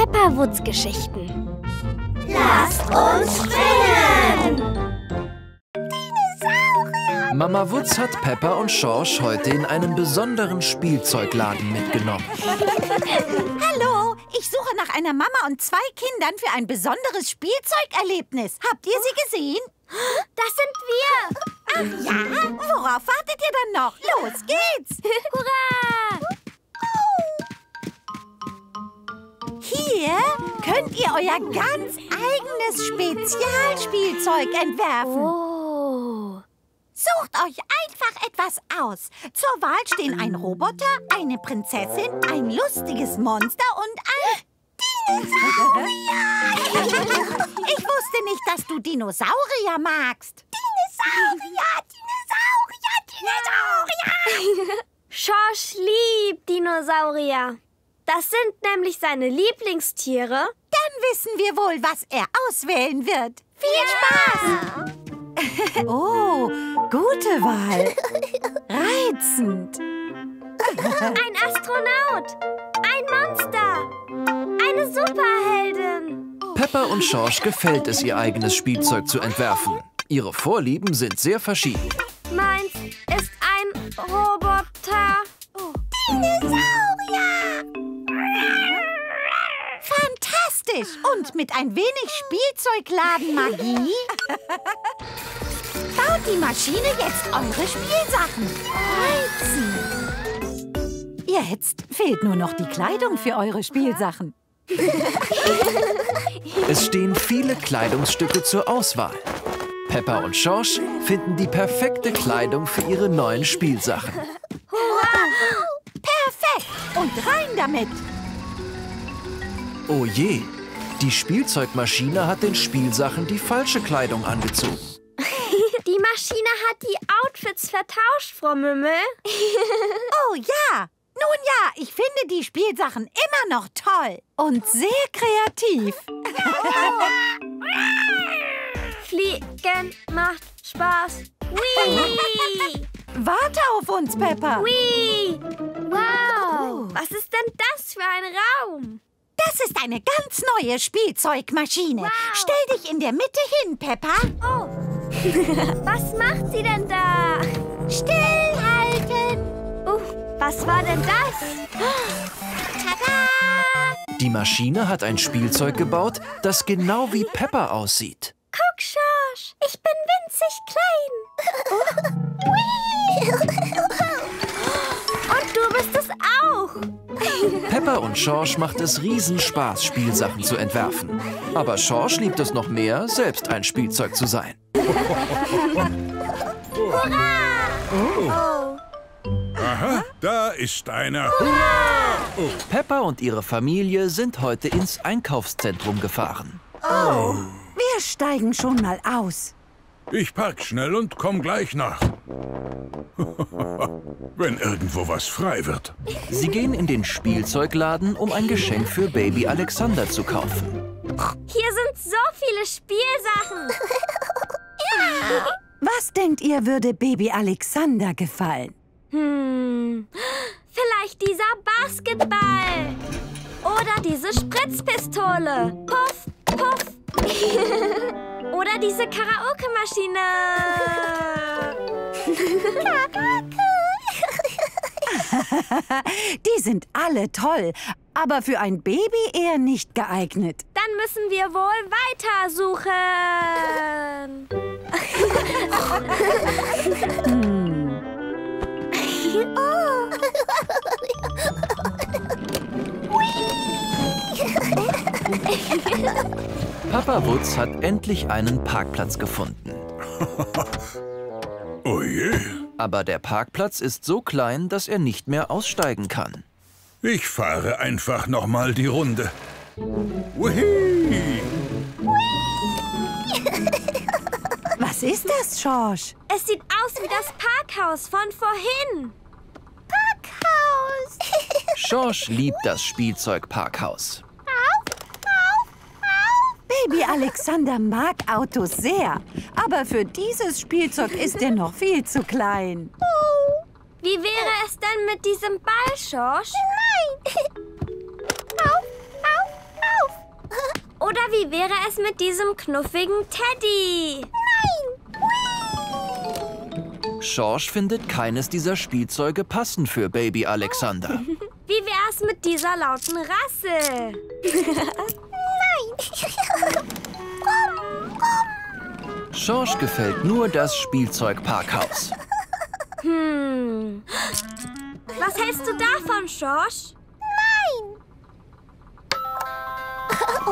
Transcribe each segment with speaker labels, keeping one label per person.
Speaker 1: Pepperwoods Geschichten.
Speaker 2: Lasst uns spinnen!
Speaker 3: Mama Wutz hat Peppa und Schorsch heute in einen besonderen Spielzeugladen mitgenommen.
Speaker 4: Hallo, ich suche nach einer Mama und zwei Kindern für ein besonderes Spielzeugerlebnis. Habt ihr sie gesehen?
Speaker 1: Das sind wir!
Speaker 4: Ach ja? Worauf wartet ihr dann noch? Los geht's!
Speaker 1: Hurra!
Speaker 4: Hier könnt ihr euer ganz eigenes Spezialspielzeug entwerfen.
Speaker 1: Oh.
Speaker 4: Sucht euch einfach etwas aus. Zur Wahl stehen ein Roboter, eine Prinzessin, ein lustiges Monster und ein Dinosaurier. ich wusste nicht, dass du Dinosaurier magst. Dinosaurier, Dinosaurier, Dinosaurier.
Speaker 1: Schorsch liebt Dinosaurier. Das sind nämlich seine Lieblingstiere.
Speaker 4: Dann wissen wir wohl, was er auswählen wird. Viel Spaß! oh, gute Wahl. Reizend.
Speaker 1: Ein Astronaut. Ein Monster. Eine Superheldin.
Speaker 3: Peppa und Schorsch gefällt es, ihr eigenes Spielzeug zu entwerfen. Ihre Vorlieben sind sehr verschieden.
Speaker 1: Meins ist ein Roboter.
Speaker 4: Fantastisch. Und mit ein wenig Spielzeugladenmagie baut die Maschine jetzt eure Spielsachen. Reizend. Jetzt fehlt nur noch die Kleidung für eure Spielsachen.
Speaker 3: Es stehen viele Kleidungsstücke zur Auswahl. Peppa und Schorsch finden die perfekte Kleidung für ihre neuen Spielsachen.
Speaker 4: Perfekt. Und rein damit.
Speaker 3: Oh je, die Spielzeugmaschine hat den Spielsachen die falsche Kleidung angezogen.
Speaker 1: Die Maschine hat die Outfits vertauscht, Frau Mümmel.
Speaker 4: Oh ja. Nun ja, ich finde die Spielsachen immer noch toll und sehr kreativ.
Speaker 1: Fliegen macht Spaß. Whee!
Speaker 4: Warte auf uns, Peppa.
Speaker 1: Whee! Wow! Was ist denn das für ein Raum?
Speaker 4: Das ist eine ganz neue Spielzeugmaschine. Stell dich in der Mitte hin, Peppa.
Speaker 1: Oh! Was macht sie denn da?
Speaker 4: Stillhalten.
Speaker 1: Uh, was war denn das?
Speaker 4: Tada!
Speaker 3: Die Maschine hat ein Spielzeug gebaut, das genau wie Peppa aussieht.
Speaker 1: Guck, Schorsch, ich bin winzig klein. Du bist es auch.
Speaker 3: Peppa und Schorsch macht es Riesenspaß, Spielsachen zu entwerfen. Aber Schorsch liebt es noch mehr, selbst ein Spielzeug zu sein.
Speaker 5: Aha, da ist einer.
Speaker 3: Peppa und ihre Familie sind heute ins Einkaufszentrum gefahren.
Speaker 4: Wir steigen schon mal aus.
Speaker 5: Ich park schnell und komm gleich nach. Wenn irgendwo was frei wird.
Speaker 3: Sie gehen in den Spielzeugladen, um ein Geschenk für Baby Alexander zu kaufen.
Speaker 1: Hier sind so viele Spielsachen.
Speaker 4: Was denkt ihr, würde Baby Alexander gefallen?
Speaker 1: Hm, vielleicht dieser Basketball. Oder diese Spritzpistole. Puff, puff. Diese Karaoke-Maschine.
Speaker 4: Die sind alle toll, aber für ein Baby eher nicht geeignet.
Speaker 1: Dann müssen wir wohl weitersuchen.
Speaker 3: Papa Wutz hat endlich einen Parkplatz gefunden.
Speaker 5: Oh je.
Speaker 3: Aber der Parkplatz ist so klein, dass er nicht mehr aussteigen kann.
Speaker 5: Ich fahre einfach noch mal die Runde. Wuhi!
Speaker 4: Was ist das, Schorsch?
Speaker 1: Es sieht aus wie das Parkhaus von vorhin.
Speaker 4: Parkhaus.
Speaker 3: Schorsch liebt das Spielzeugparkhaus.
Speaker 4: Baby Alexander mag Autos sehr, aber für dieses Spielzeug ist er noch viel zu klein.
Speaker 1: Wie wäre es denn mit diesem Ball, Schorsch?
Speaker 4: Nein! Auf, auf,
Speaker 1: Oder wie wäre es mit diesem knuffigen Teddy?
Speaker 3: Schorsch findet keines dieser Spielzeuge passend für Baby Alexander.
Speaker 1: Wie wär's mit dieser lauten Rasse?
Speaker 3: Schorsch gefällt nur das Spielzeugparkhaus.
Speaker 1: Hm. Was hältst du davon, Schorsch? Oh,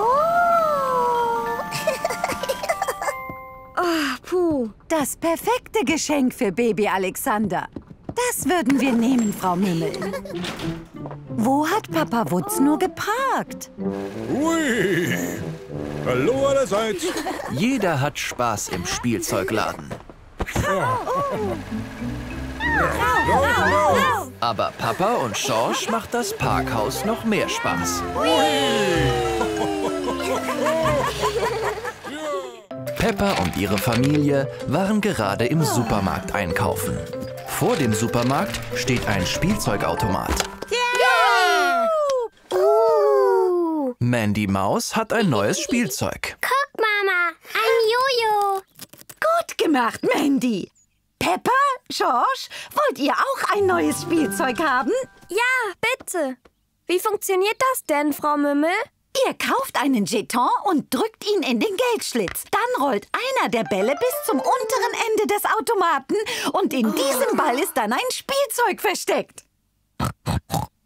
Speaker 1: puh.
Speaker 4: Das perfekte Geschenk für Baby Alexander. Das würden wir nehmen, Frau Mümmel. Wo hat Papa Wutz nur geparkt?
Speaker 5: Hui! Hallo allerseits.
Speaker 3: Jeder hat Spaß im Spielzeugladen. Aber Papa und Schorsch macht das Parkhaus noch mehr Spaß. Peppa und ihre Familie waren gerade im Supermarkt einkaufen. Vor dem Supermarkt steht ein Spielzeugautomat.
Speaker 1: Uh,
Speaker 3: Mandy Maus hat ein neues Spielzeug.
Speaker 1: guck, Mama, ein Jojo.
Speaker 4: Gut gemacht, Mandy. Peppa, George, wollt ihr auch ein neues Spielzeug haben?
Speaker 1: Ja, bitte. Wie funktioniert das denn, Frau Mümmel?
Speaker 4: Ihr kauft einen Jeton und drückt ihn in den Geldschlitz. Dann rollt einer der Bälle bis zum unteren Ende des Automaten und in diesem Ball ist dann ein Spielzeug versteckt.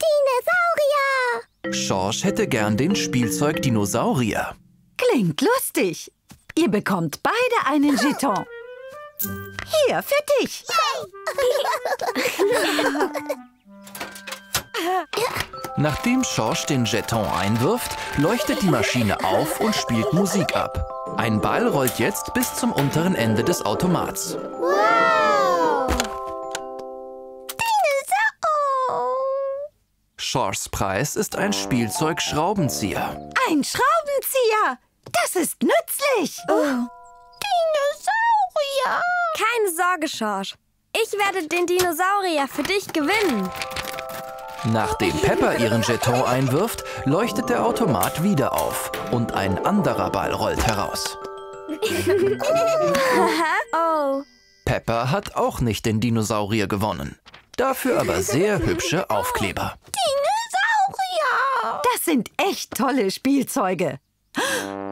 Speaker 1: Dinosaurier.
Speaker 3: Schorsch hätte gern den Spielzeug-Dinosaurier.
Speaker 4: Klingt lustig. Ihr bekommt beide einen Jeton. Hier, für dich.
Speaker 3: Nachdem Schorsch den Jeton einwirft, leuchtet die Maschine auf und spielt Musik ab. Ein Ball rollt jetzt bis zum unteren Ende des Automats. Schorschs Preis ist ein Spielzeug-Schraubenzieher.
Speaker 4: Ein Schraubenzieher. Das ist nützlich. Dinosaurier.
Speaker 1: Keine Sorge, Schorsch. Ich werde den Dinosaurier für dich gewinnen.
Speaker 3: Nachdem Pepper ihren Jeton einwirft, leuchtet der Automat wieder auf und ein anderer Ball rollt heraus.
Speaker 1: Oh,
Speaker 3: Pepper hat auch nicht den Dinosaurier gewonnen. Dafür aber sehr hübsche Aufkleber.
Speaker 4: Das sind echt tolle Spielzeuge.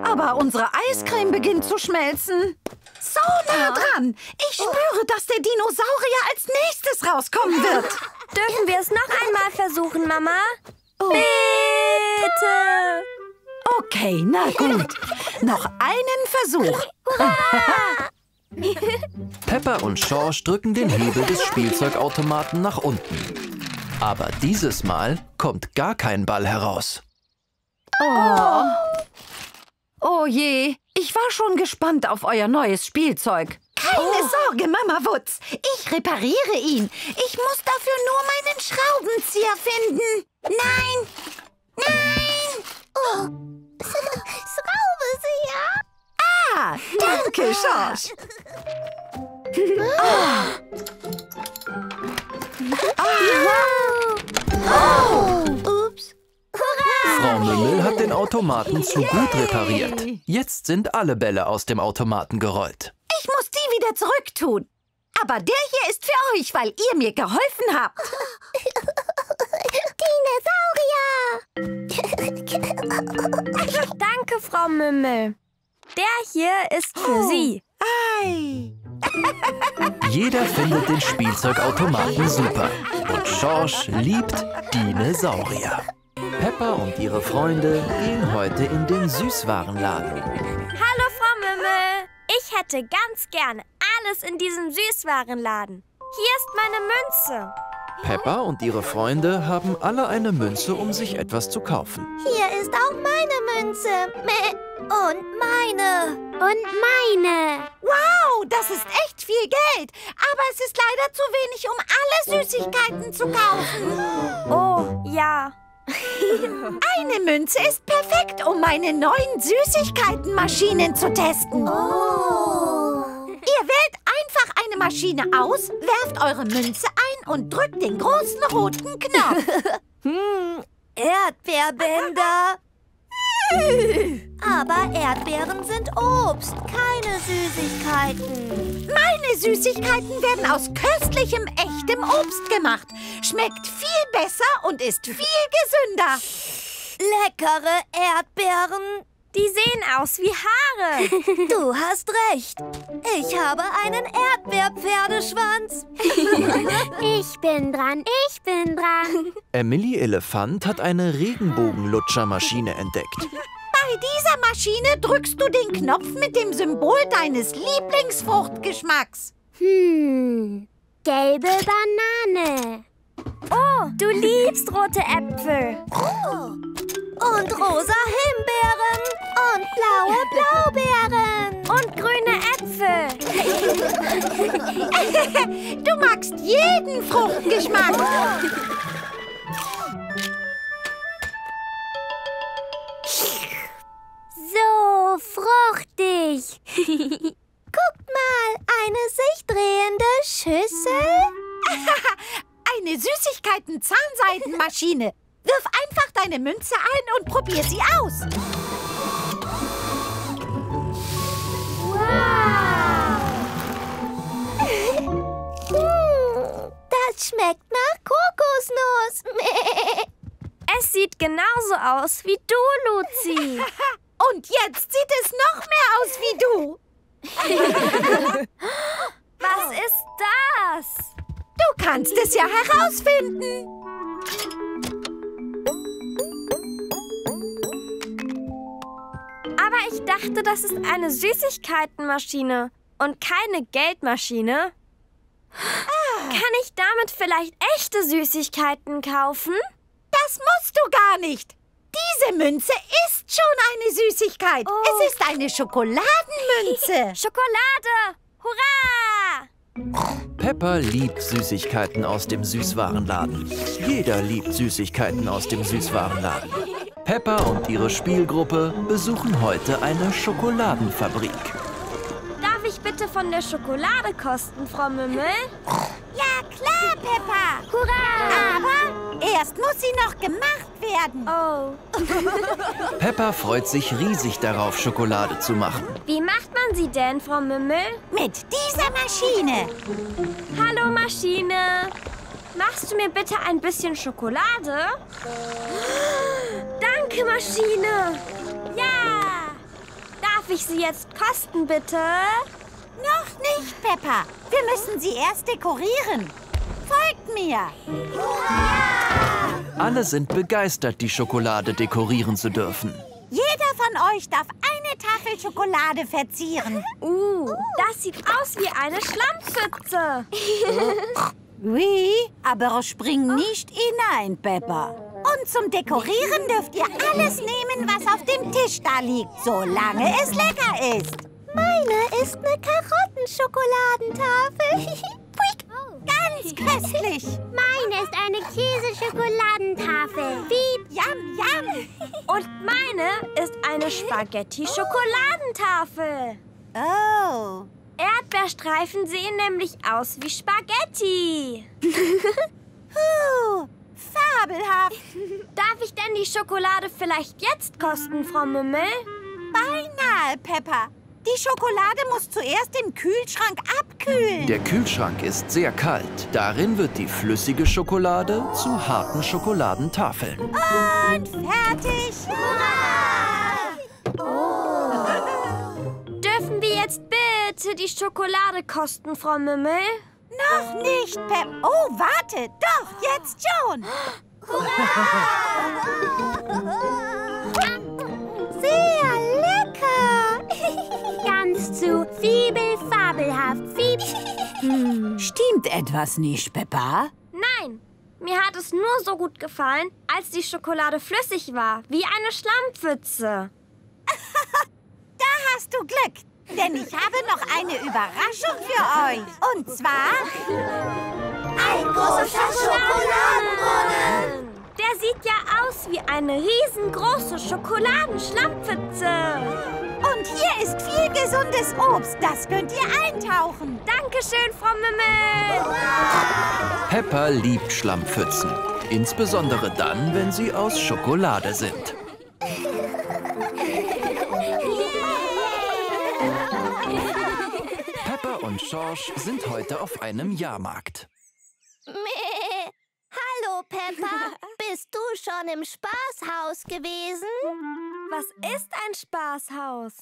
Speaker 4: Aber unsere Eiscreme beginnt zu schmelzen. So nah dran. Ich spüre, dass der Dinosaurier als nächstes rauskommen wird.
Speaker 1: dürfen wir es noch einmal versuchen, Mama?
Speaker 4: Oh.
Speaker 1: Bitte.
Speaker 4: Okay, na gut. Noch einen Versuch.
Speaker 3: Pepper und Schorsch drücken den Hebel des Spielzeugautomaten nach unten. Aber dieses Mal kommt gar kein Ball heraus.
Speaker 4: Oh je, ich war schon gespannt auf euer neues Spielzeug. Keine Sorge, Mama Wutz. Ich repariere ihn. Ich muss dafür nur meinen Schraubenzieher finden. Nein! Nein! Oh. Schraubenzieher? Ah, danke, Schorsch.
Speaker 1: Ups.
Speaker 3: Frau Mümmel hat den Automaten zu gut repariert. Jetzt sind alle Bälle aus dem Automaten gerollt.
Speaker 4: Ich muss die wieder zurücktun. Aber der hier ist für euch, weil ihr mir geholfen habt.
Speaker 1: Danke, Frau Mümmel. Der hier ist für Sie.
Speaker 4: Ei.
Speaker 3: Jeder findet den Spielzeugautomaten super. Und Schorsch liebt Dinosaurier. Pepper und ihre Freunde gehen heute in den Süßwarenladen.
Speaker 1: Hallo, Frau Mümmel. Ich hätte ganz gerne alles in diesem Süßwarenladen. Hier ist meine Münze.
Speaker 3: Pepper und ihre Freunde haben alle eine Münze, um sich etwas zu kaufen.
Speaker 2: Hier ist auch meine Münze. Und meine.
Speaker 1: Und meine.
Speaker 4: Wow, das ist echt viel Geld. Aber es ist leider zu wenig, um alle Süßigkeiten zu kaufen.
Speaker 1: Oh, ja.
Speaker 4: Eine Münze ist perfekt, um meine neuen Süßigkeitenmaschinen zu testen. Ihr wählt einfach eine Maschine aus, werft eure Münze ein und drückt den großen roten Knopf.
Speaker 1: Erdbeerbänder.
Speaker 2: Aber Erdbeeren sind Obst, keine Süßigkeiten.
Speaker 4: Meine Süßigkeiten werden aus köstlichem, echtem Obst gemacht. Schmeckt viel besser und ist viel gesünder.
Speaker 2: Leckere Erdbeeren.
Speaker 1: Die sehen aus wie Haare.
Speaker 2: Du hast recht. Ich habe einen Erdbeerpferdeschwanz.
Speaker 6: Ich bin dran, ich bin dran.
Speaker 3: Emily Elefant hat eine Regenbogenlutschermaschine entdeckt.
Speaker 4: Bei dieser Maschine drückst du den Knopf mit dem Symbol deines Lieblingsfruchtgeschmacks.
Speaker 6: Hm, gelbe Banane.
Speaker 1: Oh, du liebst rote Äpfel.
Speaker 2: Und rosa Himbeeren. Und blaue Blaubeeren.
Speaker 1: Und grüne Äpfel.
Speaker 4: Du magst jeden Fruchtgeschmack.
Speaker 6: So fruchtig.
Speaker 2: Guckt mal, eine sich drehende Schüssel.
Speaker 4: Eine Süßigkeiten-Zahnseitenmaschine. Wirf einfach deine Münze ein und probier sie aus.
Speaker 2: Hm, das schmeckt nach Kokosnuss.
Speaker 1: Es sieht genauso aus wie du, Luzi.
Speaker 4: Und jetzt sieht es noch mehr aus wie du.
Speaker 1: Was ist das?
Speaker 4: Du kannst es ja herausfinden.
Speaker 1: Ich dachte, das ist eine Süßigkeitenmaschine und keine Geldmaschine. Kann ich damit vielleicht echte Süßigkeiten kaufen?
Speaker 4: Das musst du gar nicht. Diese Münze ist schon eine Süßigkeit.
Speaker 1: Oh.
Speaker 4: Es ist eine Schokoladenmünze.
Speaker 1: Schokolade! Hurra!
Speaker 3: Peppa liebt Süßigkeiten aus dem Süßwarenladen. Jeder liebt Süßigkeiten aus dem Süßwarenladen. Peppa und ihre Spielgruppe besuchen heute eine Schokoladenfabrik.
Speaker 1: Darf ich bitte von der Schokolade kosten, Frau Mümmel?
Speaker 2: Ja, klar, Peppa.
Speaker 1: Hurra!
Speaker 4: Aber erst muss sie noch gemacht werden.
Speaker 1: Oh,
Speaker 3: Peppa freut sich riesig darauf, Schokolade zu machen.
Speaker 1: wie macht man sie denn, Frau Mümmel?
Speaker 4: Mit dieser Maschine.
Speaker 1: Hallo Maschine. Machst du mir bitte ein bisschen Schokolade? Danke, Maschine. Ja. Darf ich sie jetzt kosten, bitte?
Speaker 4: Noch nicht, Peppa. Wir müssen sie erst dekorieren. Folgt mir.
Speaker 3: Alle sind begeistert, die Schokolade dekorieren zu dürfen.
Speaker 4: Jeder von euch darf eine Tafel Schokolade verzieren.
Speaker 1: Uh, das sieht aus wie eine Schlammpfütze.
Speaker 4: Wie? Aber spring nicht hinein, Peppa. Und zum Dekorieren dürft ihr alles nehmen, was auf dem Tisch da liegt, solange es lecker ist.
Speaker 2: Meine ist eine Karottenschekoladentafel.
Speaker 4: Ganz köstlich.
Speaker 6: Meine ist eine Käseschokoladentafel.
Speaker 4: Piep, yam, yam.
Speaker 1: Und meine ist eine Spaghetti-Schokoladentafel.
Speaker 4: Oh.
Speaker 1: Erdbeerstreifen sehen nämlich aus wie Spaghetti.
Speaker 4: Puh, fabelhaft.
Speaker 1: Darf ich denn die Schokolade vielleicht jetzt kosten, Frau Mümmel?
Speaker 4: Beinahe, Peppa. Die Schokolade muss zuerst im Kühlschrank abkühlen.
Speaker 3: Der Kühlschrank ist sehr kalt. Darin wird die flüssige Schokolade zu harten Schokoladentafeln.
Speaker 4: Und fertig.
Speaker 1: Dürfen wir jetzt bitte die Schokolade kosten, Frau Mümmel?
Speaker 4: Noch nicht, Pep. Oh, warte. Doch, jetzt schon.
Speaker 2: Sehr lecker.
Speaker 6: Ganz zu fiebelfabelhaft. Fieb.
Speaker 4: Stimmt etwas nicht, Peppa?
Speaker 1: Nein, mir hat es nur so gut gefallen, als die Schokolade flüssig war, wie eine Schlammpfütze.
Speaker 4: Da hast du Glück. Denn ich habe noch eine Überraschung für euch. Und zwar
Speaker 2: Ein großer Schokoladenbrunnen.
Speaker 1: Der sieht ja aus wie eine riesengroße Schokoladenschlammpfütze.
Speaker 4: Und hier ist viel gesundes Obst. Das könnt ihr eintauchen.
Speaker 1: Dankeschön, Frau Mümmel.
Speaker 3: Peppa liebt Schlammpfützen. Insbesondere dann, wenn sie aus Schokolade sind. Peppa und Schorsch sind heute auf einem Jahrmarkt.
Speaker 2: Meh. Hallo, Peppa. Bist du schon im Spaßhaus gewesen?
Speaker 1: Was ist ein Spaßhaus?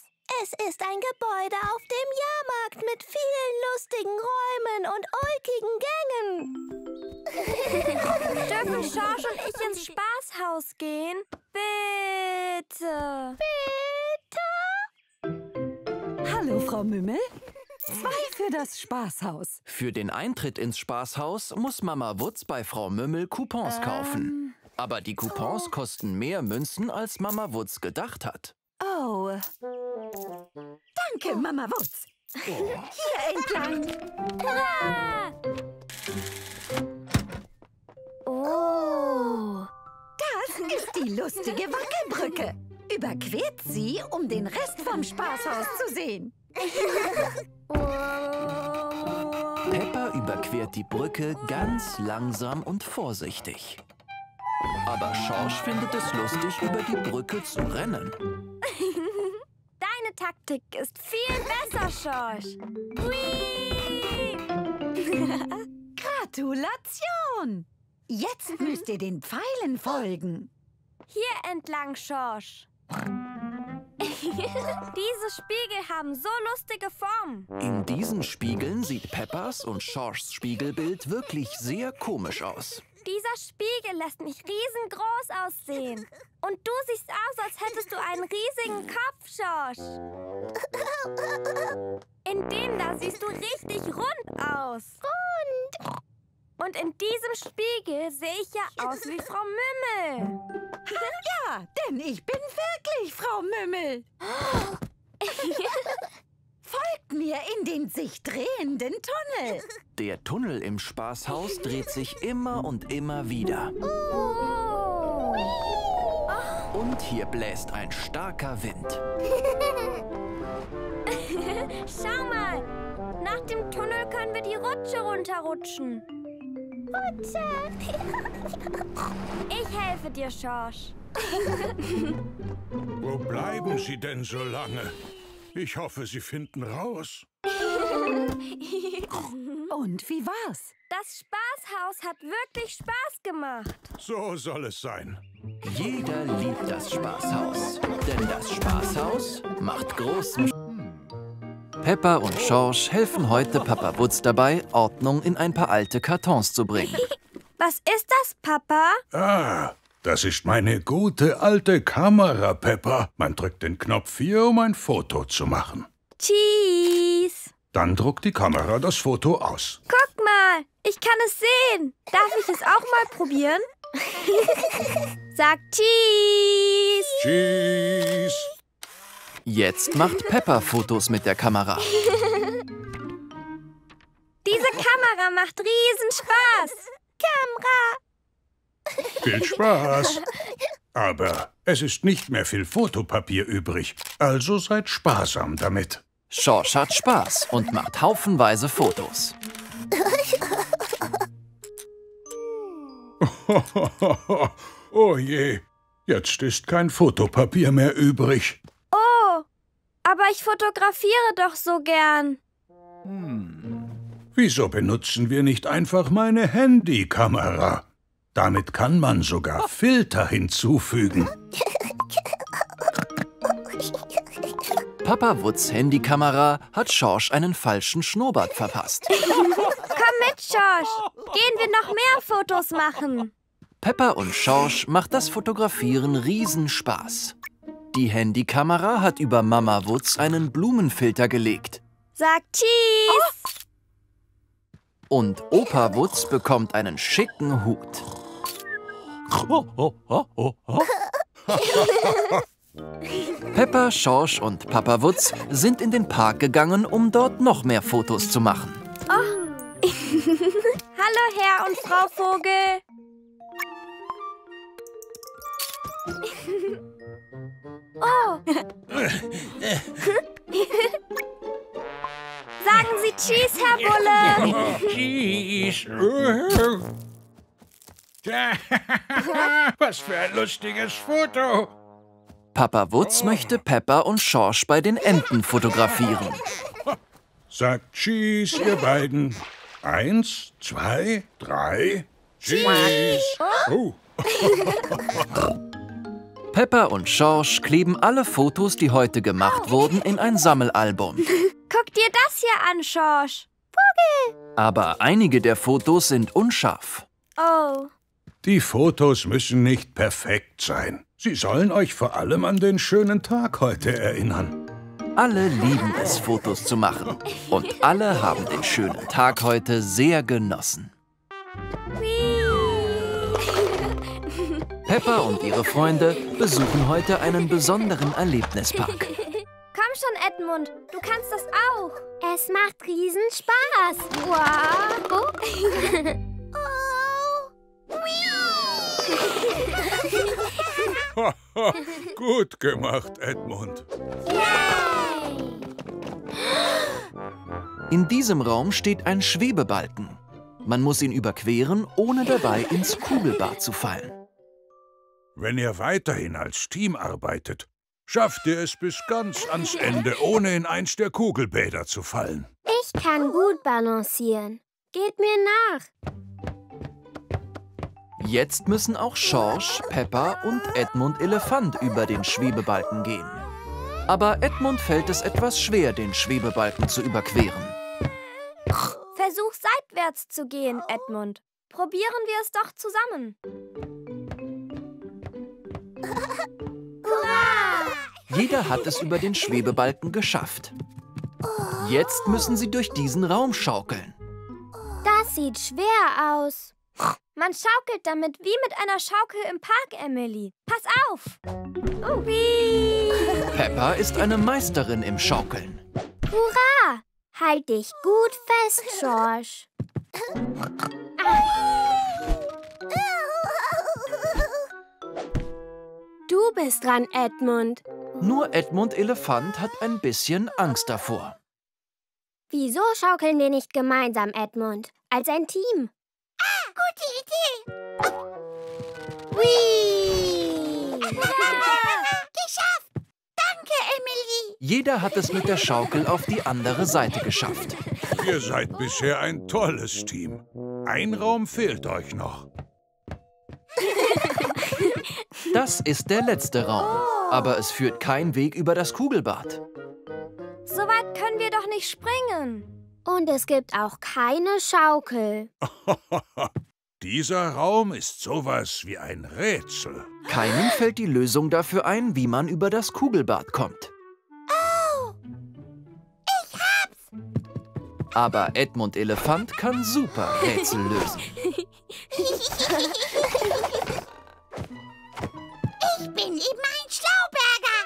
Speaker 2: Es ist ein Gebäude auf dem Jahrmarkt mit vielen lustigen Räumen und ulkigen Gängen.
Speaker 1: Dürfen Schorsch und ich ins Spaßhaus gehen? Bitte.
Speaker 4: Hallo, Frau Mümmel. Zwei für das Spaßhaus.
Speaker 3: Für den Eintritt ins Spaßhaus muss Mama Wutz bei Frau Mümmel Coupons kaufen. Aber die Coupons kosten mehr Münzen, als Mama Wutz gedacht hat.
Speaker 4: Oh. Danke, Mama Wutz. Hier entlang.
Speaker 1: Oh.
Speaker 4: Das ist die lustige Wackelbrücke. Überquert sie, um den Rest vom Spaßhaus zu sehen.
Speaker 3: Peppa überquert die Brücke ganz langsam und vorsichtig. Aber Schorsch findet es lustig, über die Brücke zu rennen.
Speaker 1: Deine Taktik ist viel besser, Schorsch. Hui!
Speaker 4: Gratulation! Jetzt müsst ihr den Pfeilen folgen.
Speaker 1: Hier entlang, Schorsch. Diese Spiegel haben so lustige Formen.
Speaker 3: In diesen Spiegeln sieht Peppas und Schorschs Spiegelbild wirklich sehr komisch aus.
Speaker 1: Dieser Spiegel lässt mich riesengroß aussehen. Und du siehst aus, als hättest du einen riesigen Kopf, Schorsch. In dem da siehst du richtig rund aus. Rund. Und in diesem Spiegel sehe ich ja aus wie Frau Mümmel.
Speaker 4: Ja, denn ich bin wirklich Frau Mümmel. Folgt mir in den sich drehenden Tunnel.
Speaker 3: Der Tunnel im Spaßhaus dreht sich immer und immer wieder.
Speaker 1: Oh.
Speaker 3: Und hier bläst ein starker Wind.
Speaker 1: Schau mal. Nach dem Tunnel können wir die Rutsche runterrutschen. Rutsche. Ich helfe dir, Schorsch.
Speaker 5: Wo bleiben Sie denn so lange? Ich hoffe, Sie finden raus.
Speaker 4: Und wie war's?
Speaker 1: Das Spaßhaus hat wirklich Spaß gemacht.
Speaker 5: So soll es sein.
Speaker 3: Jeder liebt das Spaßhaus. Denn das Spaßhaus macht großen. Peppa und Schorsch helfen heute Papa Wutz dabei, Ordnung in ein paar alte Kartons zu bringen.
Speaker 1: Was ist das, Papa?
Speaker 5: Ah, das ist meine gute alte Kamera, Pepper. Man drückt den Knopf hier, um ein Foto zu machen.
Speaker 1: Cheese.
Speaker 5: Dann druckt die Kamera das Foto aus.
Speaker 1: Guck mal, ich kann es sehen. Darf ich es auch mal probieren? Sag Cheese.
Speaker 5: Tschüss.
Speaker 3: Jetzt macht Peppa Fotos mit der Kamera.
Speaker 1: Diese Kamera macht riesen Spaß. Kamera.
Speaker 5: Viel Spaß. Aber es ist nicht mehr viel Fotopapier übrig. Also seid sparsam damit.
Speaker 3: Schorsch hat Spaß und macht haufenweise Fotos.
Speaker 5: oh je, jetzt ist kein Fotopapier mehr übrig.
Speaker 1: Aber ich fotografiere doch so gern.
Speaker 5: Wieso benutzen wir nicht einfach meine Handykamera? Damit kann man sogar Filter hinzufügen.
Speaker 3: Papa Wutz Handykamera hat Schorsch einen falschen Schnurrbart verpasst.
Speaker 1: Komm mit, Schorsch. Gehen wir noch mehr Fotos machen.
Speaker 3: Peppa und Schorsch macht das Fotografieren Riesenspaß. Die Handykamera hat über Mama Wutz einen Blumenfilter gelegt.
Speaker 1: Sag Cheese.
Speaker 3: Und Opa Wutz bekommt einen schicken Hut. Peppa, Schorsch und Papa Wutz sind in den Park gegangen, um dort noch mehr Fotos zu machen.
Speaker 1: Hallo, Herr und Frau Vogel. Oh. Sagen Sie Cheese, Herr Bulle.
Speaker 5: Cheese. Was für ein lustiges Foto.
Speaker 3: Papa Wutz möchte Peppa und Schorsch bei den Enten fotografieren.
Speaker 5: Sagt Cheese, ihr beiden. Eins, zwei, drei. Cheese! Oh,
Speaker 3: Peppa und Schorsch kleben alle Fotos, die heute gemacht wurden, in ein Sammelalbum.
Speaker 1: Guck dir das hier an, Schorsch.
Speaker 3: Aber einige der Fotos sind unscharf.
Speaker 1: Oh.
Speaker 5: die Fotos müssen nicht perfekt sein. Sie sollen euch vor allem an den schönen Tag heute erinnern.
Speaker 3: Alle lieben es, Fotos zu machen. Und alle haben den schönen Tag heute sehr genossen. Peppa und ihre Freunde besuchen heute einen besonderen Erlebnispark.
Speaker 1: Komm schon, Edmund. Du kannst das auch.
Speaker 6: Es macht riesen Spaß.
Speaker 1: Wow.
Speaker 5: Gut gemacht, Edmund.
Speaker 3: In diesem Raum steht ein Schwebebalken. Man muss ihn überqueren, ohne dabei ins Kugelbad zu fallen.
Speaker 5: Wenn ihr weiterhin als Team arbeitet, schafft ihr es bis ganz ans Ende, ohne in eins der Kugelbäder zu fallen.
Speaker 6: Ich kann gut balancieren. Geht mir nach.
Speaker 3: Jetzt müssen auch Schorsch, Peppa und Edmund Elefant über den Schwebebalken gehen. Aber Edmund fällt es etwas schwer, den Schwebebalken zu überqueren.
Speaker 1: Versuch seitwärts zu gehen, Edmund. Probieren wir es doch zusammen.
Speaker 3: Jeder hat es über den Schwebebalken geschafft. Jetzt müssen sie durch diesen Raum schaukeln.
Speaker 6: Das sieht schwer aus.
Speaker 1: Man schaukelt damit wie mit einer Schaukel im Park, Emily. Pass auf. Oh.
Speaker 3: Peppa ist eine Meisterin im Schaukeln.
Speaker 6: Hurra! Halt dich gut fest, George. Du bist dran, Edmund.
Speaker 3: Nur Edmund Elefant hat ein bisschen Angst davor.
Speaker 6: Wieso schaukeln wir nicht gemeinsam, Edmund? Als ein Team. Ah, gute Idee. Whee! Geschafft! Danke, Emily.
Speaker 3: Jeder hat es mit der Schaukel auf die andere Seite geschafft.
Speaker 5: Ihr seid bisher ein tolles Team. Ein Raum fehlt euch noch.
Speaker 3: Das ist der letzte Raum. Aber es führt kein Weg über das Kugelbad.
Speaker 1: So weit können wir doch nicht springen.
Speaker 6: Und es gibt auch keine Schaukel.
Speaker 5: Dieser Raum ist sowas wie ein Rätsel.
Speaker 3: Keinem fällt die Lösung dafür ein, wie man über das Kugelbad kommt. Aber Edmund Elefant kann super Rätsel lösen.
Speaker 6: Ich bin eben ein Schlauberger.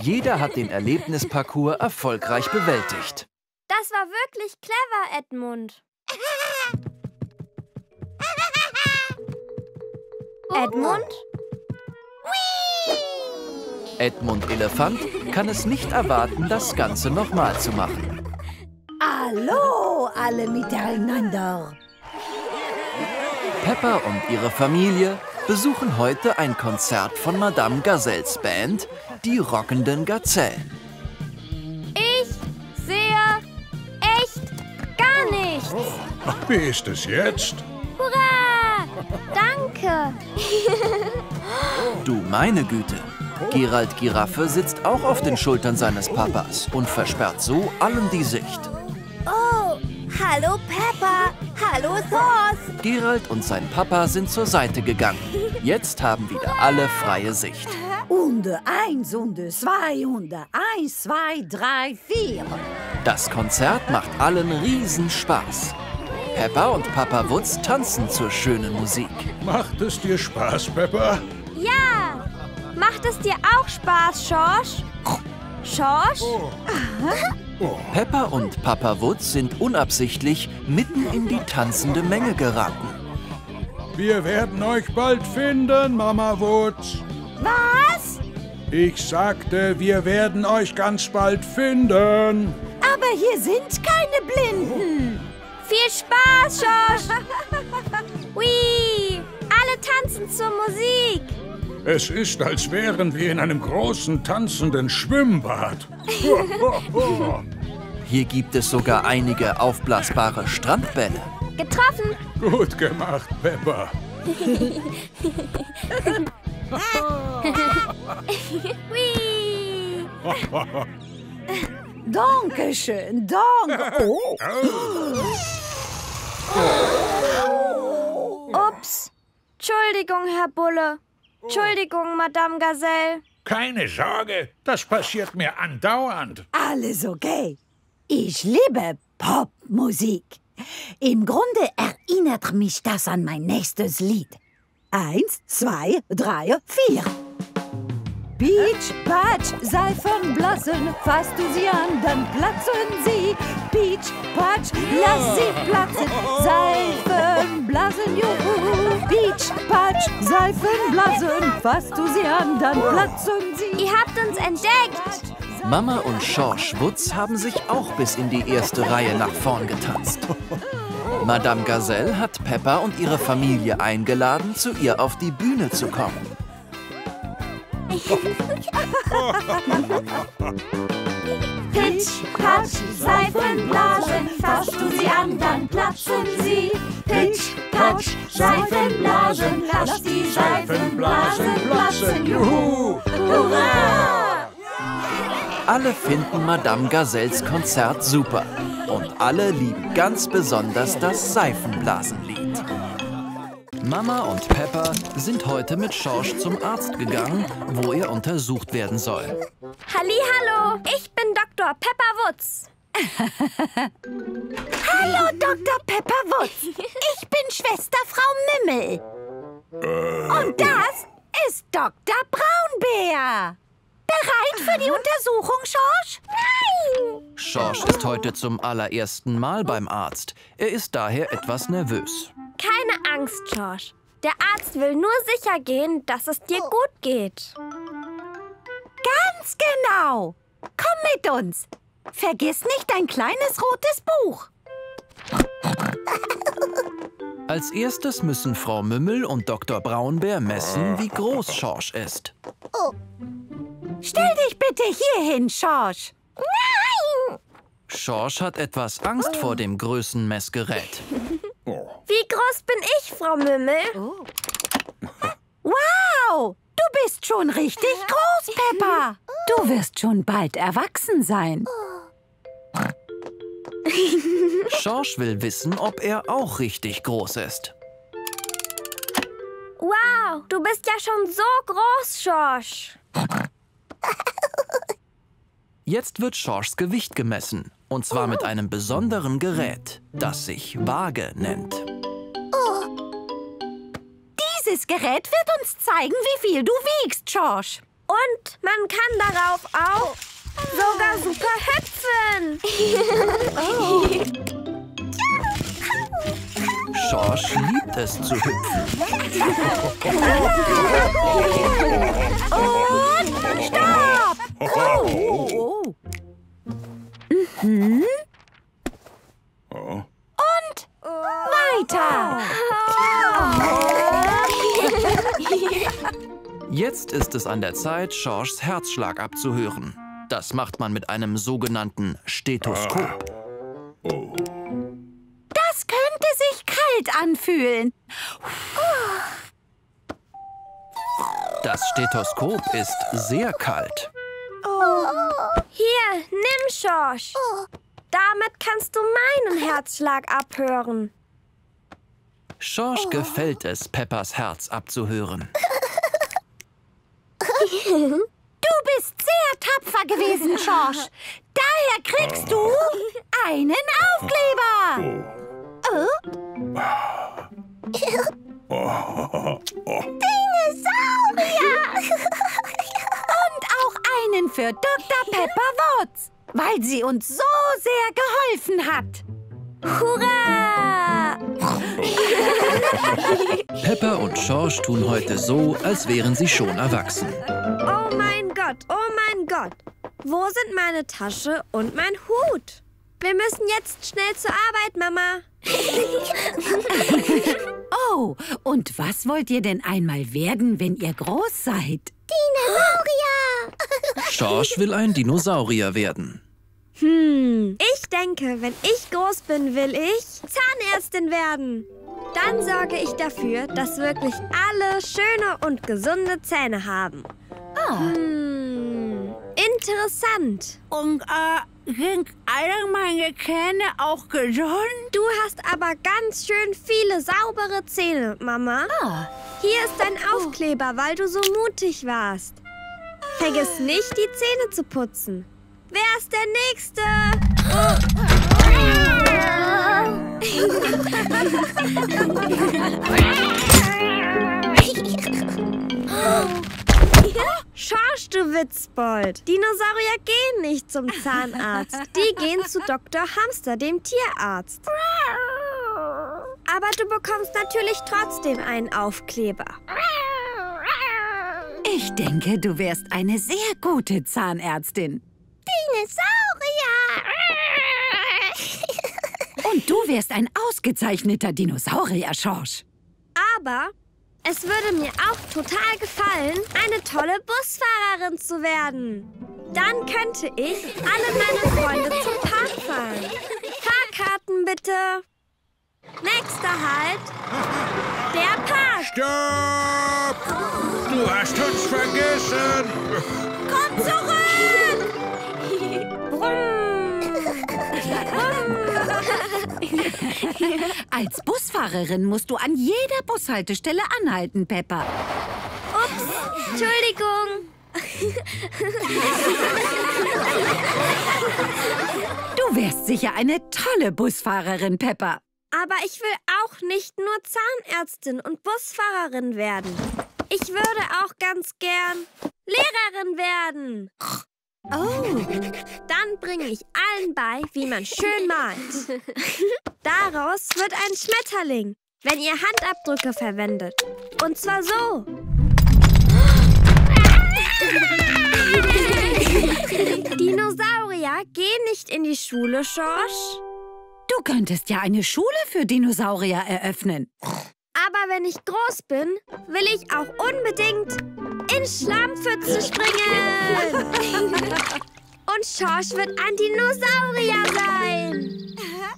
Speaker 3: Jeder hat den Erlebnisparcours erfolgreich bewältigt.
Speaker 1: Das war wirklich clever, Edmund. Edmund?
Speaker 3: Edmund Elefant kann es nicht erwarten, das Ganze nochmal zu machen.
Speaker 7: Hallo, alle miteinander.
Speaker 3: Peppa und ihre Familie besuchen heute ein Konzert von Madame Gazelles Band, die rockenden Gazellen.
Speaker 1: Ich sehe echt gar nichts.
Speaker 5: Wie ist es jetzt?
Speaker 1: Hurra! Danke.
Speaker 3: Du meine Güte. Gerald Giraffe sitzt auch auf den Schultern seines Papas und versperrt so allen die Sicht.
Speaker 2: Hallo Peppa. Hallo Sauce.
Speaker 3: Gerald und sein Papa sind zur Seite gegangen. Jetzt haben wieder alle freie Sicht.
Speaker 7: Und eins und zwei und eins, zwei, drei, vier.
Speaker 3: Das Konzert macht allen riesen Spaß. Peppa und Papa Wutz tanzen zur schönen Musik.
Speaker 5: Macht es dir Spaß, Peppa?
Speaker 1: Ja. Macht es dir auch Spaß, Schorsch? Schorsch?
Speaker 3: Peppa und Papa Wutz sind unabsichtlich mitten in die tanzende Menge geraten.
Speaker 5: Wir werden euch bald finden, Mama Wutz.
Speaker 2: Was?
Speaker 5: Ich sagte, wir werden euch ganz bald finden.
Speaker 7: Aber hier sind keine Blinden.
Speaker 1: Viel Spaß, Schorsch. Whee! Alle tanzen zur Musik.
Speaker 5: Es ist, als wären wir in einem großen tanzenden Schwimmbad.
Speaker 3: Hier gibt es sogar einige aufblasbare Strandbälle.
Speaker 1: Getroffen.
Speaker 5: Gut gemacht, Peppa.
Speaker 1: Whee!
Speaker 7: Dankeschön, danke. Oh.
Speaker 1: Ups. Entschuldigung, Herr Bulle. Entschuldigung, Madame Gazelle.
Speaker 5: Keine Sorge, das passiert mir andauernd.
Speaker 7: Alles okay. Ich liebe Popmusik. Im Grunde erinnert mich das an mein nächstes Lied. Eins, zwei, drei, vier. Peach, Patch, Seifenblasen, fasst du sie an, dann platzen sie. Peach, Patch, lass sie platzen. Seifenblasen, juhu. Peach, Patch, Seifenblasen, fasst du sie an, dann platzen sie.
Speaker 1: Ihr habt uns entdeckt.
Speaker 3: Mama und Schorsch Wutz haben sich auch bis in die erste Reihe nach vorn getanzt. Madame Gazelle hat Peppa und ihre Familie eingeladen, zu ihr auf die Bühne zu kommen.
Speaker 2: Pitsch, Patsch, Seifenblasen, fasst du sie an, dann platzen sie. Pitsch, Patsch, Seifenblasen, lass die Seifenblasen platzen. Juhu! Hurra!
Speaker 3: Alle finden Madame Gazelles Konzert super. Und alle lieben ganz besonders das Seifenblasenlied. Mama und Peppa sind heute mit Schorsch zum Arzt gegangen, wo er untersucht werden soll.
Speaker 1: Hallo, ich bin Dr. Pepper Wutz.
Speaker 4: Hallo, Dr. Pepperwutz. Ich bin Schwester Frau Mimmel. Und das ist Dr. Braunbär. Bereit für die Untersuchung, Schorsch? Nein!
Speaker 3: Schorsch ist heute zum allerersten Mal beim Arzt. Er ist daher etwas nervös.
Speaker 1: Keine Angst, George. Der Arzt will nur sicher gehen, dass es dir gut geht.
Speaker 4: Ganz genau. Komm mit uns. Vergiss nicht dein kleines rotes Buch.
Speaker 3: Als erstes müssen Frau Mümmel und Dr. Braunbär messen, wie groß Schorsch ist.
Speaker 4: Stell dich bitte hier hin, Schorsch.
Speaker 3: Schorsch hat etwas Angst vor dem Größenmessgerät.
Speaker 1: Wie groß bin ich, Frau Mümmel?
Speaker 4: Wow, du bist schon richtig groß, Peppa. Du wirst schon bald erwachsen sein.
Speaker 3: Schorsch will wissen, ob er auch richtig groß ist.
Speaker 1: Wow, du bist ja schon so groß, George.
Speaker 3: Jetzt wird Schorschs Gewicht gemessen. Und zwar mit einem besonderen Gerät, das sich Waage nennt.
Speaker 4: Dieses Gerät wird uns zeigen, wie viel du wiegst, Schorsch.
Speaker 1: Und man kann darauf auch sogar super hüpfen.
Speaker 3: Schorsch liebt es zu hüpfen.
Speaker 4: Und stopp! Oh. Mhm. Und weiter.
Speaker 3: Jetzt ist es an der Zeit, Schorschs Herzschlag abzuhören. Das macht man mit einem sogenannten Stethoskop.
Speaker 4: Das könnte sich kalt anfühlen.
Speaker 3: Das Stethoskop ist sehr kalt.
Speaker 1: Hier, nimm, George. Damit kannst du meinen Herzschlag abhören.
Speaker 3: Schorsch gefällt es, Peppas Herz abzuhören.
Speaker 4: Du bist sehr tapfer gewesen, Schorsch. Daher kriegst du einen Aufkleber. Und auch einen für Dr. Pepper Woods, weil sie uns so sehr geholfen hat.
Speaker 1: Hurra!
Speaker 3: Peppa und Schorsch tun heute so, als wären sie schon erwachsen.
Speaker 1: Oh mein Gott, oh mein Gott. Wo sind meine Tasche und mein Hut? Wir müssen jetzt schnell zur Arbeit, Mama.
Speaker 7: Oh, und was wollt ihr denn einmal werden, wenn ihr groß seid?
Speaker 2: Dinosaurier!
Speaker 3: Schorsch will ein Dinosaurier werden.
Speaker 1: Hm, ich denke, wenn ich groß bin, will ich Zahnärztin werden. Dann sorge ich dafür, dass wirklich alle schöne und gesunde Zähne haben. Hm, interessant.
Speaker 8: Und äh, sind alle meine Zähne auch gesund?
Speaker 1: Du hast aber ganz schön viele saubere Zähne, Mama. Hier ist dein Aufkleber, weil du so mutig warst. Vergiss nicht, die Zähne zu putzen. Wer ist der Nächste? Schorsch, du Witzbold. Dinosaurier gehen nicht zum Zahnarzt. Die gehen zu Dr. Hamster, dem Tierarzt. Aber du bekommst natürlich trotzdem einen Aufkleber.
Speaker 7: Ich denke, du wärst eine sehr gute Zahnärztin.
Speaker 2: Dinosaurier!
Speaker 7: Und du wärst ein ausgezeichneter Dinosaurier, Schorsch.
Speaker 1: Aber es würde mir auch total gefallen, eine tolle Busfahrerin zu werden. Dann könnte ich alle meine Freunde zum Park fahren. Fahrkarten bitte. Nächster Halt. Der Park.
Speaker 5: Stopp! Du hast uns vergessen!
Speaker 1: Komm zurück!
Speaker 7: Als Busfahrerin musst du an jeder Bushaltestelle anhalten, Peppa.
Speaker 1: Ups, Entschuldigung.
Speaker 7: Du wärst sicher eine tolle Busfahrerin, Peppa.
Speaker 1: Aber ich will auch nicht nur Zahnärztin und Busfahrerin werden. Ich würde auch ganz gern Lehrerin werden. Oh. Dann bringe ich allen bei, wie man schön malt. Daraus wird ein Schmetterling, wenn ihr Handabdrücke verwendet. Und zwar so. Dinosaurier gehen nicht in die Schule, Schorsch.
Speaker 7: Du könntest ja eine Schule für Dinosaurier eröffnen.
Speaker 1: Aber wenn ich groß bin, will ich auch unbedingt in Schlammpfützen springen. Und Schorsch wird ein Dinosaurier sein.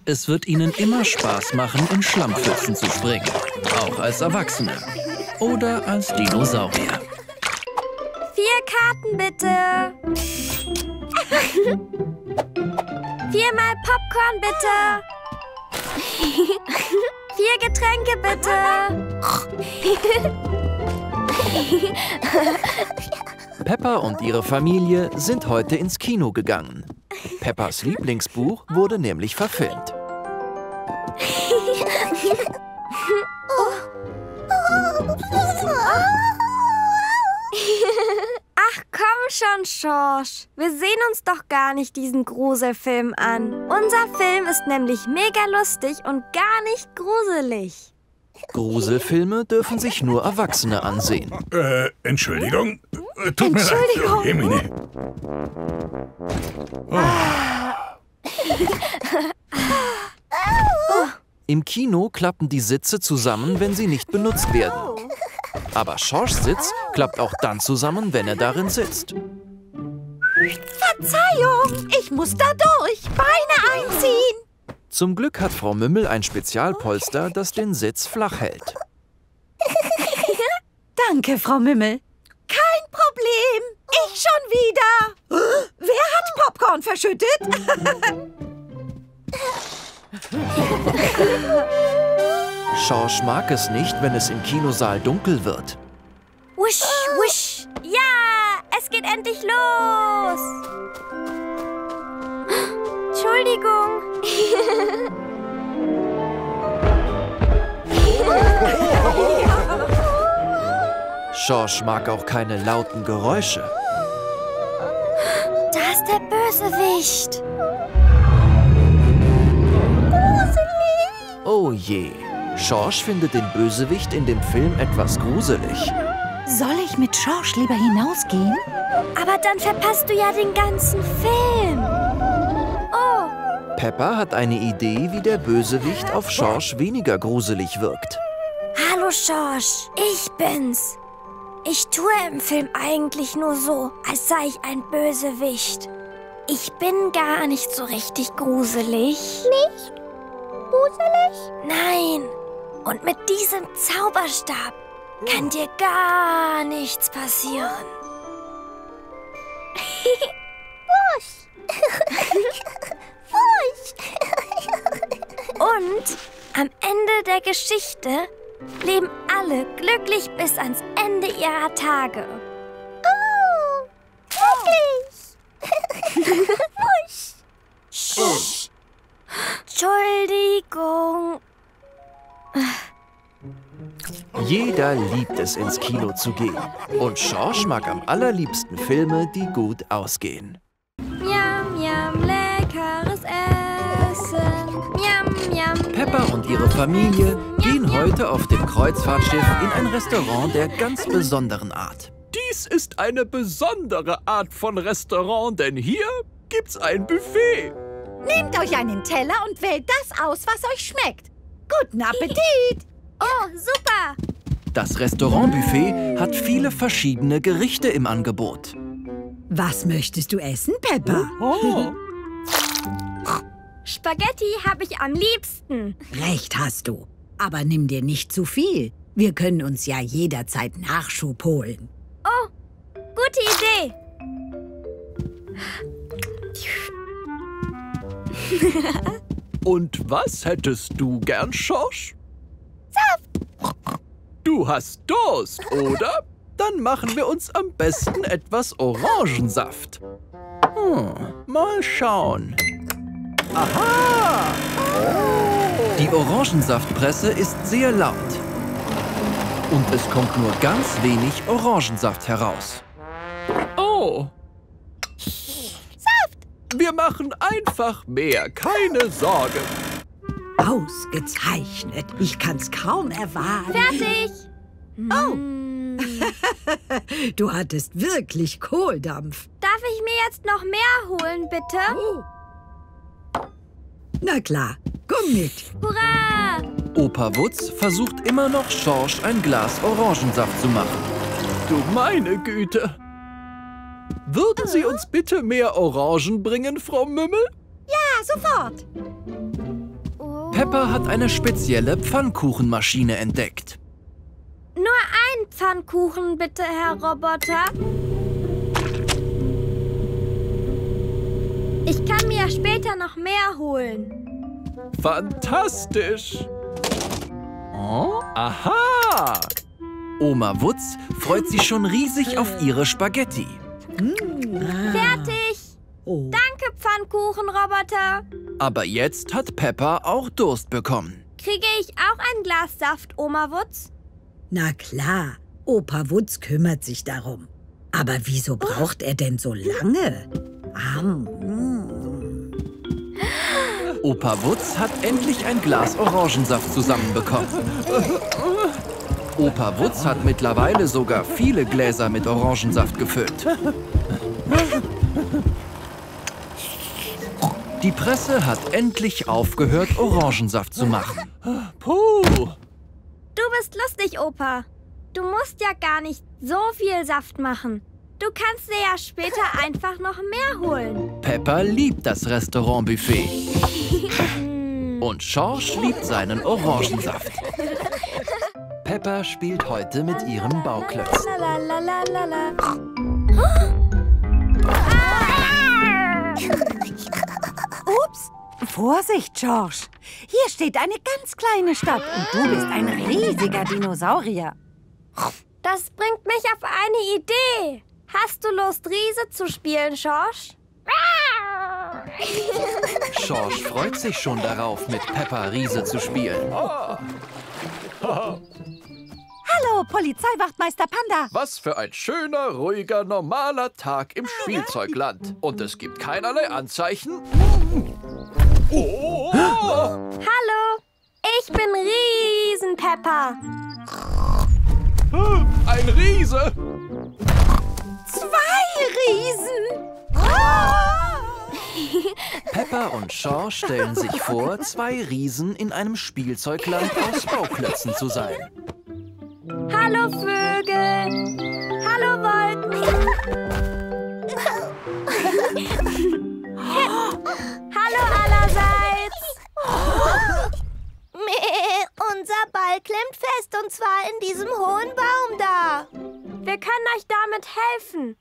Speaker 3: Es wird ihnen immer Spaß machen, in Schlammpfützen zu springen. Auch als Erwachsene. Oder als Dinosaurier.
Speaker 1: Vier Karten bitte. Viermal Popcorn bitte. Vier Getränke bitte.
Speaker 3: Peppa und ihre Familie sind heute ins Kino gegangen. Peppas Lieblingsbuch wurde nämlich verfilmt.
Speaker 1: Ach komm schon, Schorsch. Wir sehen uns doch gar nicht diesen Gruselfilm an. Unser Film ist nämlich mega lustig und gar nicht gruselig.
Speaker 3: Gruselfilme dürfen sich nur Erwachsene ansehen.
Speaker 5: Äh, Entschuldigung. Äh, Tut mir leid.
Speaker 1: Entschuldigung.
Speaker 5: Jemine.
Speaker 3: Im Kino klappen die Sitze zusammen, wenn sie nicht benutzt werden. Aber Schorschs Sitz klappt auch dann zusammen, wenn er darin sitzt.
Speaker 4: Verzeihung, ich muss da durch. Beine einziehen.
Speaker 3: Zum Glück hat Frau Mümmel ein Spezialpolster, das den Sitz flach hält.
Speaker 7: Danke, Frau Mümmel.
Speaker 4: Kein Problem. Ich schon wieder. Wer hat Popcorn verschüttet?
Speaker 3: Schorsch mag es nicht, wenn es im Kinosaal dunkel wird.
Speaker 1: Wusch, wusch. Ja, es geht endlich los. Entschuldigung.
Speaker 3: Schorsch mag auch keine lauten Geräusche.
Speaker 1: Da ist der Bösewicht.
Speaker 3: Oh je. Schorsch findet den Bösewicht in dem Film etwas gruselig.
Speaker 7: Soll ich mit Schorsch lieber hinausgehen?
Speaker 1: Aber dann verpasst du ja den ganzen Film. Oh,
Speaker 3: Peppa hat eine Idee, wie der Bösewicht auf Schorsch weniger gruselig wirkt.
Speaker 1: Hallo, Schorsch. Ich bin's. Ich tue im Film eigentlich nur so, als sei ich ein Bösewicht. Ich bin gar nicht so richtig gruselig.
Speaker 6: Nicht? Gruselig?
Speaker 1: Nein. Und mit diesem Zauberstab kann dir gar nichts passieren.
Speaker 6: Wusch. Wusch.
Speaker 1: Und am Ende der Geschichte leben alle glücklich bis ans Ende ihrer Tage.
Speaker 6: Oh, wirklich? Wusch.
Speaker 1: Entschuldigung.
Speaker 3: Jeder liebt es, ins Kino zu gehen. Und Schorsch mag am allerliebsten Filme, die gut ausgehen.
Speaker 1: Miam, miam, leckeres Essen. Miam, miam.
Speaker 3: Peppa und ihre Familie gehen heute auf dem Kreuzfahrtschiff in ein Restaurant der ganz besonderen Art.
Speaker 9: Dies ist eine besondere Art von Restaurant, denn hier gibt's ein Buffet.
Speaker 4: Nehmt euch einen Teller und wählt das aus, was euch schmeckt. Guten Appetit!
Speaker 1: Oh, super.
Speaker 3: Das Restaurantbuffet hat viele verschiedene Gerichte im Angebot.
Speaker 7: Was möchtest du essen, Peppa?
Speaker 9: Oh,
Speaker 1: Spaghetti habe ich am liebsten.
Speaker 7: Recht hast du. Aber nimm dir nicht zu viel. Wir können uns ja jederzeit Nachschub holen.
Speaker 1: Oh, gute Idee.
Speaker 9: und was hättest du gern, Schorsch? Saft. Du hast Durst, oder? Dann machen wir uns am besten etwas Orangensaft. Hm, mal schauen. Aha!
Speaker 3: Die Orangensaftpresse ist sehr laut. Und es kommt nur ganz wenig Orangensaft heraus.
Speaker 9: Oh. Wir machen einfach mehr, keine Sorge.
Speaker 7: Ausgezeichnet. Ich kann's kaum erwarten.
Speaker 1: Fertig.
Speaker 7: Oh. du hattest wirklich Kohldampf.
Speaker 1: Darf ich mir jetzt noch mehr holen, bitte?
Speaker 7: Oh. Na klar, komm mit.
Speaker 1: Hurra!
Speaker 3: Opa Wutz versucht immer noch Schorsch ein Glas Orangensaft zu machen.
Speaker 9: Du meine Güte. Würden Sie uns bitte mehr Orangen bringen, Frau Mümmel?
Speaker 4: Ja, sofort.
Speaker 3: Peppa hat eine spezielle Pfannkuchenmaschine entdeckt.
Speaker 1: Nur ein Pfannkuchen, bitte, Herr Roboter. Ich kann mir später noch mehr holen.
Speaker 9: Fantastisch. Oh, aha.
Speaker 3: Oma Wutz freut sich schon riesig auf ihre Spaghetti.
Speaker 1: Fertig.
Speaker 7: Oh.
Speaker 1: Danke, Pfannkuchenroboter.
Speaker 3: Aber jetzt hat Peppa auch Durst bekommen.
Speaker 1: Kriege ich auch ein Glas Saft, Oma Wutz?
Speaker 7: Na klar, Opa Wutz kümmert sich darum. Aber wieso braucht er denn so lange? Am, mm.
Speaker 3: Opa Wutz hat endlich ein Glas Orangensaft zusammenbekommen. Opa Wutz hat mittlerweile sogar viele Gläser mit Orangensaft gefüllt. Die Presse hat endlich aufgehört, Orangensaft zu machen.
Speaker 9: Puh.
Speaker 1: Du bist lustig, Opa. Du musst ja gar nicht so viel Saft machen. Du kannst dir ja später einfach noch mehr holen.
Speaker 3: Peppa liebt das Restaurantbuffet. Und Schorsch liebt seinen Orangensaft. Peppa spielt heute mit ihren Bauklötzen.
Speaker 1: La.
Speaker 4: Ups. Vorsicht, George. Hier steht eine ganz kleine Stadt und du bist ein riesiger Dinosaurier.
Speaker 1: Das bringt mich auf eine Idee. Hast du Lust, Riese zu spielen, Schorsch?
Speaker 3: Schorsch freut sich schon darauf, mit Peppa Riese zu spielen.
Speaker 4: Hallo, Polizeiwachtmeister Panda.
Speaker 9: Was für ein schöner, ruhiger, normaler Tag im Spielzeugland. Und es gibt keinerlei Anzeichen. Oh!
Speaker 1: Hallo, ich bin Riesenpepper.
Speaker 9: Ein Riese!
Speaker 4: Zwei Riesen.
Speaker 3: Peppa und Shaw stellen sich vor, zwei Riesen in einem Spielzeugland aus Bauklötzen zu sein.
Speaker 1: Hallo Vögel. Hallo Wolken. Hallo allerseits.
Speaker 2: Unser Ball klemmt fest und zwar in diesem hohen Baum da.
Speaker 1: Wir können euch damit helfen.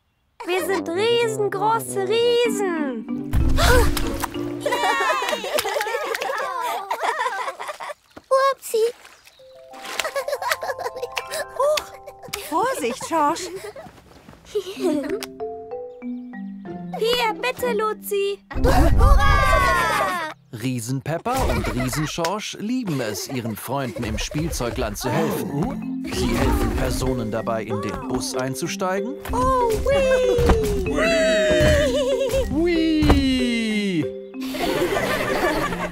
Speaker 1: Wir sind riesengroße Riesen.
Speaker 2: Upsi.
Speaker 4: Vorsicht, Schorsch.
Speaker 1: Hier, bitte, Luzi.
Speaker 2: Hurra!
Speaker 3: Riesen-Peppa und Riesen-Schorsch lieben es, ihren Freunden im Spielzeugland zu helfen. Sie helfen Personen dabei, in den Bus einzusteigen. Whee!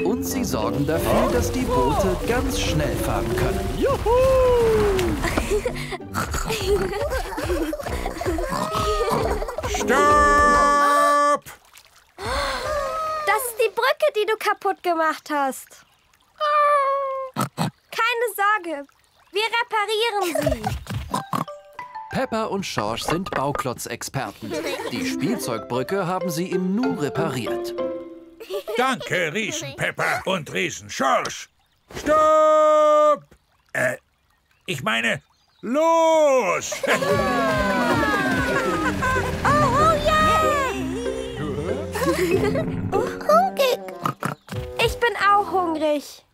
Speaker 3: Und sie sorgen dafür, dass die Boote ganz schnell fahren können.
Speaker 5: Stopp!
Speaker 1: Das ist die Brücke, die du kaputt gemacht hast. Keine Sorge. Wir reparieren sie.
Speaker 3: Peppa und Schorsch sind Bauklotzexperten. Die Spielzeugbrücke haben sie im Nu repariert.
Speaker 5: Danke, Riesenpepper und Riesenschorsch. Stopp! Äh, ich meine, los!
Speaker 1: Ich bin auch hungrig.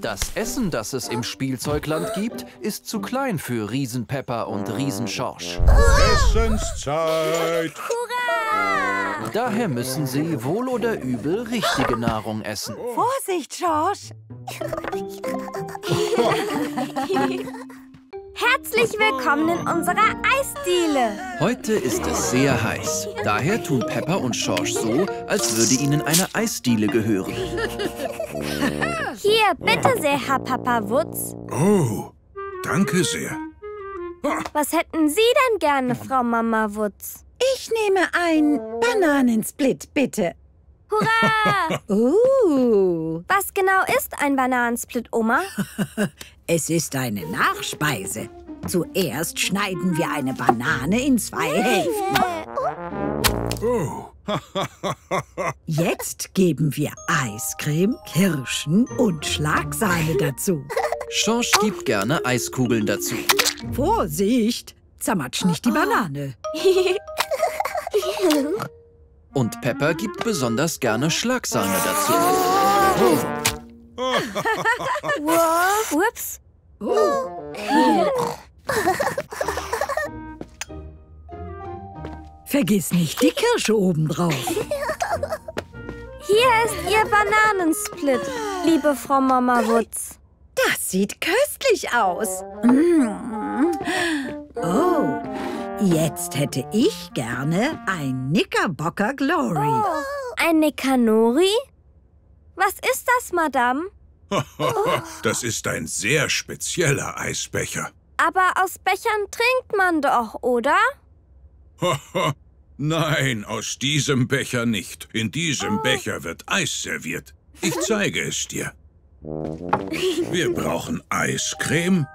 Speaker 3: Das Essen, das es im Spielzeugland gibt, ist zu klein für Riesenpeppa und Riesenschorsch.
Speaker 5: Essenszeit!
Speaker 1: Hurra!
Speaker 3: Daher müssen sie wohl oder übel richtige Nahrung essen.
Speaker 4: Vorsicht, Schorsch.
Speaker 1: Herzlich willkommen in unserer Eisdiele.
Speaker 3: Heute ist es sehr heiß. Daher tun Peppa und Schorsch so, als würde ihnen eine Eisdiele gehören.
Speaker 1: Hier, bitte sehr, Herr Papa Wutz.
Speaker 5: Oh, danke sehr.
Speaker 1: Was hätten Sie denn gerne, Frau Mama Wutz?
Speaker 7: Ich nehme ein Bananensplit, bitte.
Speaker 1: Hurra!
Speaker 7: Uh,
Speaker 1: Was genau ist ein Bananensplit, Oma?
Speaker 7: es ist eine Nachspeise. Zuerst schneiden wir eine Banane in zwei Hälften.
Speaker 5: Oh,
Speaker 7: Jetzt geben wir Eiscreme, Kirschen und Schlagsahne dazu.
Speaker 3: Schorsch gibt gerne Eiskugeln dazu.
Speaker 7: Vorsicht! Zermatsch nicht die Banane.
Speaker 3: Und Peppa gibt besonders gerne Schlagsahne dazu.
Speaker 1: Wow. Ups.
Speaker 7: Vergiss nicht die Kirsche obendrauf.
Speaker 1: Hier ist Ihr Bananensplit, liebe Frau Mama Wutz.
Speaker 7: Das sieht köstlich aus. Mm. Oh, jetzt hätte ich gerne ein Knickerbocker Glory.
Speaker 1: Ein Nikanori? Was ist das, Madame?
Speaker 5: das ist ein sehr spezieller Eisbecher.
Speaker 1: Aber aus Bechern trinkt man doch, oder?
Speaker 5: Nein, aus diesem Becher nicht. In diesem Becher wird Eis serviert. Ich zeige es dir. Wir brauchen Eiscreme,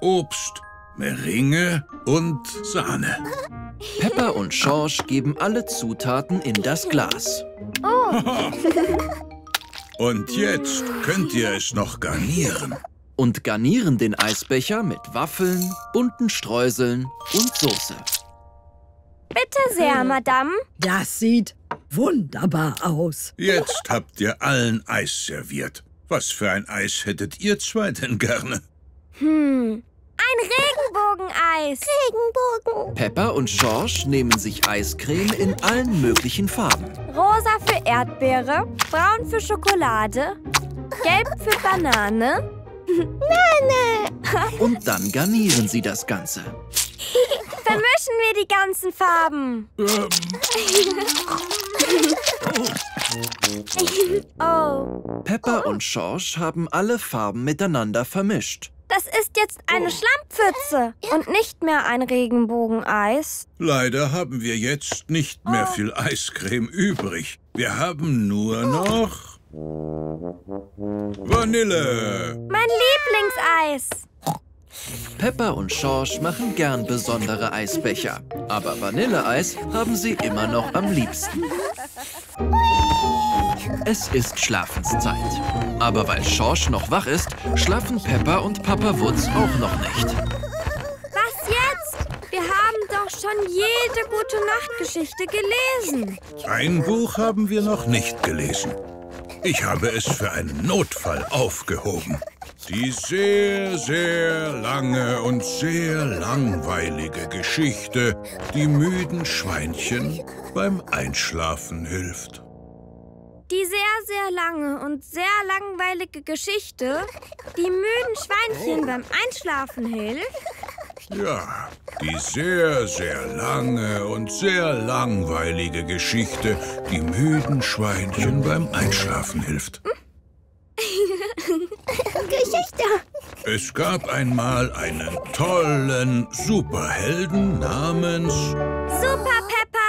Speaker 5: Obst, Meringe und Sahne.
Speaker 3: Peppa und Schorsch geben alle Zutaten in das Glas.
Speaker 5: Und jetzt könnt ihr es noch garnieren.
Speaker 3: Und garnieren den Eisbecher mit Waffeln, bunten Streuseln und Soße.
Speaker 1: Bitte sehr, Madame.
Speaker 7: Das sieht wunderbar aus.
Speaker 5: Jetzt habt ihr allen Eis serviert. Was für ein Eis hättet ihr zwei denn gerne?
Speaker 1: Hm. Ein Regenbogeneis.
Speaker 2: Regenbogen.
Speaker 3: Peppa und Schorsch nehmen sich Eiscreme in allen möglichen Farben.
Speaker 1: Rosa für Erdbeere, braun für Schokolade, gelb für Banane.
Speaker 3: Und dann garnieren sie das Ganze.
Speaker 1: Vermischen wir die ganzen Farben. oh,
Speaker 3: Peppa und Schorsch haben alle Farben miteinander vermischt.
Speaker 1: Das ist jetzt eine Schlammpfütze und nicht mehr ein Regenbogeneis.
Speaker 5: Leider haben wir jetzt nicht mehr viel Eiscreme übrig. Wir haben nur noch Vanille.
Speaker 1: Mein Lieblingseis.
Speaker 3: Peppa und Schorsch machen gern besondere Eisbecher. Aber Vanilleeis haben sie immer noch am liebsten. Es ist Schlafenszeit. Aber weil Schorsch noch wach ist, schlafen Peppa und Papa Wutz auch noch nicht.
Speaker 1: Was jetzt? Wir haben doch schon jede gute Nachtgeschichte gelesen.
Speaker 5: Ein Buch haben wir noch nicht gelesen. Ich habe es für einen Notfall aufgehoben. Die sehr, sehr lange und sehr langweilige Geschichte, die müden Schweinchen beim Einschlafen hilft.
Speaker 1: Die sehr, sehr lange und sehr langweilige Geschichte, die müden Schweinchen beim Einschlafen hilft.
Speaker 5: Ja, die sehr, sehr lange und sehr langweilige Geschichte, die müden Schweinchen beim Einschlafen hilft.
Speaker 6: Geschichte.
Speaker 5: Es gab einmal einen tollen Superhelden namens...
Speaker 1: Super Peppa!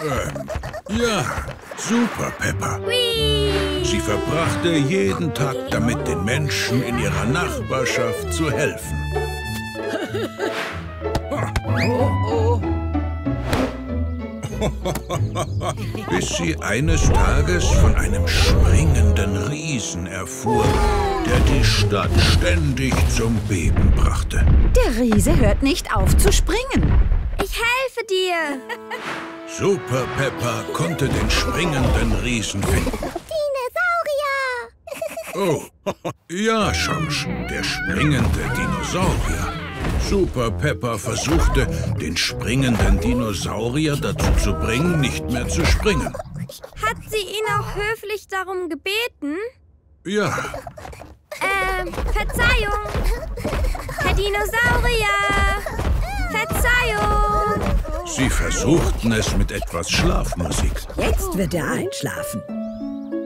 Speaker 5: Ähm, ja, Super Pepper.
Speaker 1: Whee!
Speaker 5: Sie verbrachte jeden Tag damit, den Menschen in ihrer Nachbarschaft zu helfen. Bis sie eines Tages von einem springenden Riesen erfuhr, der die Stadt ständig zum Beben brachte.
Speaker 4: Der Riese hört nicht auf zu springen.
Speaker 1: Ich helfe dir.
Speaker 5: Super Pepper konnte den springenden Riesen finden.
Speaker 6: Dinosaurier.
Speaker 5: Oh, ja, Schorsch, der springende Dinosaurier. Super Pepper versuchte, den springenden Dinosaurier dazu zu bringen, nicht mehr zu springen.
Speaker 1: Hat sie ihn auch höflich darum gebeten?
Speaker 5: Ja,
Speaker 1: Ähm, Verzeihung. Herr Dinosaurier. Verzeihung.
Speaker 5: sie versuchten es mit etwas Schlafmusik.
Speaker 7: Jetzt wird er einschlafen.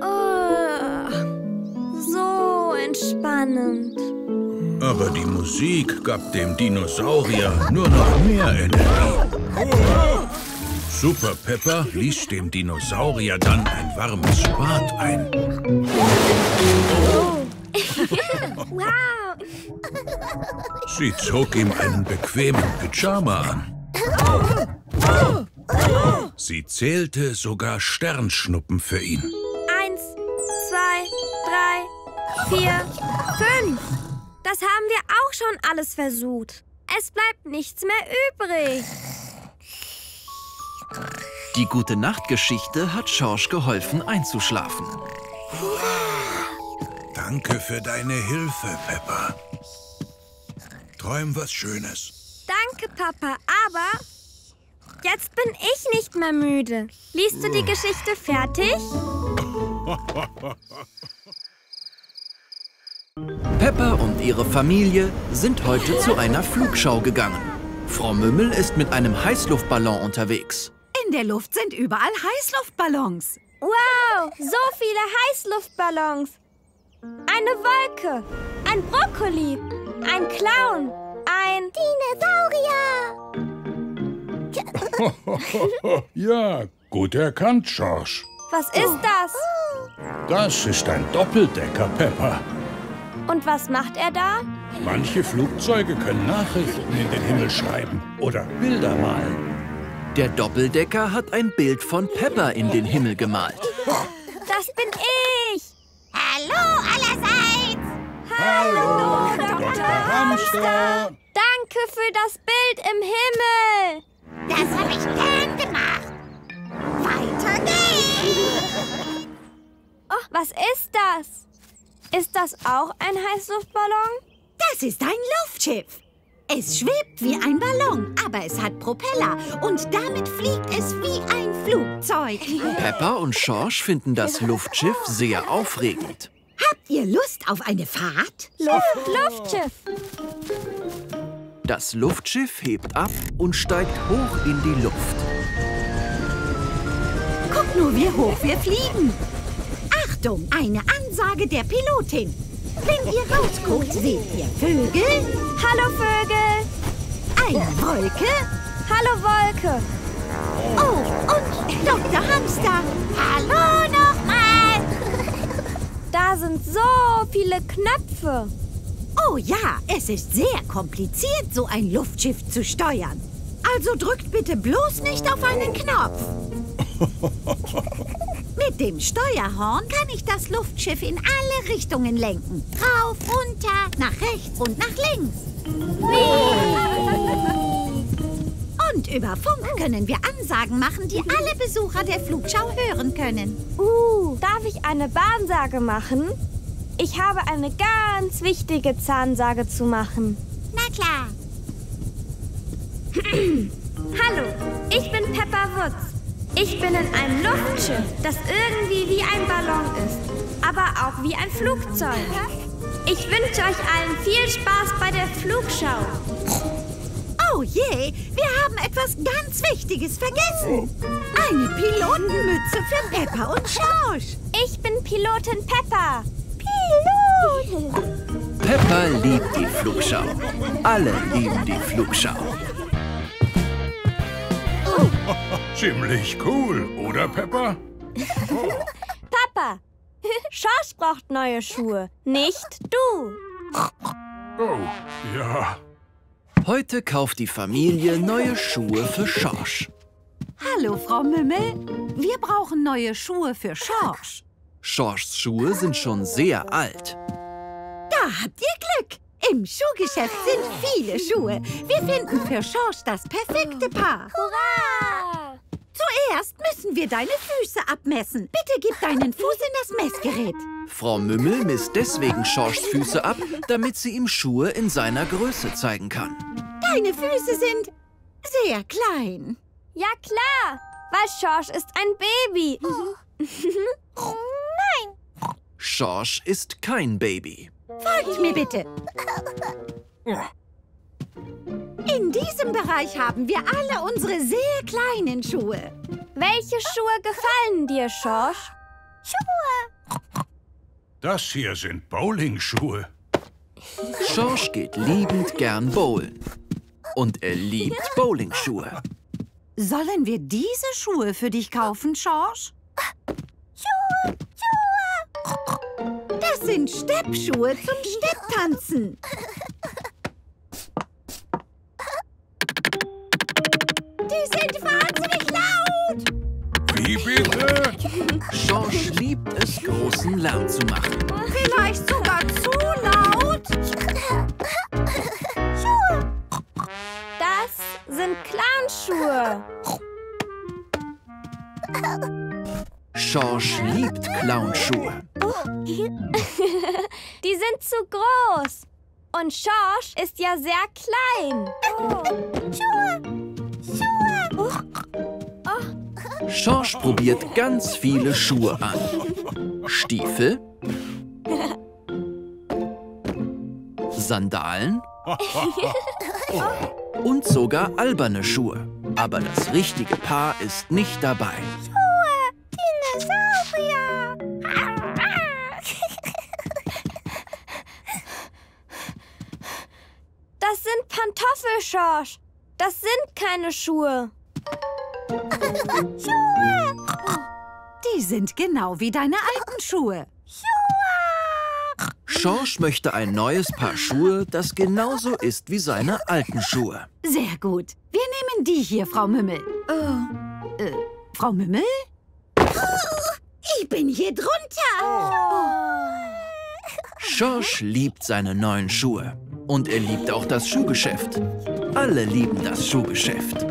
Speaker 1: Oh, so entspannend.
Speaker 5: Aber die Musik gab dem Dinosaurier nur noch mehr Energie. Super Pepper ließ dem Dinosaurier dann ein warmes Bad ein.
Speaker 1: Wow.
Speaker 5: Sie zog ihm einen bequemen Pyjama an. Sie zählte sogar Sternschnuppen für ihn.
Speaker 1: Eins, zwei, drei, vier, fünf. Das haben wir auch schon alles versucht. Es bleibt nichts mehr übrig.
Speaker 3: Die gute Nachtgeschichte hat Schorsch geholfen einzuschlafen.
Speaker 5: Danke für deine Hilfe, Pepper. Träum was Schönes.
Speaker 1: Danke, Papa, aber jetzt bin ich nicht mehr müde. Liest du die Geschichte fertig?
Speaker 3: Peppa und ihre Familie sind heute zu einer Flugschau gegangen. Frau Mümmel ist mit einem Heißluftballon unterwegs.
Speaker 4: In der Luft sind überall Heißluftballons.
Speaker 1: Wow, so viele Heißluftballons. Eine Wolke, ein Brokkoli, ein Clown, ein
Speaker 6: Dinosaurier.
Speaker 5: Ja, gut erkannt, Schorsch.
Speaker 1: Was ist das?
Speaker 5: Das ist ein Doppeldecker, Pepper.
Speaker 1: Und was macht er da?
Speaker 5: Manche Flugzeuge können Nachrichten in den Himmel schreiben oder Bilder malen.
Speaker 3: Der Doppeldecker hat ein Bild von Peppa in den Himmel gemalt.
Speaker 1: Das bin ich.
Speaker 6: Hallo allerseits.
Speaker 5: Hallo,
Speaker 1: Dr.
Speaker 5: Hamster.
Speaker 1: Danke für das Bild im Himmel.
Speaker 6: Das habe ich gern gemacht. Weiter geht's.
Speaker 1: Oh, was ist das? Ist das auch ein Heißluftballon?
Speaker 4: Das ist ein Luftschiff. Es schwebt wie ein Ballon, aber es hat Propeller und damit fliegt es wie ein Flugzeug.
Speaker 3: Peppa und Schorsch finden das Luftschiff sehr aufregend.
Speaker 4: Habt ihr Lust auf eine Fahrt?
Speaker 1: Luft, Luftschiff.
Speaker 3: Das Luftschiff hebt ab und steigt hoch in die Luft.
Speaker 4: Guck nur, wie hoch wir fliegen. Achtung, eine Ansage der Pilotin. Wenn ihr rausguckt, seht ihr Vögel,
Speaker 1: Hallo Vögel.
Speaker 4: eine Wolke
Speaker 1: Hallo Wolke.
Speaker 4: oh, und Dr. Hamster. Hallo nochmal.
Speaker 1: Da sind so viele Knöpfe.
Speaker 4: Oh ja, es ist sehr kompliziert, so ein Luftschiff zu steuern. Also drückt bitte bloß nicht auf einen Knopf. Mit dem Steuerhorn kann ich das Luftschiff in alle Richtungen lenken. Rauf, runter, nach rechts und nach links. Und über Funk können wir Ansagen machen, die alle Besucher der Flugschau hören können.
Speaker 1: Uh, darf ich eine Bahnsage machen? Ich habe eine ganz wichtige Zahnsage zu machen.
Speaker 2: Na klar.
Speaker 1: Hallo, ich bin Peppa Wutz. Ich bin in einem Luftschiff, das irgendwie wie ein Ballon ist, aber auch wie ein Flugzeug. Ich wünsche euch allen viel Spaß bei der Flugschau.
Speaker 4: Oh je, wir haben etwas ganz Wichtiges vergessen. Eine Pilotenmütze für Peppa und Schorsch.
Speaker 1: Ich bin Pilotin Peppa.
Speaker 4: Pilot!
Speaker 3: Peppa liebt die Flugschau. Alle lieben die Flugschau.
Speaker 5: Ziemlich cool, oder Pepper?
Speaker 1: Papa, Schorsch braucht neue Schuhe, nicht du.
Speaker 5: Oh, ja.
Speaker 3: Heute kauft die Familie neue Schuhe für Schorsch.
Speaker 10: Hallo, Frau Mümmel. Wir brauchen neue Schuhe für Schorsch.
Speaker 3: Schorschs Schuhe sind schon sehr alt.
Speaker 4: Da habt ihr Glück. Im Schuhgeschäft sind viele Schuhe. Wir finden für Schorsch das perfekte Paar.
Speaker 1: Hurra!
Speaker 4: Zuerst müssen wir deine Füße abmessen. Bitte gib deinen Fuß in das Messgerät.
Speaker 3: Frau Mümmel misst deswegen Schorschs Füße ab, damit sie ihm Schuhe in seiner Größe zeigen kann.
Speaker 4: Deine Füße sind sehr klein.
Speaker 1: Ja klar, weil Schorsch ist ein Baby.
Speaker 3: Schorsch ist kein Baby.
Speaker 4: Folgt mir bitte. In diesem Bereich haben wir alle unsere sehr kleinen Schuhe.
Speaker 1: Welche Schuhe gefallen dir, Schorsch?
Speaker 5: Das hier sind Bowlingschuhe.
Speaker 3: Schorsch geht liebend gern bowlen. Und er liebt Bowlingschuhe.
Speaker 10: Sollen wir diese Schuhe für dich kaufen, Schorsch?
Speaker 4: Das sind Steppschuhe zum Stepptanzen. Die sind wahnsinnig laut.
Speaker 5: Wie bitte?
Speaker 3: Schorsch liebt es, großen Lärm zu machen.
Speaker 4: Vielleicht sogar zu laut.
Speaker 1: Das sind Clownschuhe.
Speaker 3: Schorsch liebt Clownschuhe.
Speaker 1: Die sind zu groß. Und Schorsch ist ja sehr klein.
Speaker 3: Schorsch probiert ganz viele Schuhe an. Stiefel, Sandalen und sogar alberne Schuhe. Aber das richtige Paar ist nicht dabei.
Speaker 1: Das sind Pantoffel, Schorsch. Das sind keine Schuhe.
Speaker 10: Die sind genau wie deine alten Schuhe.
Speaker 3: Schorsch möchte ein neues Paar Schuhe, das genauso ist wie seine alten Schuhe.
Speaker 10: Sehr gut. Wir nehmen die hier, Frau Mümmel. Äh, äh, Frau Mümmel?
Speaker 4: Ich bin hier drunter.
Speaker 3: Schorsch liebt seine neuen Schuhe. Und er liebt auch das Schuhgeschäft. Alle lieben das Schuhgeschäft.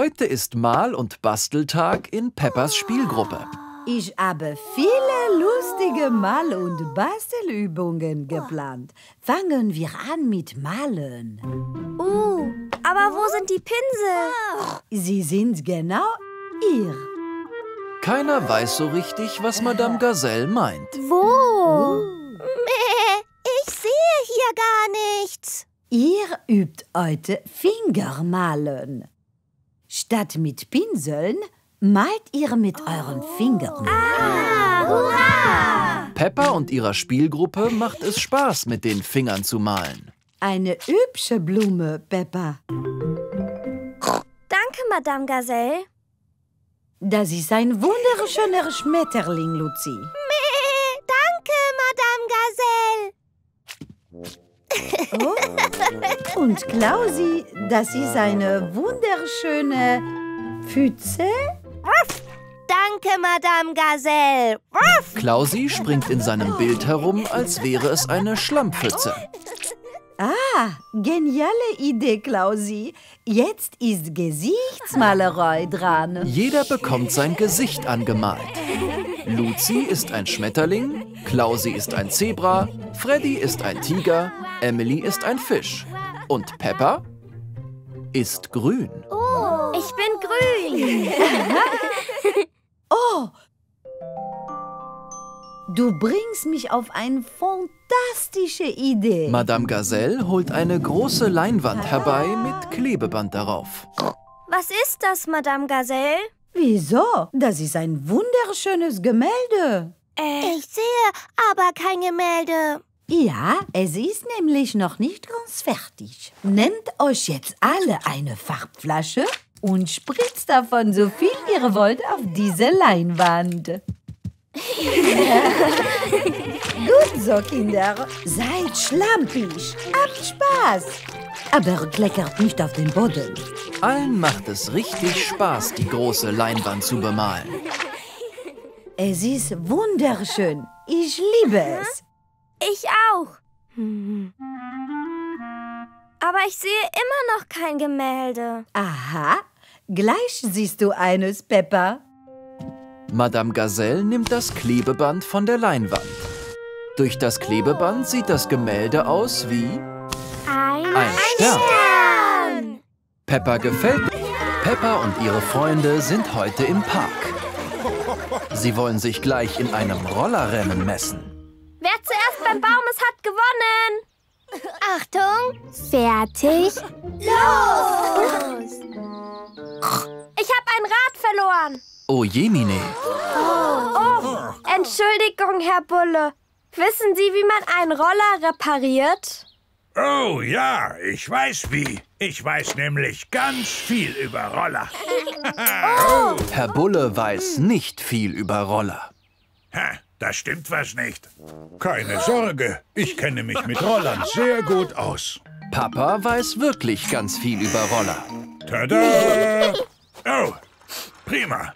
Speaker 3: Heute ist Mal- und Basteltag in Peppas Spielgruppe.
Speaker 4: Ich habe viele lustige Mal- und Bastelübungen geplant. Fangen wir an mit Malen.
Speaker 1: Uh, aber wo sind die Pinsel?
Speaker 4: Sie sind genau hier.
Speaker 3: Keiner weiß so richtig, was Madame Gazelle meint.
Speaker 2: Wo?
Speaker 11: Ich sehe
Speaker 2: ja gar nichts.
Speaker 4: Ihr übt heute Fingermalen. Statt mit Pinseln malt ihr mit euren Fingern.
Speaker 1: Ah, hurra!
Speaker 3: Peppa und ihrer Spielgruppe macht es Spaß, mit den Fingern zu malen.
Speaker 4: Eine hübsche Blume, Peppa.
Speaker 1: Danke, Madame Gazelle.
Speaker 4: Das ist ein wunderschöner Schmetterling, Luzi.
Speaker 2: Meh, danke, Madame Gazelle.
Speaker 4: Oh. Und Klausi, das ist eine wunderschöne Pfütze.
Speaker 2: Danke, Madame Gazelle.
Speaker 3: Klausi springt in seinem Bild herum, als wäre es eine Schlammpfütze.
Speaker 4: Ah, geniale Idee, Klausi. Jetzt ist Gesichtsmalerei dran.
Speaker 3: Jeder bekommt sein Gesicht angemalt. Luzi ist ein Schmetterling, Klausi ist ein Zebra, Freddy ist ein Tiger, Emily ist ein Fisch. Und Peppa ist grün.
Speaker 1: Ich bin grün.
Speaker 4: Oh, du bringst mich auf eine fantastische Idee.
Speaker 3: Madame Gazelle holt eine große Leinwand herbei mit Klebeband darauf.
Speaker 1: Was ist das, Madame Gazelle?
Speaker 4: Wieso? Das ist ein wunderschönes Gemälde.
Speaker 1: Äh,
Speaker 2: Ich sehe aber kein Gemälde.
Speaker 4: Ja, es ist nämlich noch nicht ganz fertig. Nehmt euch jetzt alle eine Farbflasche und spritzt davon so viel ihr wollt auf diese Leinwand. Gut so, Kinder. Seid schlampig. Habt Spaß. Aber kleckert nicht auf den Boden.
Speaker 3: Allen macht es richtig Spaß, die große Leinwand zu bemalen.
Speaker 4: Es ist wunderschön. Ich liebe es.
Speaker 1: ich auch. Aber ich sehe immer noch kein Gemälde.
Speaker 4: Aha, gleich siehst du eines, Peppa.
Speaker 3: Madame Gazelle nimmt das Klebeband von der Leinwand. Durch das Klebeband sieht das Gemälde aus wie
Speaker 6: Ein,
Speaker 3: ein Stern.
Speaker 1: Stern.
Speaker 3: Peppa gefällt. Peppa und ihre Freunde sind heute im Park. Sie wollen sich gleich in einem Rollerrennen messen.
Speaker 1: Wer zuerst beim Baum ist, hat gewonnen.
Speaker 6: Achtung, fertig, los!
Speaker 1: Ich habe ein Rad verloren.
Speaker 3: Oh Jemine,
Speaker 1: Oh, Entschuldigung, Herr Bulle. Wissen Sie, wie man einen Roller repariert?
Speaker 5: Oh ja, ich weiß wie. Ich weiß nämlich ganz viel über Roller.
Speaker 3: Herr Bulle weiß nicht viel über Roller.
Speaker 5: Ha, da stimmt was nicht. Keine Sorge, ich kenne mich mit Rollern sehr gut aus.
Speaker 3: Papa weiß wirklich ganz viel über Roller.
Speaker 5: Tada! Oh, prima.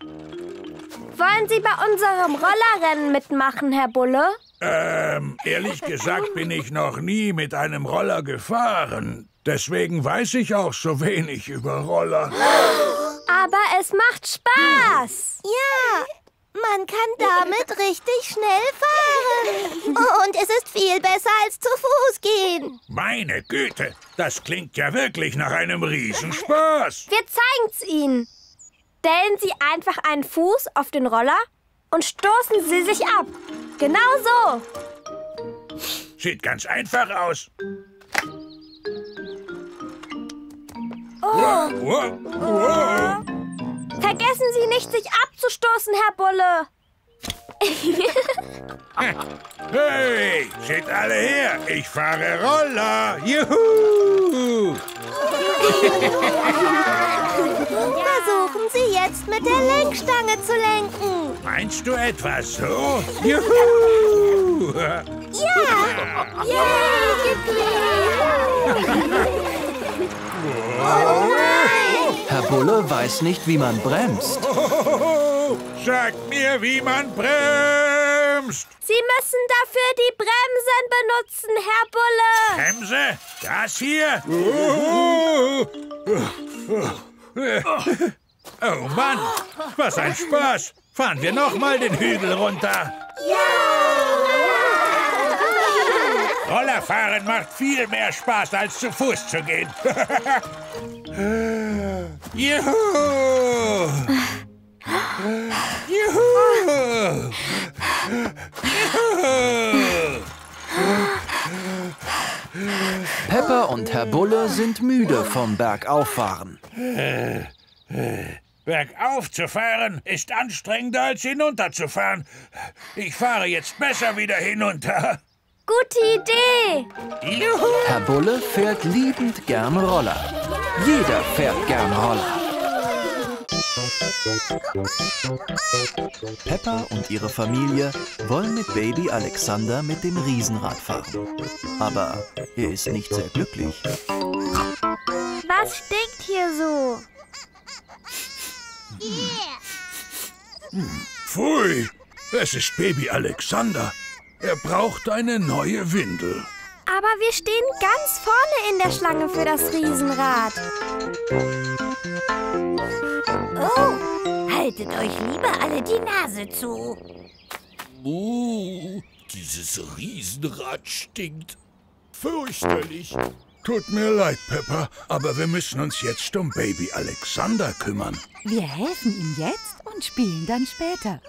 Speaker 1: Wollen Sie bei unserem Rollerrennen mitmachen, Herr Bulle?
Speaker 5: Ähm, ehrlich gesagt bin ich noch nie mit einem Roller gefahren. Deswegen weiß ich auch so wenig über Roller.
Speaker 1: Aber es macht Spaß.
Speaker 2: Ja, man kann damit richtig schnell fahren. Und es ist viel besser als zu Fuß gehen.
Speaker 5: Meine Güte, das klingt ja wirklich nach einem Riesenspaß.
Speaker 1: Wir zeigen's Ihnen. Stellen Sie einfach einen Fuß auf den Roller und stoßen Sie sich ab. Genau so.
Speaker 5: Sieht ganz einfach aus.
Speaker 1: Oh,
Speaker 5: Wow, wow.
Speaker 1: vergessen Sie nicht, sich abzustoßen, Herr Bulle.
Speaker 5: Hey, seht alle her, ich fahre Roller. Juhu!
Speaker 2: Versuchen Sie jetzt mit der Lenkstange zu lenken.
Speaker 5: Meinst du etwa so? Juhu!
Speaker 3: Herr Bulle weiß nicht, wie man bremst.
Speaker 5: Oh, Sagt mir, wie man bremst.
Speaker 1: Sie müssen dafür die Bremsen benutzen, Herr Bulle.
Speaker 5: Bremse, das hier. Oh Mann, was ein Spaß. Fahren wir noch mal den Hügel runter. Rollerfahren macht viel mehr Spaß, als zu Fuß zu gehen. Juhu! Juhu! Juhu!
Speaker 3: und Herr Bulle sind müde vom Bergauffahren.
Speaker 5: Bergauf zu fahren ist anstrengender als hinunterzufahren. Ich fahre jetzt besser wieder hinunter.
Speaker 1: Gute Idee.
Speaker 3: Herr Bulle fährt liebend gern Roller. Jeder fährt gern Roller. Peppa und ihre Familie wollen mit Baby Alexander mit dem Riesenrad fahren. Aber er ist nicht sehr glücklich.
Speaker 1: Was stinkt hier so?
Speaker 5: Pfui, es ist Baby Alexander. Er braucht eine neue Windel.
Speaker 1: Aber wir stehen ganz vorne in der Schlange für das Riesenrad.
Speaker 7: Oh, haltet euch lieber alle die Nase zu.
Speaker 5: Oh, dieses Riesenrad stinkt. Fürchterlich. Tut mir leid, Peppa, aber wir müssen uns jetzt um Baby Alexander kümmern.
Speaker 7: Wir helfen ihm jetzt und spielen dann später.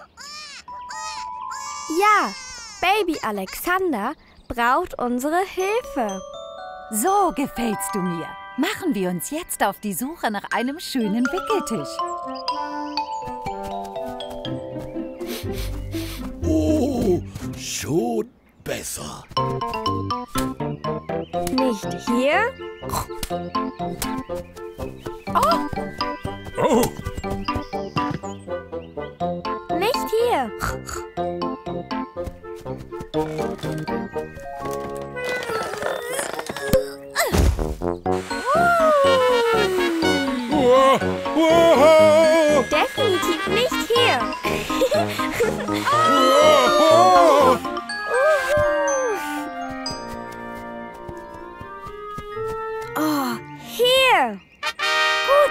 Speaker 1: Ja, Baby Alexander braucht unsere Hilfe.
Speaker 7: So gefällst du mir. Machen wir uns jetzt auf die Suche nach einem schönen Wickeltisch.
Speaker 5: Oh, schon besser.
Speaker 1: Nicht hier,
Speaker 5: Oh,
Speaker 1: nicht hier.
Speaker 5: Wow, wow,
Speaker 1: Definitiv nicht hier.
Speaker 5: wow.
Speaker 1: Oh, hier.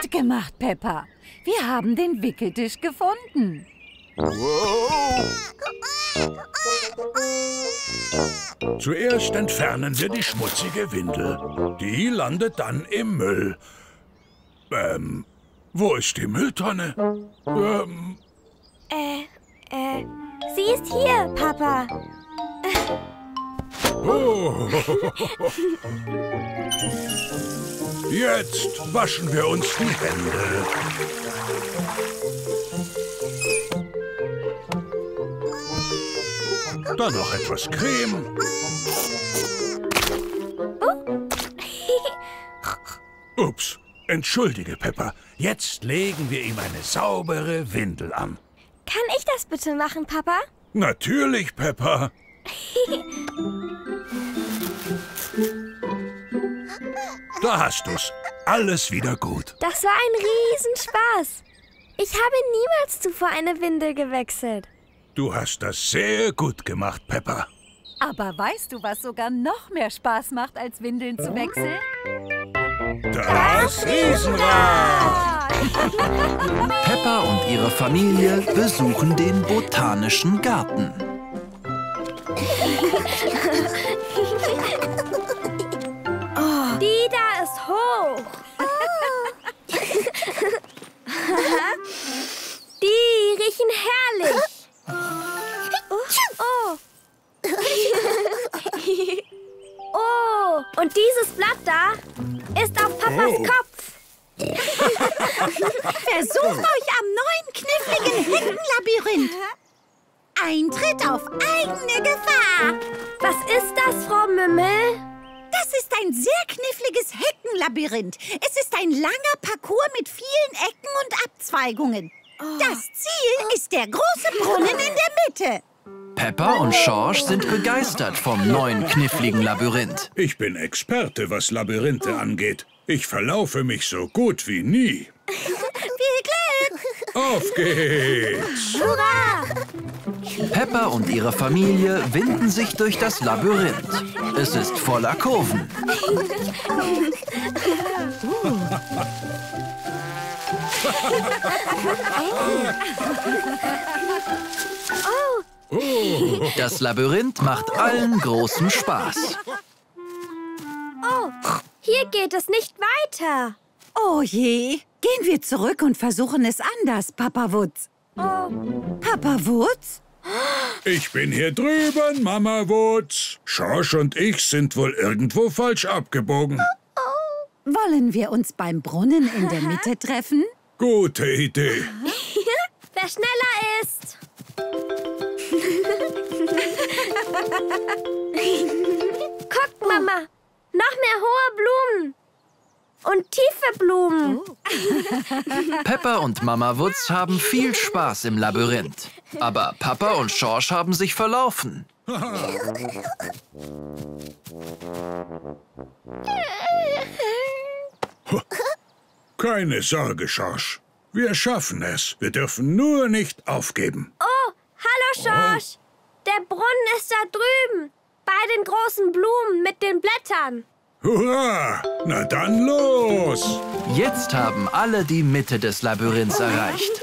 Speaker 7: Gut gemacht, Peppa. Wir haben den Wickeltisch gefunden.
Speaker 5: Zuerst entfernen wir die schmutzige Windel. Die landet dann im Müll. Ähm, wo ist die Mülltonne? Ähm,
Speaker 1: Äh, äh, sie ist hier, Papa.
Speaker 5: oh. Jetzt waschen wir uns die Hände. Dann noch etwas Creme. Ups, entschuldige, Peppa. Jetzt legen wir ihm eine saubere Windel an.
Speaker 1: Kann ich das bitte machen, Papa?
Speaker 5: Natürlich, Peppa. Da hast du's. Alles wieder gut.
Speaker 1: Das war ein Riesenspaß. Ich habe niemals zuvor eine Windel gewechselt.
Speaker 5: Du hast das sehr gut gemacht, Peppa.
Speaker 7: Aber weißt du, was sogar noch mehr Spaß macht, als Windeln zu wechseln?
Speaker 5: Das Riesenrad!
Speaker 3: Peppa und ihre Familie besuchen den Botanischen Garten.
Speaker 1: Die da ist hoch. Die riechen herrlich. Oh. Oh, und dieses Blatt da ist auf Papas
Speaker 5: Oh.
Speaker 1: Kopf.
Speaker 4: Versucht euch am neuen kniffligen Heckenlabyrinth. Eintritt auf eigene Gefahr.
Speaker 1: Was ist das, Frau Mümmel?
Speaker 4: Das ist ein sehr kniffliges Heckenlabyrinth. Es ist ein langer Parcours mit vielen Ecken und Abzweigungen. Das Ziel ist der große Brunnen in der Mitte.
Speaker 3: Peppa und Schorsch sind begeistert vom neuen kniffligen Labyrinth.
Speaker 5: Ich bin Experte, was Labyrinthe angeht. Ich verlaufe mich so gut wie nie.
Speaker 4: Viel Glück!
Speaker 5: Auf geht's!
Speaker 3: Peppa und ihre Familie winden sich durch das Labyrinth. Es ist voller Kurven. Das Labyrinth macht allen großen Spaß.
Speaker 1: Oh, hier geht es nicht weiter.
Speaker 7: Oh je. Gehen wir zurück und versuchen es anders, Papa Wutz.
Speaker 1: Oh,
Speaker 7: Papa Wutz?
Speaker 5: Ich bin hier drüben, Mama Wutz. Schorsch und ich sind wohl irgendwo falsch abgebogen.
Speaker 4: Wollen wir uns beim Brunnen in der Mitte treffen?
Speaker 5: Gute Idee.
Speaker 1: Wer schneller ist. Guck, Mama. Noch mehr hohe Blumen. Und tiefe Blumen.
Speaker 3: Peppa und Mama Wutz haben viel Spaß im Labyrinth. Aber Papa und Schorsch haben sich verlaufen.
Speaker 5: Keine Sorge, Schorsch. Wir schaffen es. Wir dürfen nur nicht aufgeben.
Speaker 1: Oh, hallo, Schorsch. Der Brunnen ist da drüben. Bei den großen Blumen mit den Blättern.
Speaker 5: Hurra! Na dann los!
Speaker 3: Jetzt haben alle die Mitte des Labyrinths erreicht.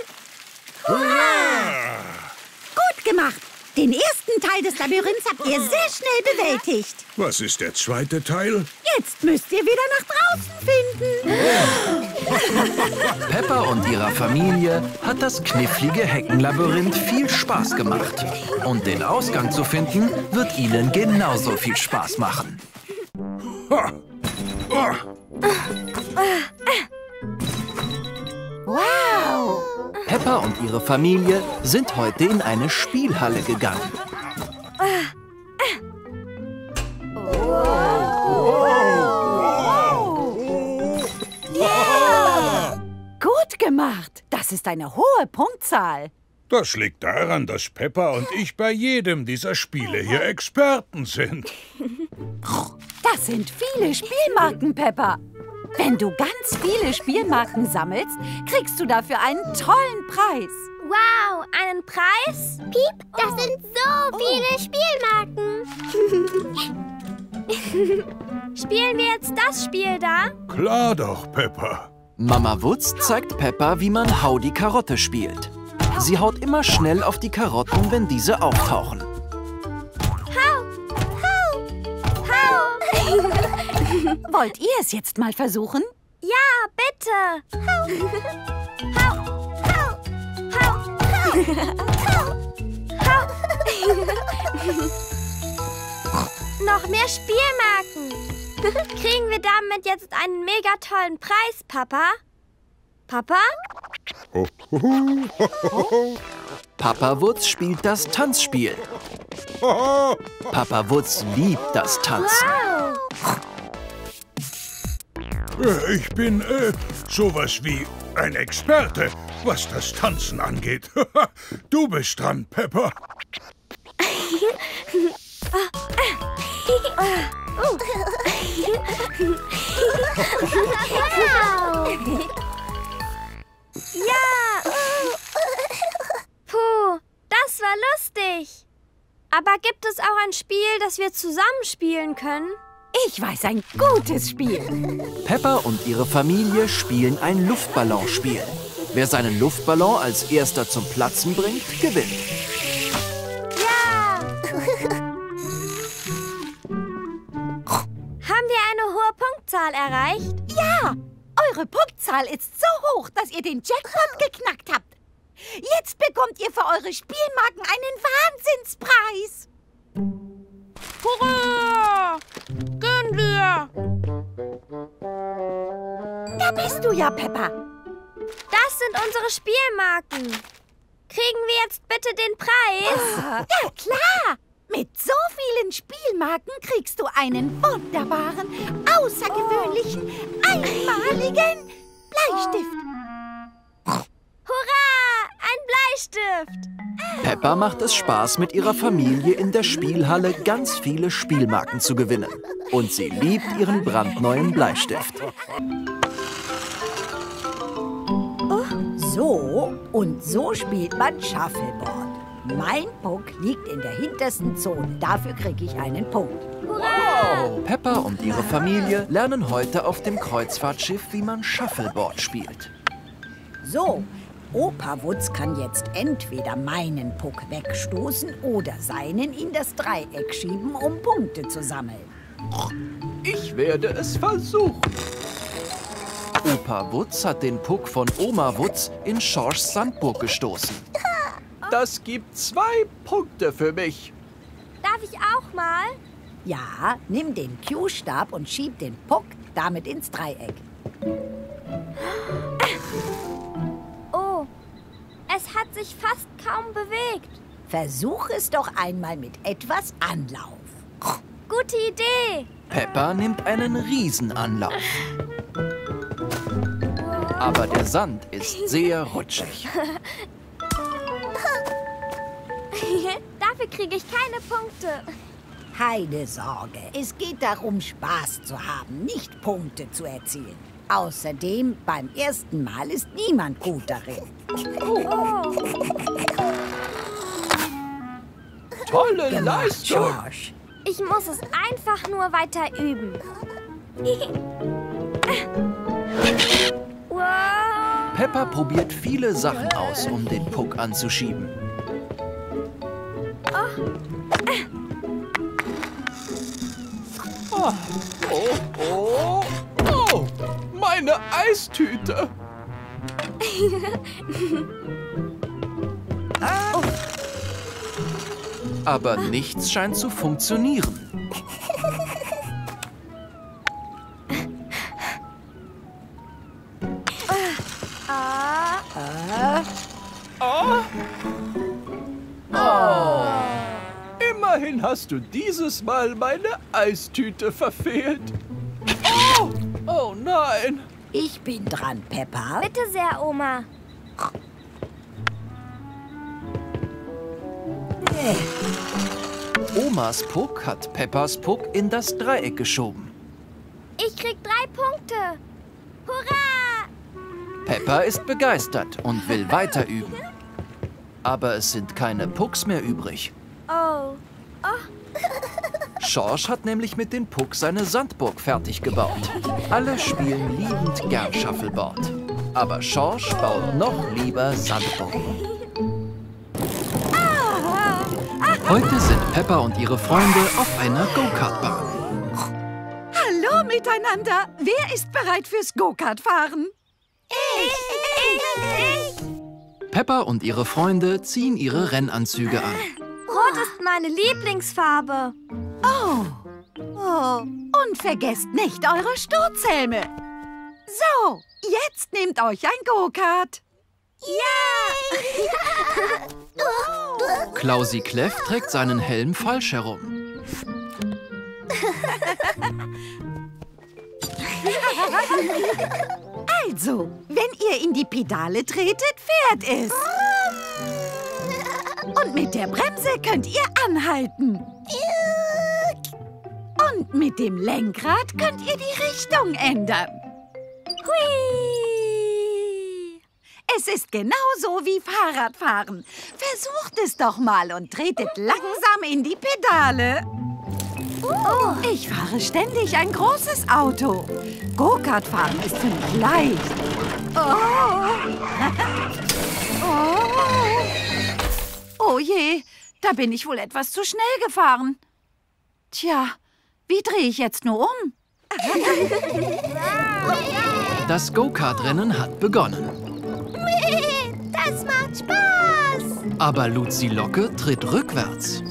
Speaker 4: Gut gemacht. Den ersten Teil des Labyrinths habt ihr sehr schnell bewältigt.
Speaker 5: Was ist der zweite Teil?
Speaker 4: Jetzt müsst ihr wieder nach draußen finden.
Speaker 3: Peppa und ihrer Familie hat das knifflige Heckenlabyrinth viel Spaß gemacht. Und den Ausgang zu finden, wird ihnen genauso viel Spaß machen.
Speaker 5: Ha! Ah,
Speaker 4: Wow.
Speaker 3: Peppa und ihre Familie sind heute in eine Spielhalle gegangen.
Speaker 4: Gut gemacht. Das ist eine hohe Punktzahl.
Speaker 5: das liegt daran, dass Peppa und ich bei jedem dieser Spiele hier Experten sind.
Speaker 4: Das sind viele Spielmarken, Peppa. Wenn du ganz viele Spielmarken sammelst, kriegst du dafür einen tollen Preis.
Speaker 1: Wow, einen Preis?
Speaker 6: Piep, das sind so viele Spielmarken.
Speaker 1: Spielen wir jetzt das Spiel da?
Speaker 5: Klar doch, Peppa.
Speaker 3: Mama Wutz zeigt Peppa, wie man Hau die Karotte spielt. Sie haut immer schnell auf die Karotten, wenn diese auftauchen.
Speaker 4: Wollt ihr es jetzt mal versuchen?
Speaker 1: Ja, bitte! Noch mehr Spielmarken! Kriegen wir damit jetzt einen mega tollen Preis, Papa? Papa?
Speaker 3: Papa Wutz spielt das Tanzspiel. Papa Wutz liebt das Tanzen.
Speaker 5: Äh, Ich bin äh, sowas wie ein Experte, was das Tanzen angeht. du bist dran, Peppa.
Speaker 1: Ja! Puh, das war lustig. Aber gibt es auch ein Spiel, das wir zusammen spielen können?
Speaker 4: Ich weiß ein gutes Spiel.
Speaker 3: Peppa und ihre Familie spielen ein Luftballonspiel. Wer seinen Luftballon als erster zum Platzen bringt, gewinnt.
Speaker 1: Ja! Haben wir eine hohe Punktzahl erreicht?
Speaker 4: Ja, eure Punktzahl ist so hoch, dass ihr den Jackpot geknackt habt. Jetzt bekommt ihr für eure Spielmarken einen Wahnsinnspreis.
Speaker 1: Hurra! Gehen wir!
Speaker 4: Da bist du ja, Peppa.
Speaker 1: Das sind unsere Spielmarken. Kriegen wir jetzt bitte den Preis?
Speaker 4: Ja, klar. Mit so vielen Spielmarken kriegst du einen wunderbaren, außergewöhnlichen, einmaligen Bleistift.
Speaker 1: Hurra! Ein Bleistift!
Speaker 3: Peppa macht es Spaß, mit ihrer Familie in der Spielhalle ganz viele Spielmarken zu gewinnen. Und sie liebt ihren brandneuen Bleistift.
Speaker 4: So und so spielt man Shuffleboard. Mein Puck liegt in der hintersten Zone. Dafür kriege ich einen Punkt.
Speaker 3: Peppa und ihre Familie lernen heute auf dem Kreuzfahrtschiff, wie man Shuffleboard spielt.
Speaker 4: So, Opa Wutz kann jetzt entweder meinen Puck wegstoßen oder seinen in das Dreieck schieben, um Punkte zu sammeln.
Speaker 12: Ich werde es versuchen.
Speaker 3: Opa Wutz hat den Puck von Oma Wutz in Schorschs Sandburg gestoßen.
Speaker 12: Das gibt zwei Punkte für mich.
Speaker 1: Darf ich auch mal?
Speaker 4: Ja, nimm den Q-Stab und schieb den Puck
Speaker 7: damit ins Dreieck.
Speaker 1: Oh, es hat sich fast kaum bewegt.
Speaker 7: Versuch es doch einmal mit etwas Anlauf.
Speaker 1: Gute Idee.
Speaker 3: Peppa nimmt einen Riesenanlauf. Aber der Sand ist sehr rutschig.
Speaker 1: Dafür kriege ich keine Punkte.
Speaker 7: Keine Sorge, es geht darum, Spaß zu haben, nicht Punkte zu erzielen. Außerdem, beim ersten Mal ist niemand gut darin.
Speaker 1: Oh,
Speaker 9: Tolle
Speaker 7: Gemacht,
Speaker 9: Leistung.
Speaker 7: George.
Speaker 1: ich muss es einfach nur weiter üben. wow.
Speaker 3: Peppa probiert viele Sachen aus, um den Puck anzuschieben.
Speaker 9: Oh, oh, oh, meine Eistüte.
Speaker 3: Aber nichts scheint zu funktionieren.
Speaker 1: Ah,
Speaker 9: Immerhin hast du dieses Mal meine Eistüte verfehlt. Oh, oh nein.
Speaker 7: Ich bin dran, Peppa.
Speaker 1: bitte sehr, Oma.
Speaker 3: Omas Puck hat Peppas Puck in das Dreieck geschoben.
Speaker 1: Ich krieg drei Punkte. Hurra!
Speaker 3: Peppa ist begeistert und will weiter üben. Aber es sind keine Pucks mehr übrig.
Speaker 1: Oh,
Speaker 3: Schorsch hat nämlich mit den Puck seine Sandburg fertig gebaut. Alle spielen liebend gern Shuffleboard. Aber Schorsch baut noch lieber Sandburgen. Heute sind Peppa und ihre Freunde auf einer Go-Kart-Bahn.
Speaker 4: Hallo miteinander. Wer ist bereit fürs Go-Kart-Fahren?
Speaker 3: Peppa und ihre Freunde ziehen ihre Rennanzüge an.
Speaker 1: rot ist meine Lieblingsfarbe.
Speaker 4: Oh. oh. Und vergesst nicht eure Sturzhelme. So, jetzt nehmt euch ein Go-Kart.
Speaker 3: Klausi Kleff trägt seinen Helm falsch herum.
Speaker 4: Also, wenn ihr in die Pedale tretet, fährt es. Und mit der Bremse könnt ihr anhalten. Und mit dem Lenkrad könnt ihr die Richtung ändern. Hui! Es ist genauso wie Fahrradfahren. Versucht es doch mal und tretet langsam in die Pedale. Oh, ich fahre ständig ein großes Auto. Go-Kart fahren ist ziemlich leicht. Oh. oh. oh je, da bin ich wohl etwas zu schnell gefahren. Tja, wie drehe ich jetzt nur um?
Speaker 3: Das Go-Kart-Rennen hat begonnen.
Speaker 2: Das macht Spaß.
Speaker 3: Aber Luzi Locke tritt rückwärts.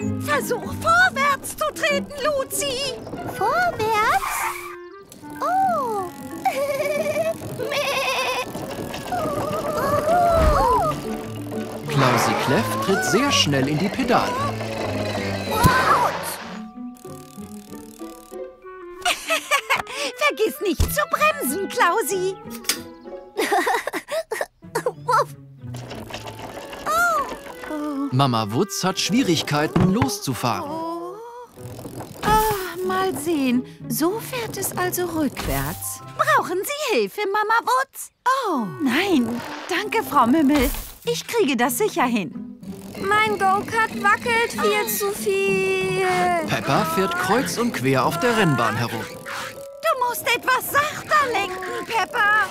Speaker 4: Versuch vorwärts zu treten, Luzi.
Speaker 2: Vorwärts. Oh. oh.
Speaker 3: Klausi Kleff tritt sehr schnell in die Pedale.
Speaker 4: Vergiss nicht zu bremsen, Klausi.
Speaker 3: Mama Wutz hat Schwierigkeiten loszufahren.
Speaker 4: Ah, mal sehen. So fährt es also rückwärts. Brauchen Sie Hilfe, Mama Wutz? Oh, nein. Danke, Frau Mümmel. Ich kriege das sicher hin.
Speaker 1: Mein Go-Kart wackelt viel zu viel.
Speaker 3: Peppa fährt kreuz und quer auf der Rennbahn herum.
Speaker 4: Du musst etwas sachter lenken, Peppa.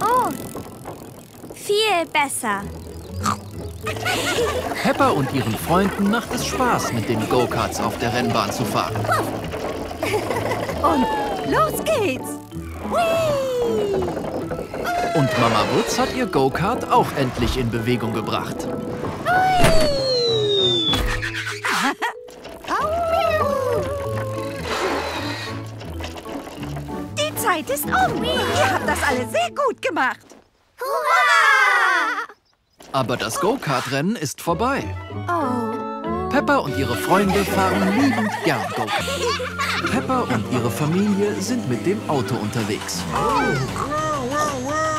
Speaker 1: Oh, viel besser.
Speaker 3: Peppa und ihren Freunden macht es Spaß, mit den Go-Karts auf der Rennbahn zu fahren.
Speaker 4: Und los geht's.
Speaker 3: Und Mama Wutz hat ihr Go-Kart auch endlich in Bewegung gebracht.
Speaker 4: Zeit ist um. Ihr habt das alle sehr gut gemacht.
Speaker 2: Hurra!
Speaker 3: Aber das Go-Kart-Rennen ist vorbei.
Speaker 4: Oh.
Speaker 3: Peppa und ihre Freunde fahren liebend gern Go-Kart. Peppa und ihre Familie sind mit dem Auto unterwegs.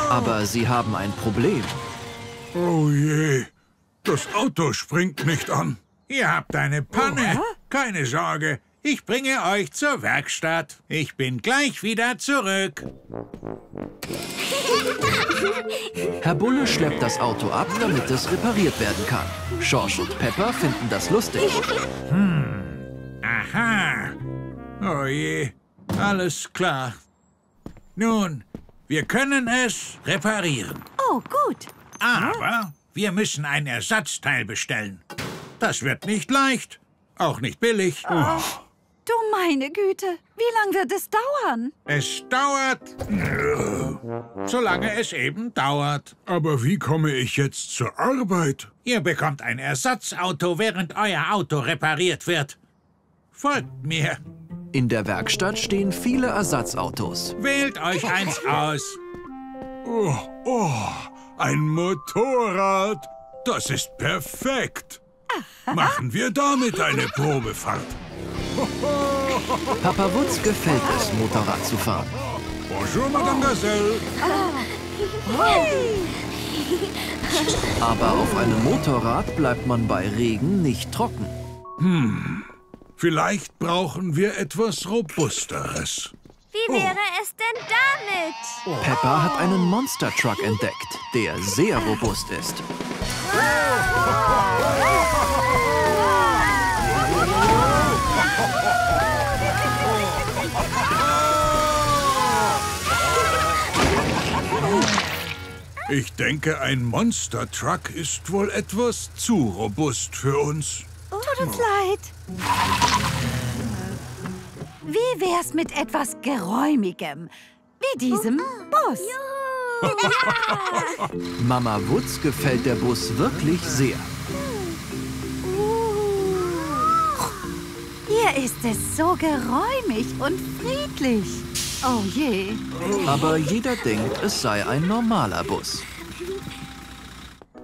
Speaker 3: Aber sie haben ein Problem.
Speaker 5: Oh je, das Auto springt nicht an.
Speaker 13: Ihr habt eine Panne. Keine Sorge, ich bringe euch zur Werkstatt. Ich bin gleich wieder zurück.
Speaker 3: Herr Bulle schleppt das Auto ab, damit es repariert werden kann. Schorsch und Peppa finden das lustig.
Speaker 13: Aha. Oh je, alles klar. Nun, wir können es reparieren.
Speaker 4: Oh, gut.
Speaker 13: Aber wir müssen ein Ersatzteil bestellen. Das wird nicht leicht, auch nicht billig.
Speaker 4: Du meine Güte, wie lange wird es dauern?
Speaker 13: Es dauert, solange es eben dauert.
Speaker 5: Aber wie komme ich jetzt zur Arbeit?
Speaker 13: Ihr bekommt ein Ersatzauto, während euer Auto repariert wird. Folgt mir.
Speaker 3: In der Werkstatt stehen viele Ersatzautos.
Speaker 13: Wählt euch eins aus.
Speaker 5: Oh, oh, ein Motorrad. Das ist perfekt. Machen wir damit eine Probefahrt.
Speaker 3: Papa Wutz gefällt es, Motorrad zu fahren.
Speaker 5: Bonjour, Madame Gazelle.
Speaker 3: Aber auf einem Motorrad bleibt man bei Regen nicht trocken.
Speaker 5: Vielleicht brauchen wir etwas Robusteres.
Speaker 1: Wie wäre es denn damit?
Speaker 3: Peppa hat einen Monster Truck entdeckt, der sehr robust ist.
Speaker 5: Ich denke, ein Monster Truck ist wohl etwas zu robust für uns.
Speaker 4: Tut uns leid. Wie wär's mit etwas Geräumigem? Wie diesem Bus.
Speaker 3: Mama Wutz gefällt der Bus wirklich sehr.
Speaker 4: Hier ist es so geräumig und friedlich. Oh je.
Speaker 3: Aber jeder denkt, es sei ein normaler Bus.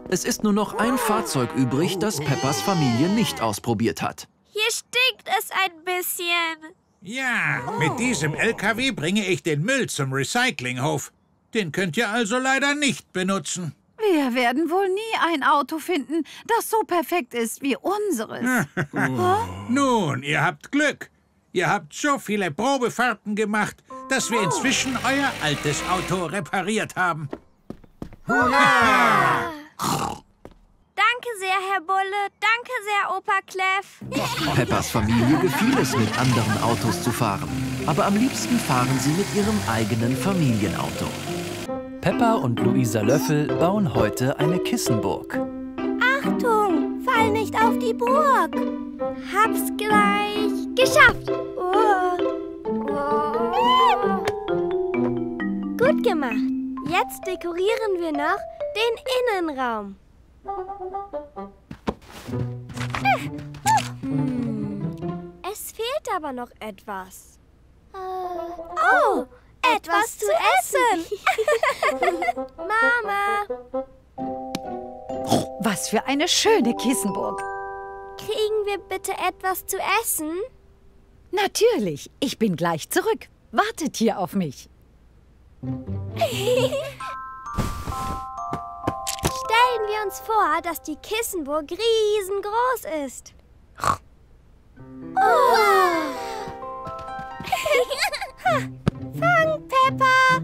Speaker 3: Es ist nur noch ein Fahrzeug übrig, das Peppas Familie nicht ausprobiert hat.
Speaker 1: Hier stinkt es ein bisschen.
Speaker 13: Ja, mit diesem LKW bringe ich den Müll zum Recyclinghof. Den könnt ihr also leider nicht benutzen.
Speaker 4: Wir werden wohl nie ein Auto finden, das so perfekt ist wie unseres.
Speaker 13: Nun, ihr habt Glück. Ihr habt so viele Probefahrten gemacht, dass wir inzwischen euer altes Auto repariert haben.
Speaker 1: Danke sehr, Herr Bulle. Danke sehr, Opa Clef.
Speaker 3: Peppas Familie gefiel es, mit anderen Autos zu fahren. Aber am liebsten fahren sie mit ihrem eigenen Familienauto. Peppa und Luisa Löffel bauen heute eine Kissenburg.
Speaker 2: Achtung, fall nicht auf die Burg.
Speaker 1: Hab's gleich geschafft. Oh. Gut gemacht. Jetzt dekorieren wir noch den Innenraum. Hm. Es fehlt aber noch etwas. Oh, etwas zu essen. Mama,
Speaker 4: Was für eine schöne Kissenburg.
Speaker 1: kriegen wir bitte etwas zu essen?
Speaker 4: Natürlich, ich bin gleich zurück. Wartet hier auf mich.
Speaker 1: Stellen wir uns vor, dass die Kissenburg riesengroß ist. Oh. Fang, Peppa!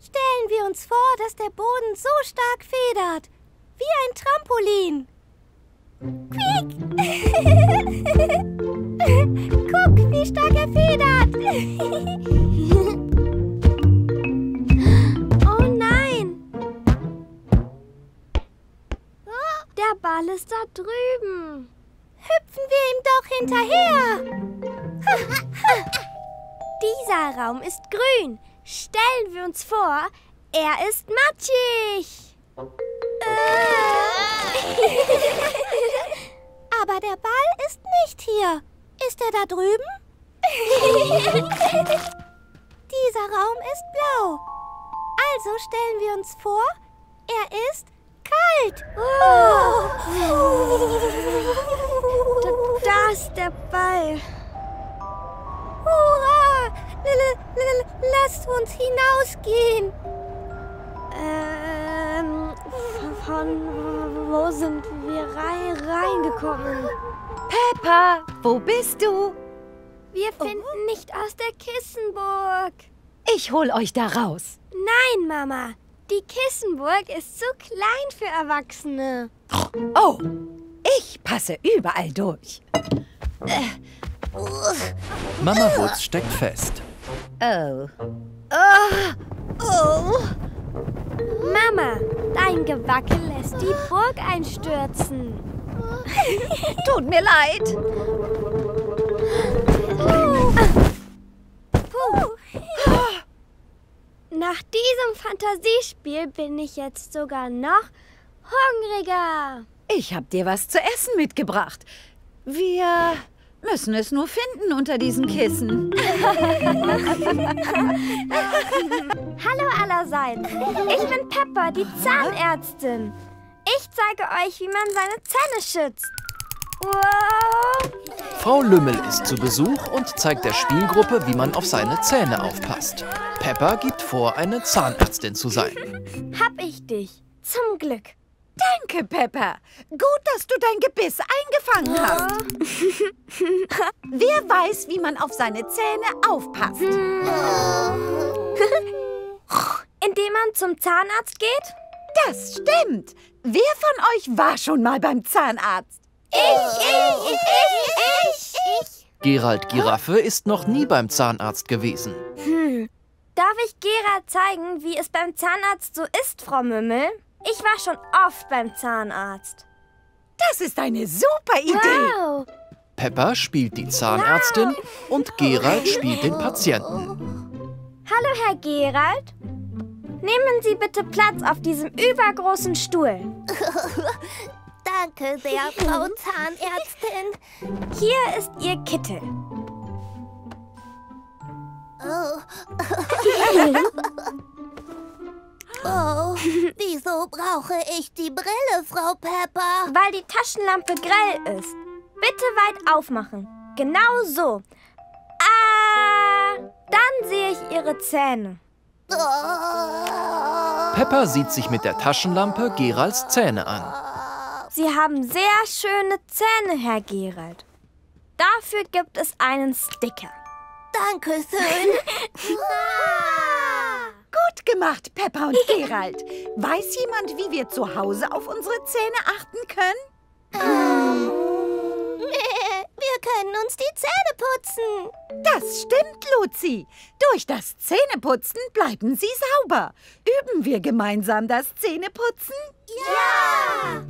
Speaker 1: Stellen wir uns vor, dass der Boden so stark federt. Wie ein Trampolin. Quiek! Guck, wie stark er federt. oh nein! Der Ball ist da drüben. Hüpfen wir ihm doch hinterher. Dieser Raum ist grün. Stellen wir uns vor, er ist matschig.
Speaker 2: Hier. Ist er da drüben? Dieser Raum ist blau. Also stellen wir uns vor, er ist kalt. Oh.
Speaker 1: Da, da ist der Ball.
Speaker 2: Hurra! L -l -l Lasst uns hinausgehen.
Speaker 1: Ähm, von wo sind wir rei reingekommen?
Speaker 4: Peppa, wo bist du?
Speaker 1: Wir finden nicht aus der Kissenburg.
Speaker 4: Ich hol euch da raus.
Speaker 1: Nein, Mama. Die Kissenburg ist zu klein für Erwachsene.
Speaker 4: Oh, ich passe überall durch.
Speaker 3: Mama Wutz steckt fest.
Speaker 4: Oh.
Speaker 1: Mama, dein Gewackel lässt die Burg einstürzen.
Speaker 4: Tut mir leid.
Speaker 1: Nach diesem Fantasiespiel bin ich jetzt sogar noch hungriger.
Speaker 4: Ich hab dir was zu essen mitgebracht. Wir müssen es nur finden unter diesen Kissen.
Speaker 1: Hallo allerseits. Ich bin Pepper, die Zahnärztin. Ich zeige euch, wie man seine Zähne schützt. Wow.
Speaker 3: Frau Lümmel ist zu Besuch und zeigt der Spielgruppe, wie man auf seine Zähne aufpasst. Peppa gibt vor, eine Zahnärztin zu sein.
Speaker 1: Hab ich dich. Zum Glück.
Speaker 4: Danke, Peppa. Gut, dass du dein Gebiss eingefangen hast. Wer weiß, wie man auf seine Zähne aufpasst?
Speaker 1: Indem man zum Zahnarzt geht?
Speaker 4: Das stimmt. Wer von euch war schon mal beim Zahnarzt?
Speaker 1: Ich, ich, ich, ich, ich.
Speaker 3: Gerald Giraffe ist noch nie beim Zahnarzt gewesen.
Speaker 1: Hm. Darf ich Gerald zeigen, wie es beim Zahnarzt so ist, Frau Mümmel? Ich war schon oft beim Zahnarzt.
Speaker 4: Das ist eine super Idee.
Speaker 1: Wow.
Speaker 3: Peppa spielt die Zahnärztin und Gerald spielt den Patienten.
Speaker 1: Hallo, Herr Gerald. Nehmen Sie bitte Platz auf diesem übergroßen Stuhl.
Speaker 2: Danke sehr, Frau Zahnärztin.
Speaker 1: Hier ist Ihr Kittel.
Speaker 2: Oh. oh, wieso brauche ich die Brille, Frau Pepper?
Speaker 1: Weil die Taschenlampe grell ist. Bitte weit aufmachen. Genau so. Ah, dann sehe ich Ihre Zähne.
Speaker 3: Peppa sieht sich mit der Taschenlampe Geralds Zähne an.
Speaker 1: Sie haben sehr schöne Zähne, Herr Gerald. Dafür gibt es einen Sticker.
Speaker 2: Dankeschön.
Speaker 4: Gut gemacht, Peppa und Gerald. Weiß jemand, wie wir zu Hause auf unsere Zähne achten können?
Speaker 2: Wir können uns die Zähne putzen.
Speaker 4: Das stimmt, Luzi. Durch das Zähneputzen bleiben sie sauber. Üben wir gemeinsam das Zähneputzen?
Speaker 2: Ja!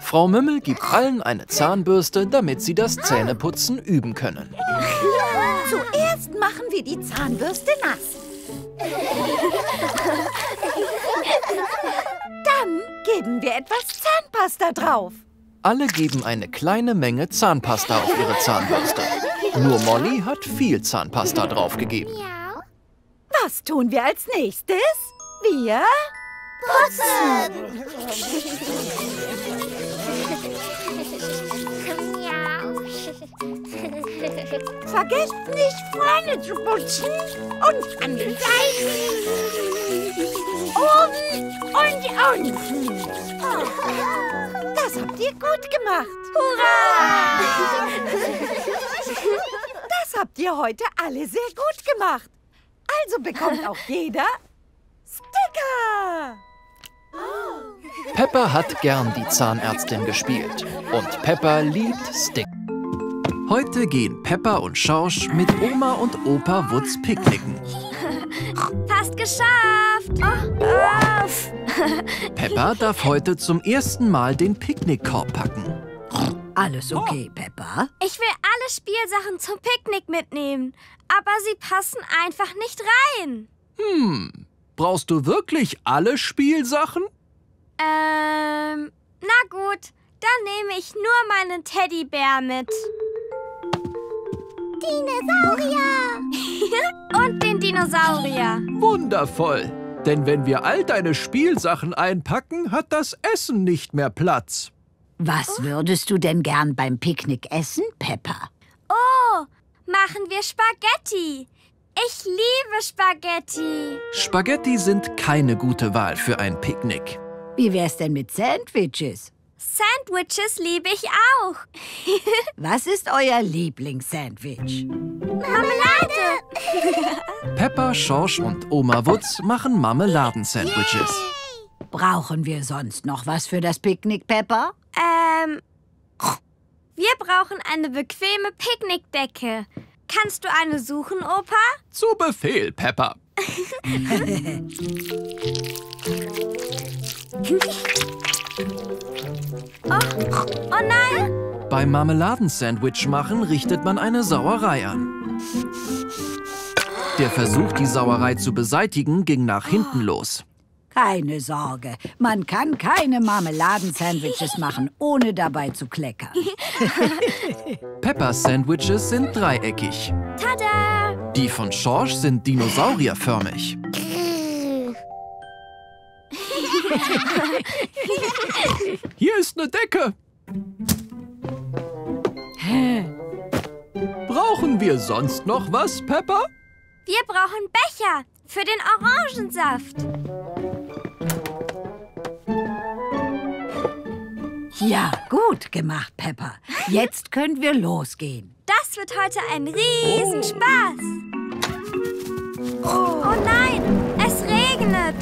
Speaker 3: Frau Mümmel gibt allen eine Zahnbürste, damit sie das Zähneputzen üben können.
Speaker 4: Zuerst machen wir die Zahnbürste nass. Dann geben wir etwas Zahnpasta drauf.
Speaker 3: Alle geben eine kleine Menge Zahnpasta auf ihre Zahnbürste. Nur Molly hat viel Zahnpasta draufgegeben.
Speaker 4: Was tun wir als nächstes? Wir
Speaker 2: putzen.
Speaker 8: Vergesst nicht, vorne zu putzen und an den Seiten. Oben und unten.
Speaker 4: Das habt ihr gut gemacht.
Speaker 1: Hurra!
Speaker 4: Das habt ihr heute alle sehr gut gemacht. Also bekommt auch jeder Sticker.
Speaker 3: Peppa hat gern die Zahnärztin gespielt. Und Peppa liebt Stick. Heute gehen Peppa und Schorsch mit Oma und Opa Wutz picknicken.
Speaker 1: Fast geschafft. Oh, oh.
Speaker 3: Peppa darf heute zum ersten Mal den Picknickkorb packen.
Speaker 7: Alles okay, Peppa?
Speaker 1: Ich will alle Spielsachen zum Picknick mitnehmen, aber sie passen einfach nicht rein.
Speaker 3: Hm, brauchst du wirklich alle Spielsachen?
Speaker 1: Ähm, na gut, dann nehme ich nur meinen Teddybär mit.
Speaker 2: Dinosaurier!
Speaker 1: Und den Dinosaurier.
Speaker 9: Wundervoll. Denn wenn wir all deine Spielsachen einpacken, hat das Essen nicht mehr Platz.
Speaker 7: Was würdest du denn gern beim Picknick essen, Peppa?
Speaker 1: Oh, machen wir Spaghetti. Ich liebe Spaghetti.
Speaker 3: Spaghetti sind keine gute Wahl für ein Picknick.
Speaker 7: Wie wär's denn mit Sandwiches?
Speaker 1: Sandwiches liebe ich auch.
Speaker 7: Was ist euer Lieblingssandwich?
Speaker 1: Marmelade.
Speaker 3: Peppa, Schorsch und Oma Wutz machen Marmeladensandwiches.
Speaker 7: Brauchen wir sonst noch was für das Picknick, Peppa?
Speaker 1: Ähm, wir brauchen eine bequeme Picknickdecke. Kannst du eine suchen, Opa?
Speaker 9: Zu Befehl, Peppa.
Speaker 1: Oh, oh nein!
Speaker 3: Beim Marmeladensandwich machen richtet man eine Sauerei an. Der Versuch, die Sauerei zu beseitigen, ging nach hinten los.
Speaker 7: Keine Sorge, man kann keine Marmeladensandwiches machen, ohne dabei zu kleckern.
Speaker 3: Peppas Sandwiches sind dreieckig.
Speaker 1: Tada!
Speaker 3: Die von Schorsch sind dinosaurierförmig.
Speaker 9: Hier ist eine Decke. Brauchen wir sonst noch was, Peppa?
Speaker 1: Wir brauchen Becher für den Orangensaft.
Speaker 7: Ja, gut gemacht, Peppa. Jetzt können wir losgehen.
Speaker 1: Das wird heute ein Riesenspaß. Oh nein, es regnet.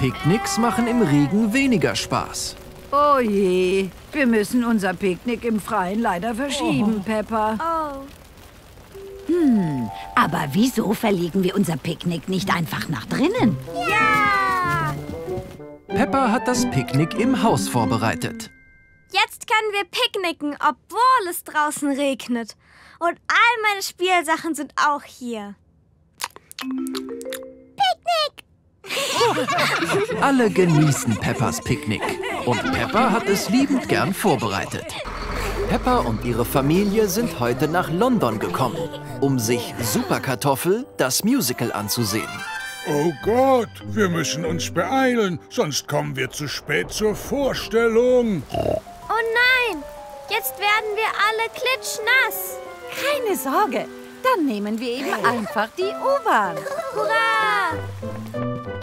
Speaker 3: Picknicks machen im Regen weniger Spaß.
Speaker 7: Oh je, wir müssen unser Picknick im Freien leider verschieben, Peppa.
Speaker 1: Oh,
Speaker 7: Hm, aber wieso verlegen wir unser Picknick nicht einfach nach drinnen?
Speaker 1: ja!
Speaker 3: Peppa hat das Picknick im Haus vorbereitet.
Speaker 1: Jetzt können wir picknicken, obwohl es draußen regnet. Und all meine Spielsachen sind auch hier.
Speaker 3: Alle genießen Peppas Picknick. Und Peppa hat es liebend gern vorbereitet. Peppa und ihre Familie sind heute nach London gekommen, um sich Superkartoffel, das Musical, anzusehen.
Speaker 5: Oh Gott, wir müssen uns beeilen, sonst kommen wir zu spät zur Vorstellung.
Speaker 1: Oh nein, jetzt werden wir alle klitschnass.
Speaker 4: Keine Sorge, dann nehmen wir eben einfach die U-Bahn.
Speaker 1: Hurra!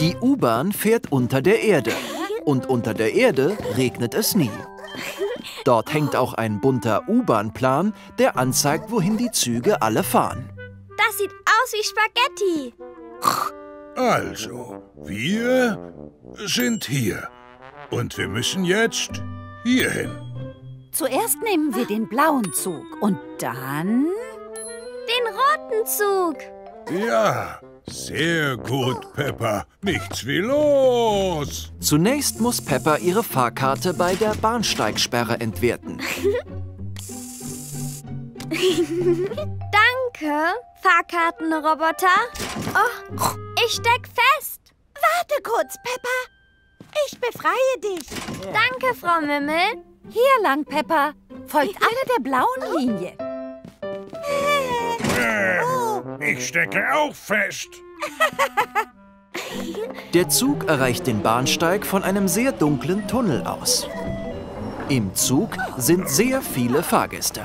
Speaker 3: Die U-Bahn fährt unter der Erde. Und unter der Erde regnet es nie. Dort hängt auch ein bunter U-Bahn-Plan, der anzeigt, wohin die Züge alle fahren.
Speaker 1: Das sieht aus wie Spaghetti.
Speaker 5: Also, wir sind hier. Und wir müssen jetzt hierhin.
Speaker 4: Zuerst nehmen wir den blauen Zug und dann...
Speaker 1: Den roten Zug.
Speaker 5: Ja, sehr gut, Peppa. Nichts wie los.
Speaker 3: Zunächst muss Peppa ihre Fahrkarte bei der Bahnsteigsperre entwerten.
Speaker 1: Danke, Fahrkartenroboter. Oh, ich steck fest.
Speaker 8: Warte kurz, Peppa. Ich befreie dich.
Speaker 1: Danke, Frau Mimmel.
Speaker 4: Hier lang, Peppa. Folgt alle der blauen Linie.
Speaker 5: Ich stecke auch fest.
Speaker 3: Der Zug erreicht den Bahnsteig von einem sehr dunklen Tunnel aus. Im Zug sind sehr viele Fahrgäste.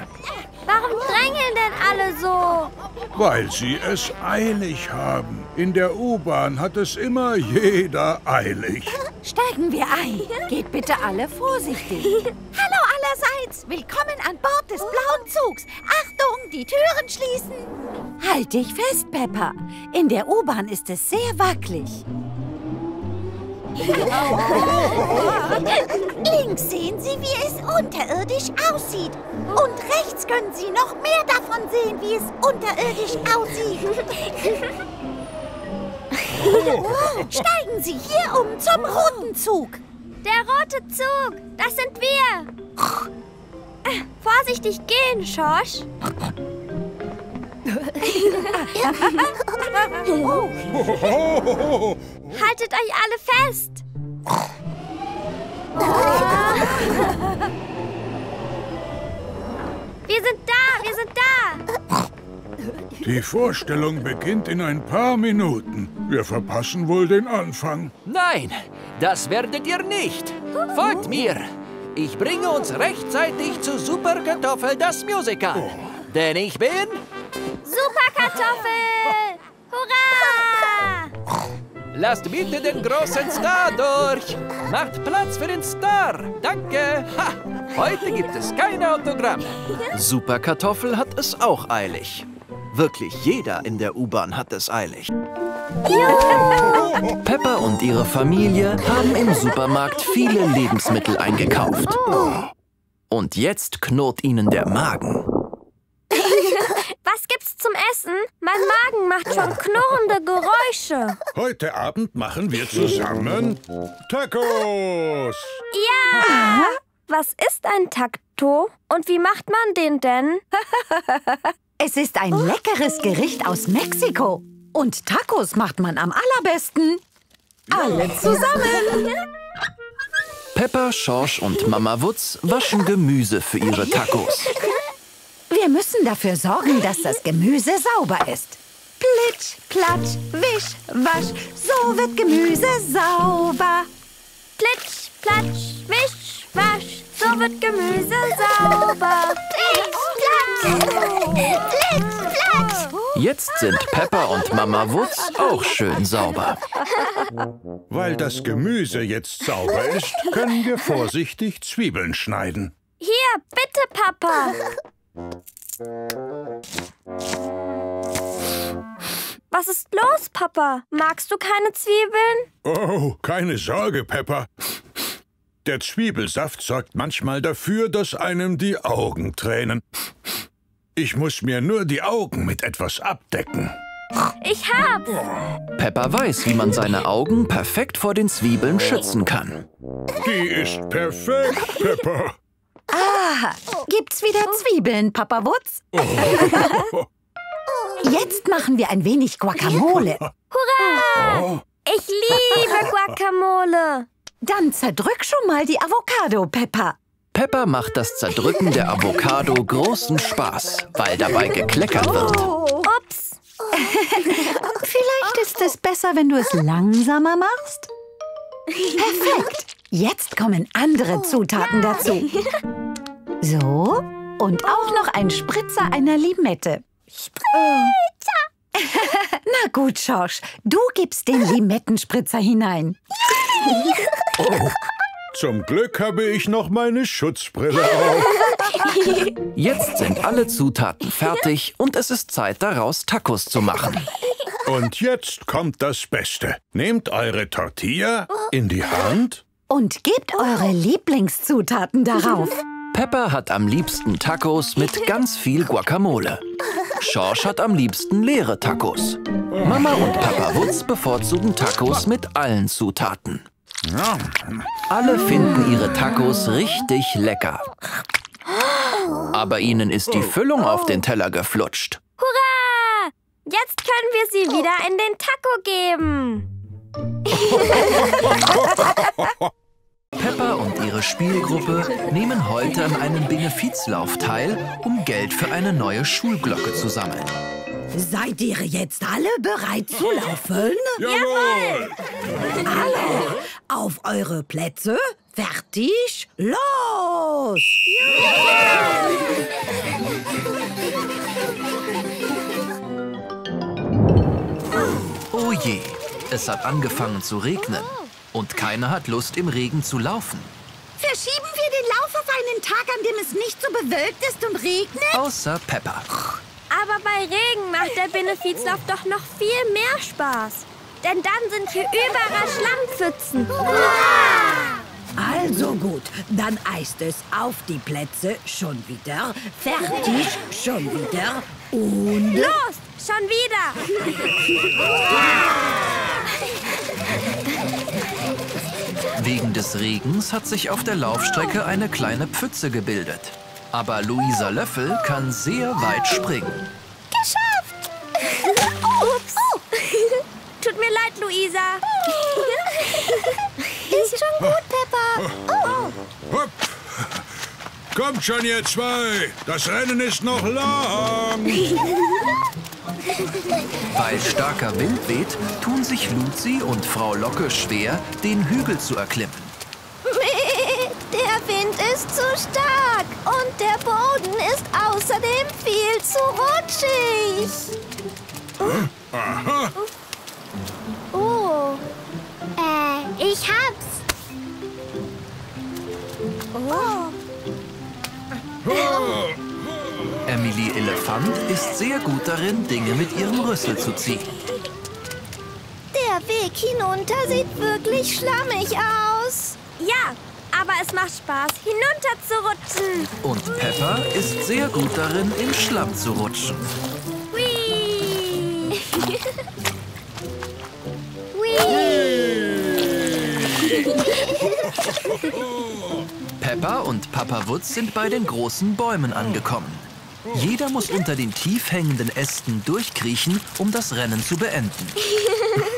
Speaker 1: Warum drängeln denn alle so?
Speaker 5: Weil sie es eilig haben. In der U-Bahn hat es immer jeder eilig.
Speaker 4: Steigen wir ein. Geht bitte alle vorsichtig.
Speaker 8: Hallo allerseits. Willkommen an Bord des blauen Zugs. Achtung, die Türen schließen.
Speaker 4: Halt dich fest, Peppa. In der U-Bahn ist es sehr wackelig.
Speaker 8: Links sehen Sie, wie es unterirdisch aussieht. Und rechts können Sie noch mehr davon sehen, wie es unterirdisch aussieht. Steigen Sie hier um zum roten Zug.
Speaker 1: Der rote Zug. Das sind wir. Vorsichtig gehen, Schorsch. Haltet euch alle fest. Wir sind da, wir sind da.
Speaker 5: Die Vorstellung beginnt in ein paar Minuten. Wir verpassen wohl den Anfang.
Speaker 9: Nein, das werdet ihr nicht. Folgt mir. Ich bringe uns rechtzeitig zu Superkartoffel das Musical. Denn ich bin...
Speaker 1: Superkartoffel! Hurra!
Speaker 9: Lasst bitte den großen Star durch. Macht Platz für den Star. Danke. Ha, heute gibt es keine Autogramme.
Speaker 3: Superkartoffel hat es auch eilig. Wirklich jeder in der U-Bahn hat es eilig. Peppa und ihre Familie haben im Supermarkt viele Lebensmittel eingekauft. Und jetzt knurrt ihnen der Magen.
Speaker 1: Was gibt's zum Essen? Mein Magen macht schon knurrende Geräusche.
Speaker 5: Heute Abend machen wir zusammen Tacos.
Speaker 1: Ja! Was ist ein Takto? Und wie macht man den denn?
Speaker 4: Es ist ein leckeres Gericht aus Mexiko. Und Tacos macht man am allerbesten. Alle zusammen.
Speaker 3: Peppa, Schorsch und Mama Wutz waschen Gemüse für ihre Tacos.
Speaker 4: Wir müssen dafür sorgen, dass das Gemüse sauber ist. Plitsch, platsch, wisch, wasch, so wird Gemüse sauber.
Speaker 1: Plitsch, platsch, wisch, wasch, so wird Gemüse sauber.
Speaker 3: Jetzt sind Peppa und Mama Wutz auch schön sauber.
Speaker 5: Weil das Gemüse jetzt sauber ist, können wir vorsichtig Zwiebeln schneiden.
Speaker 1: Hier, bitte, Papa. Was ist los, Papa? Magst du keine Zwiebeln?
Speaker 5: Oh, keine Sorge, Peppa. Der Zwiebelsaft sorgt manchmal dafür, dass einem die Augen tränen. Ich muss mir nur die Augen mit etwas abdecken.
Speaker 1: Ich hab's.
Speaker 3: Peppa weiß, wie man seine Augen perfekt vor den Zwiebeln schützen kann.
Speaker 5: Die ist perfekt, Peppa.
Speaker 4: Ah, gibt's wieder Zwiebeln, Papa Wutz? Jetzt machen wir ein wenig Guacamole.
Speaker 1: Hurra! Ich liebe Guacamole.
Speaker 4: Dann zerdrück schon mal die Avocado, Peppa.
Speaker 3: Peppa macht das Zerdrücken der Avocado großen Spaß, weil dabei gekleckert wird.
Speaker 1: Ups.
Speaker 4: Vielleicht ist es besser, wenn du es langsamer machst. Perfekt. Jetzt kommen andere Zutaten dazu. So, und auch noch ein Spritzer einer Limette. Spritzer! Na gut, Schorsch, du gibst den Limettenspritzer hinein.
Speaker 5: Oh, zum Glück habe ich noch meine Schutzbrille auf.
Speaker 3: Jetzt sind alle Zutaten fertig und es ist Zeit daraus, Tacos zu machen.
Speaker 5: Und jetzt kommt das Beste. Nehmt eure Tortilla in die Hand.
Speaker 4: Und gebt eure Lieblingszutaten darauf.
Speaker 3: Peppa hat am liebsten Tacos mit ganz viel Guacamole. Schorsch hat am liebsten leere Tacos. Mama und Papa Wutz bevorzugen Tacos mit allen Zutaten. Alle finden ihre Tacos richtig lecker. Aber ihnen ist die Füllung auf den Teller geflutscht.
Speaker 1: Hurra! Jetzt können wir sie wieder in den Taco geben.
Speaker 3: Peppa und ihre Spielgruppe nehmen heute an einem Benefizlauf teil, um Geld für eine neue Schulglocke zu sammeln.
Speaker 7: Seid ihr jetzt alle bereit zu laufen?
Speaker 5: Jawohl!
Speaker 7: Alle auf eure Plätze, fertig, los!
Speaker 3: Oh je, es hat angefangen zu regnen. Und keiner hat Lust, im Regen zu laufen.
Speaker 8: Verschieben wir den Lauf auf einen Tag, an dem es nicht so bewölkt ist und regnet?
Speaker 3: Außer Peppa.
Speaker 1: Aber bei Regen macht der Benefizlauf doch noch viel mehr Spaß. Denn dann sind hier überall Schlammpfützen.
Speaker 7: Also gut, dann heißt es auf die Plätze schon wieder, fertig schon wieder und...
Speaker 1: Los, schon wieder.
Speaker 3: Wegen des Regens hat sich auf der Laufstrecke eine kleine Pfütze gebildet. Aber Luisa Löffel kann sehr weit springen.
Speaker 1: Geschafft. Ups. Tut mir leid, Luisa.
Speaker 2: Ist schon gut, Peppa.
Speaker 5: Hopp. Kommt schon, ihr zwei. Das Rennen ist noch lang.
Speaker 3: Weil starker Wind weht, tun sich Luzi und Frau Locke schwer, den Hügel zu erklimmen.
Speaker 2: Der Wind ist zu stark und der Boden ist außerdem viel zu rutschig.
Speaker 5: Aha.
Speaker 6: Oh. Äh, ich hab's.
Speaker 2: Oh.
Speaker 5: Oh.
Speaker 3: Emily Elefant ist sehr gut darin, Dinge mit ihrem Rüssel zu ziehen.
Speaker 2: Der Weg hinunter sieht wirklich schlammig aus.
Speaker 1: Ja, aber es macht Spaß, hinunter zu rutschen.
Speaker 3: Und Pepper ist sehr gut darin, im Schlamm zu rutschen.
Speaker 1: Whee!
Speaker 3: Peppa und Papa Wutz sind bei den großen Bäumen angekommen. Jeder muss unter den tief hängenden Ästen durchkriechen, um das Rennen zu beenden.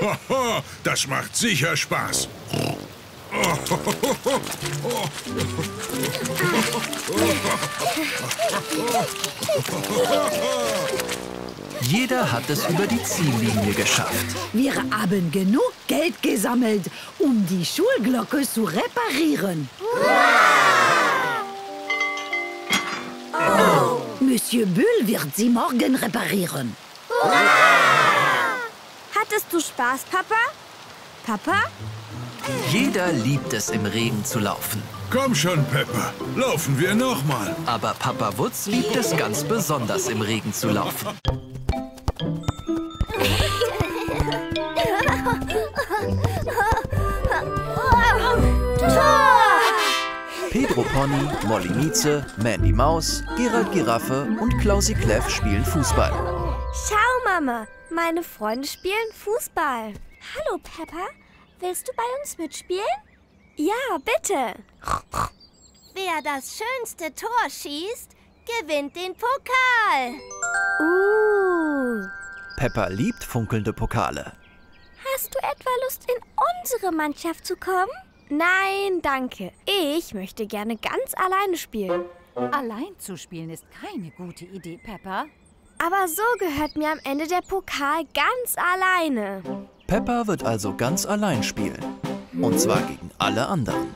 Speaker 5: Hoho, das macht sicher Spaß.
Speaker 3: Jeder hat es über die Ziellinie geschafft.
Speaker 7: Wir haben genug Geld gesammelt, um die Schulglocke zu reparieren. Monsieur Bull wird sie morgen reparieren.
Speaker 1: Hattest du Spaß, Papa? Papa?
Speaker 3: Jeder liebt es, im Regen zu laufen.
Speaker 5: Komm schon, Pepper. Laufen wir nochmal.
Speaker 3: Aber Papa Wutz liebt es ganz besonders, im Regen zu laufen. Pedro Pony, Molly Mieze, Mandy Maus, Gerald Giraffe und Klausi Kleff spielen Fußball.
Speaker 1: Schau, Mama, meine Freunde spielen Fußball. Hallo, Peppa. Willst du bei uns mitspielen? Ja, bitte.
Speaker 2: Wer das schönste Tor schießt, gewinnt den Pokal.
Speaker 1: Uh.
Speaker 3: Peppa liebt funkelnde Pokale.
Speaker 1: Hast du etwa Lust, in unsere Mannschaft zu kommen? Nein, danke. Ich möchte gerne ganz alleine spielen.
Speaker 4: Allein zu spielen ist keine gute Idee, Peppa.
Speaker 1: Aber so gehört mir am Ende der Pokal ganz alleine.
Speaker 3: Peppa wird also ganz allein spielen. Und zwar gegen alle anderen.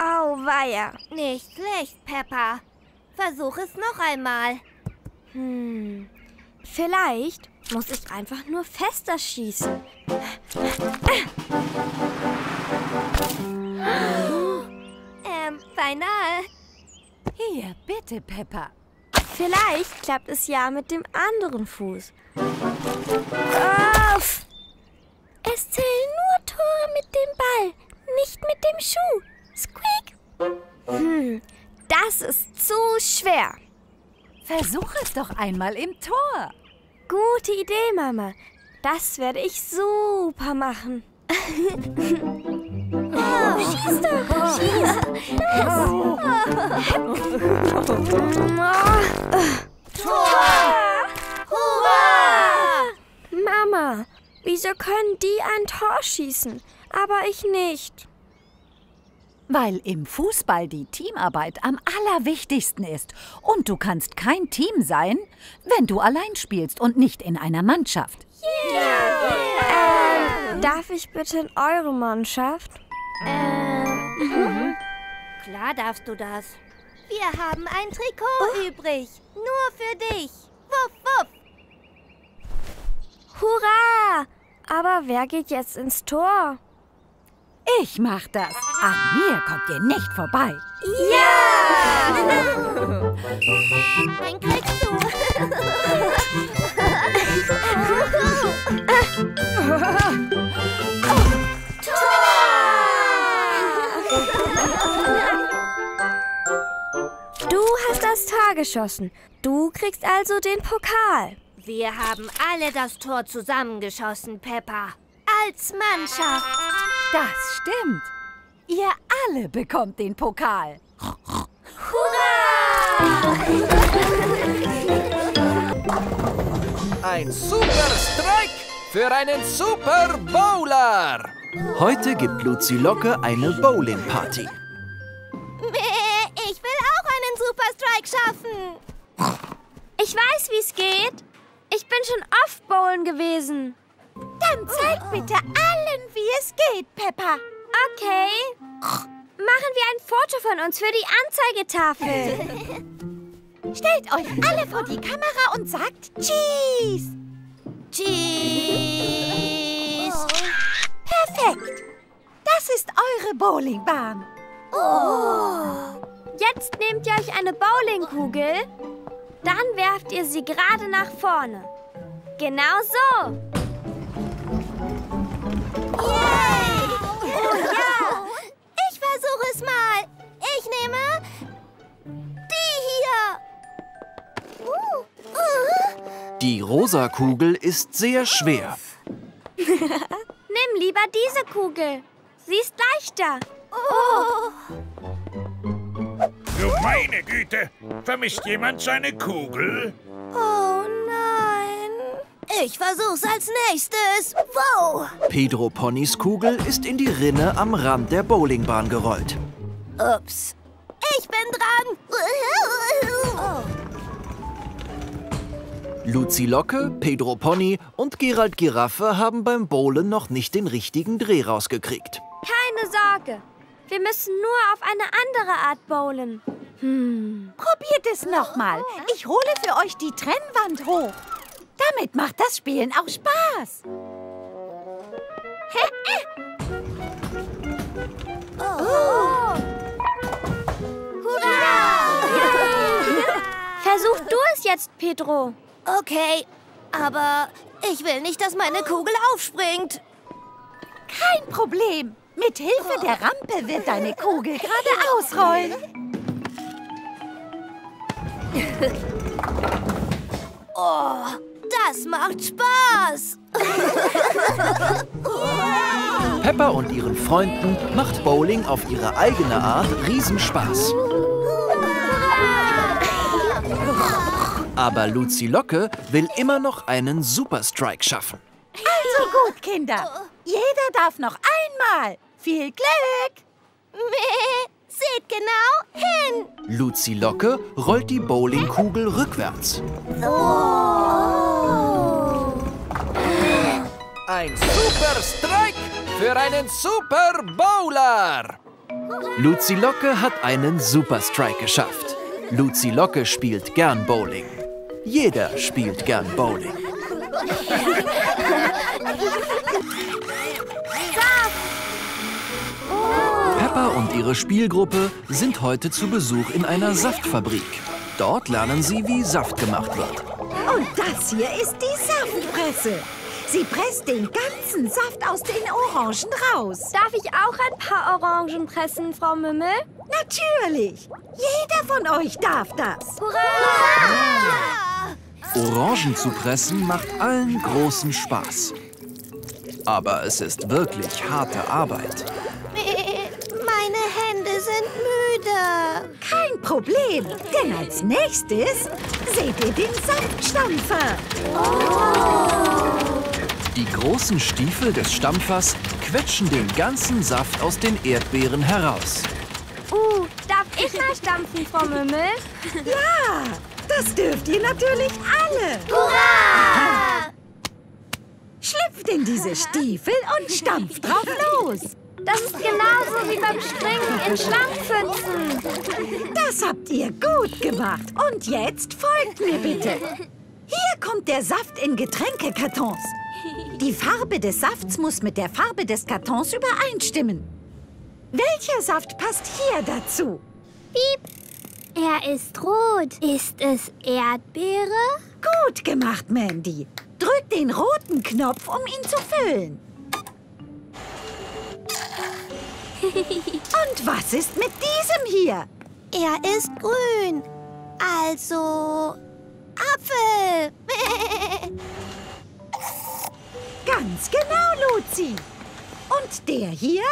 Speaker 1: Auweia.
Speaker 2: Nicht schlecht, Peppa. Versuch es noch einmal.
Speaker 1: Hm. Vielleicht muss ich einfach nur fester schießen.
Speaker 2: Ähm, beinahe.
Speaker 4: Hier, bitte, Peppa.
Speaker 1: Vielleicht klappt es ja mit dem anderen Fuß. Uff. Es zählen nur Tore mit dem Ball, nicht mit dem Schuh. Squeak. Hm, das ist zu schwer.
Speaker 4: Versuch es doch einmal im Tor.
Speaker 1: Gute Idee, Mama. Das werde ich super machen. Oh, schieß doch! Schieß! Tor! Hurra! Mama, wieso können die ein Tor schießen, aber ich nicht?
Speaker 4: Weil im Fußball die Teamarbeit am allerwichtigsten ist. Und du kannst kein Team sein, wenn du allein spielst und nicht in einer Mannschaft.
Speaker 1: Ähm, darf ich bitte in eure Mannschaft?
Speaker 2: Ähm, Klar darfst du das. Wir haben ein Trikot übrig. Nur für dich. Wuff, wuff.
Speaker 1: Hurra! Aber wer geht jetzt ins Tor?
Speaker 4: Ich mach das. An mir kommt ihr nicht vorbei.
Speaker 2: Den kriegst du.
Speaker 1: Du das Tor geschossen. Du kriegst also den Pokal.
Speaker 2: Wir haben alle das Tor zusammengeschossen, Peppa. Als Mannschaft.
Speaker 4: Das stimmt. Ihr alle bekommt den Pokal.
Speaker 9: Ein Super Strike für einen Super Bowler.
Speaker 3: Heute gibt Luzi Locke eine Bowling-Party.
Speaker 2: Superstrike schaffen.
Speaker 1: Ich weiß, wie es geht. Ich bin schon oft bowlen gewesen.
Speaker 14: Dann zeig bitte allen, wie es geht, Peppa.
Speaker 1: Okay. Machen wir ein Foto von uns für die Anzeigetafel.
Speaker 14: Stellt euch alle vor die Kamera und sagt Cheese.
Speaker 2: Cheese.
Speaker 14: Perfekt. Das ist eure Bowlingbahn.
Speaker 1: Jetzt nehmt ihr euch eine Bowlingkugel. Dann werft ihr sie gerade nach vorne. Genau so.
Speaker 2: Ich versuche es mal. Ich nehme die hier. Uh, uh.
Speaker 3: Die rosa Kugel ist sehr schwer.
Speaker 1: Nimm lieber diese Kugel. Sie ist leichter.
Speaker 5: Du meine Güte! Vermisst jemand seine Kugel?
Speaker 2: Oh nein. Ich versuch's als nächstes. Wow.
Speaker 3: Pedro Ponys Kugel ist in die Rinne am Rand der Bowlingbahn gerollt.
Speaker 2: Ups. Ich bin dran.
Speaker 3: Luzi Locke, Pedro Pony und Gerald Giraffe haben beim Bowlen noch nicht den richtigen Dreh rausgekriegt.
Speaker 1: Keine Sorge. Wir müssen nur auf eine andere Art bowlen.
Speaker 4: Probiert es nochmal. Ich hole für euch die Trennwand hoch. Damit macht das Spielen auch Spaß.
Speaker 1: Versuch du es jetzt, Pedro.
Speaker 2: Okay, aber ich will nicht, dass meine Kugel aufspringt.
Speaker 4: Kein Problem. Mit Hilfe der Rampe wird deine Kugel gerade ausrollen.
Speaker 2: Oh, das macht Spaß.
Speaker 3: Peppa und ihren Freunden macht Bowling auf ihre eigene Art Riesenspaß. Aber Luzi Locke will immer noch einen Superstrike schaffen.
Speaker 4: Also gut, Kinder. Jeder darf noch einmal. Viel Glück.
Speaker 2: Meh, seht genau hin.
Speaker 3: Luzi Locke rollt die Bowlingkugel rückwärts.
Speaker 15: Ein Super Strike für einen Super Bowler.
Speaker 3: Luzi Locke hat einen Superstrike geschafft. Luzi Locke spielt gern Bowling. Jeder spielt gern Bowling. Peppa und ihre Spielgruppe sind heute zu Besuch in einer Saftfabrik. Dort lernen sie, wie Saft gemacht wird.
Speaker 4: Und das hier ist die Saftpresse. Sie presst den ganzen Saft aus den Orangen raus.
Speaker 1: Darf ich auch ein paar Orangen pressen, Frau Mümmel?
Speaker 4: Natürlich. Jeder von euch darf das.
Speaker 3: Orangen zu pressen macht allen großen Spaß. Aber es ist wirklich harte Arbeit.
Speaker 2: Sind müde.
Speaker 4: Kein Problem, denn als nächstes seht ihr den Saftstampfer.
Speaker 3: Die großen Stiefel des Stampfers quetschen den ganzen Saft aus den Erdbeeren heraus.
Speaker 1: Uh, darf ich mal stampfen, Frau Mümmel?
Speaker 4: Ja, das dürft ihr natürlich alle.
Speaker 2: Hurra!
Speaker 4: Schlüpft in diese Stiefel und stampft drauf los.
Speaker 1: Das ist genauso wie beim Springen in Schlangenpfützen.
Speaker 4: Das habt ihr gut gemacht. Und jetzt folgt mir bitte. Hier kommt der Saft in Getränkekartons. Die Farbe des Safts muss mit der Farbe des Kartons übereinstimmen. Welcher Saft passt hier dazu?
Speaker 6: Er ist rot. Ist es Erdbeere?
Speaker 4: Gut gemacht, Mandy. Drück den roten Knopf, um ihn zu füllen. Und was ist mit diesem hier?
Speaker 2: Er ist grün. Also Apfel.
Speaker 4: Ganz genau, Luzi. Und der hier?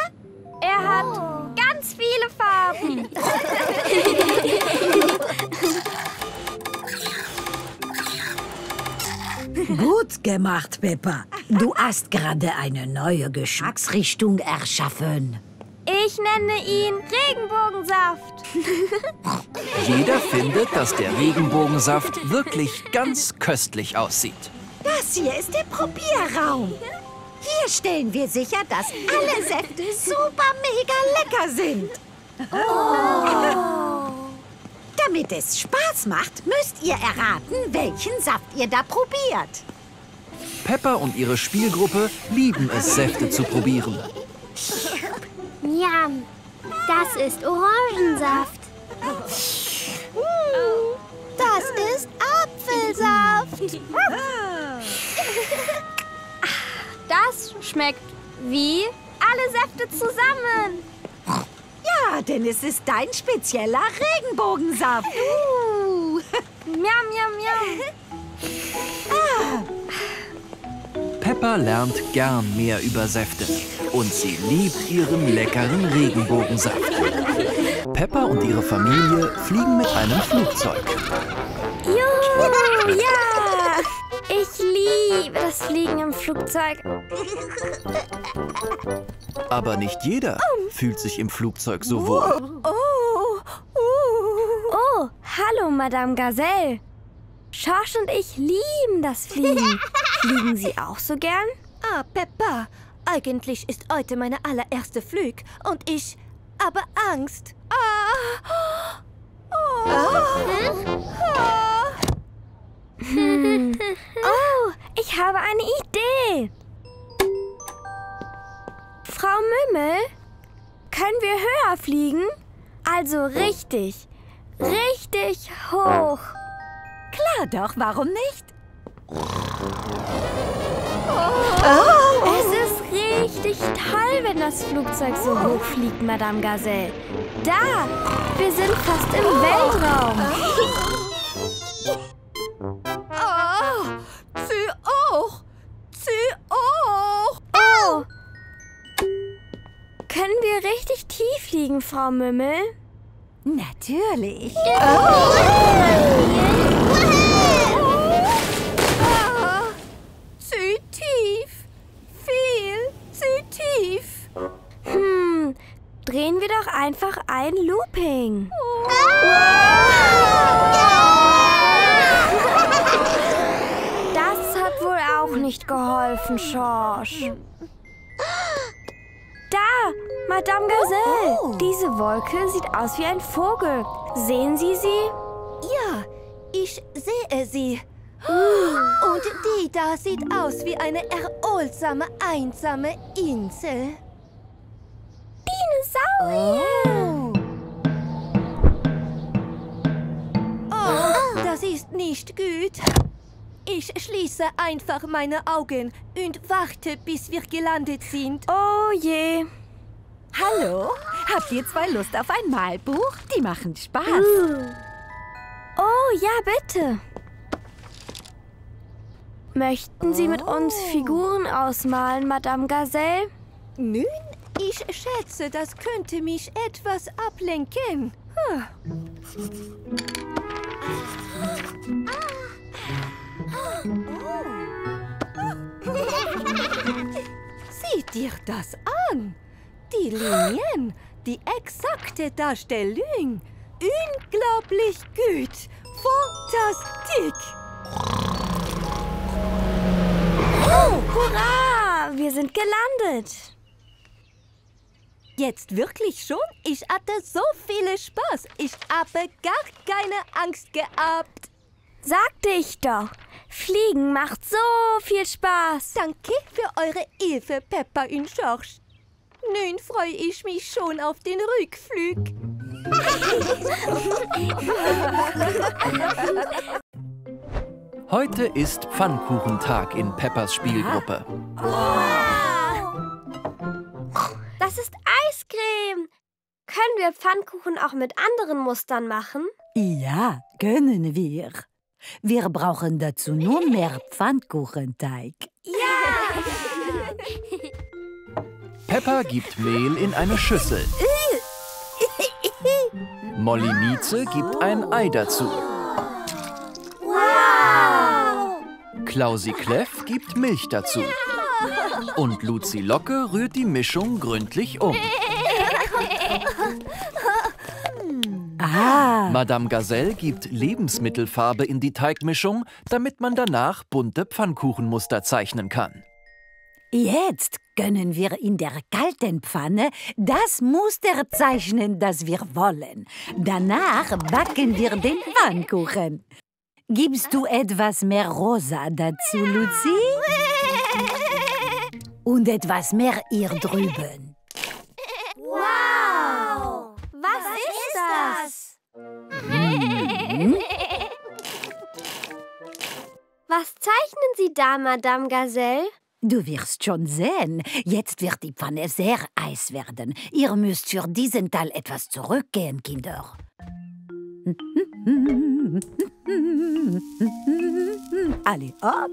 Speaker 1: Er hat ganz viele Farben.
Speaker 4: Gut gemacht, Peppa. Du hast gerade eine neue Geschmacksrichtung erschaffen.
Speaker 1: Ich nenne ihn Regenbogensaft.
Speaker 3: Jeder findet, dass der Regenbogensaft wirklich ganz köstlich aussieht.
Speaker 4: Das hier ist der Probierraum. Hier stellen wir sicher, dass alle Säfte super mega lecker sind. Damit es Spaß macht, müsst ihr erraten, welchen Saft ihr da probiert.
Speaker 3: Peppa und ihre Spielgruppe lieben es, Säfte zu probieren.
Speaker 6: Njam, das ist Orangensaft.
Speaker 2: Das ist Apfelsaft.
Speaker 1: Das schmeckt wie alle Säfte zusammen.
Speaker 4: Ja, denn es ist dein spezieller Regenbogensaft. Uh.
Speaker 1: Miam, miam, miam.
Speaker 3: Peppa lernt gern mehr über Säfte und sie liebt ihren leckeren Regenbogensaft. Peppa und ihre Familie fliegen mit einem Flugzeug.
Speaker 1: Juhu, ja. Ich liebe das Fliegen im Flugzeug.
Speaker 3: Aber nicht jeder fühlt sich im Flugzeug so wohl.
Speaker 1: Oh, oh, hallo, Madame Gazelle. Schorsch und ich lieben das Fliegen. Fliegen Sie auch so gern?
Speaker 2: Ah, Peppa, eigentlich ist heute meine allererste Flug und ich habe Angst. Ah. Oh. Ah.
Speaker 1: Hm. Oh, ich habe eine Idee. Frau Mümmel, können wir höher fliegen? Also richtig, richtig hoch.
Speaker 4: Klar doch, warum nicht?
Speaker 1: Es ist richtig toll, wenn das Flugzeug so hoch fliegt, Madame Gazelle. Da, wir sind fast im Weltraum.
Speaker 2: Ah, sie auch. Sie auch.
Speaker 1: Oh! Können wir richtig tief fliegen, Frau Mümmel?
Speaker 4: Natürlich.
Speaker 2: Ah,
Speaker 1: drehen wir doch einfach ein Looping. Das hat wohl auch nicht geholfen, Schorsch. Da, Madame Gazelle. Diese Wolke sieht aus wie ein Vogel. Sehen Sie sie?
Speaker 2: Ja, ich sehe sie. Und die da sieht aus wie eine erholsame, einsame Insel.
Speaker 1: Dinosaurier.
Speaker 2: Oh, das ist nicht gut. Ich schließe einfach meine Augen und warte, bis wir gelandet sind.
Speaker 1: Oh je.
Speaker 4: Hallo? Habt ihr zwei Lust auf ein Malbuch? Die machen Spaß.
Speaker 1: Oh ja, bitte. Möchten Sie mit uns Figuren ausmalen, Madame Gazelle?
Speaker 2: Nun, ich schätze, das könnte mich etwas ablenken. Hm. Sieh dir das an. Die Linien, die exakte Darstellung. Unglaublich gut. Fantastik.
Speaker 1: Oh, hurra! Wir sind gelandet.
Speaker 2: Jetzt wirklich schon? Ich hatte so viel Spaß. Ich habe gar keine Angst gehabt.
Speaker 1: Sagte ich doch. Fliegen macht so viel Spaß.
Speaker 2: Danke für eure Hilfe, Peppa und Schorsch. Nun freue ich mich schon auf den Rückflug.
Speaker 3: Heute ist Pfannkuchentag in Peppas Spielgruppe.
Speaker 1: Das ist Eiscreme. Können wir Pfannkuchen auch mit anderen Mustern machen?
Speaker 4: Ja, können wir. Wir brauchen dazu nur mehr Pfannkuchenteig.
Speaker 3: Peppa gibt Mehl in eine Schüssel. Molly Mieze gibt ein Ei dazu. Klausi Kleff gibt Milch dazu. Und Luzi Locke rührt die Mischung gründlich um.
Speaker 4: Ah,
Speaker 3: Madame Gazelle gibt Lebensmittelfarbe in die Teigmischung, damit man danach bunte Pfannkuchenmuster zeichnen kann.
Speaker 4: jetzt können wir in der kalten Pfanne das Muster zeichnen, das wir wollen. Danach backen wir den Pfannkuchen. Gibst du etwas mehr Rosa dazu, Luzi? Und etwas mehr hier drüben.
Speaker 1: Wow! Was, ist das? Was zeichnen Sie da, Madame Gazelle?
Speaker 4: Du wirst schon sehen. Jetzt wird die Pfanne sehr heiß werden. Ihr müsst für diesen Teil etwas zurückgehen, Kinder. Alle ab.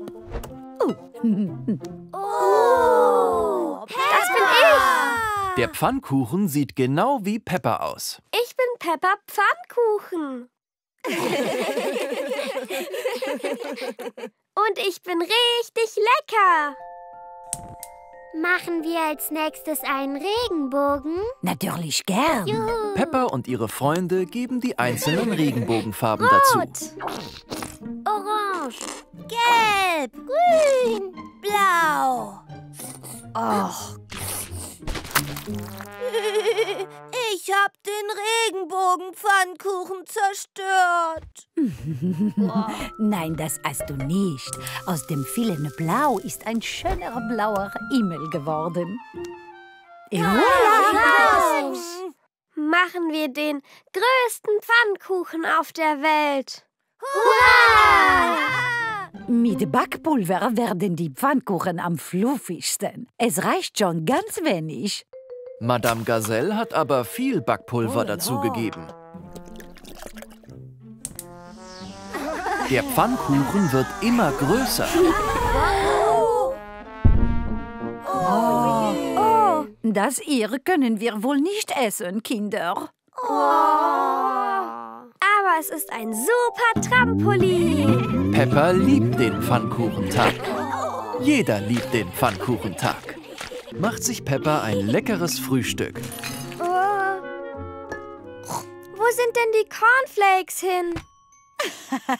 Speaker 1: Oh! Das bin ich!
Speaker 3: Der Pfannkuchen sieht genau wie Pepper aus.
Speaker 1: Ich bin Peppa Pfannkuchen. Und ich bin richtig lecker. Machen wir als nächstes einen Regenbogen?
Speaker 4: Natürlich gern.
Speaker 3: Pepper und ihre Freunde geben die einzelnen Regenbogenfarben dazu.
Speaker 1: Orange.
Speaker 2: Gelb, grün, blau.
Speaker 4: Och,
Speaker 2: Ich hab den Regenbogenpfannkuchen zerstört.
Speaker 4: nein, das hast du nicht. Aus dem vielen Blau ist ein schöner blauer Himmel geworden.
Speaker 1: Machen wir den größten Pfannkuchen auf der Welt.
Speaker 4: Mit Backpulver werden die Pfannkuchen am fluffigsten. Es reicht schon ganz wenig.
Speaker 3: Madame Gazelle hat aber viel Backpulver dazugegeben. Der Pfannkuchen wird immer größer.
Speaker 4: Oh, das hier können wir wohl nicht essen, Kinder.
Speaker 1: Aber es ist ein super Trampolin.
Speaker 3: Pepper liebt den Pfannkuchentag. Jeder liebt den Pfannkuchentag. Macht sich Pepper ein leckeres Frühstück.
Speaker 1: Oh. Wo sind denn die Cornflakes hin?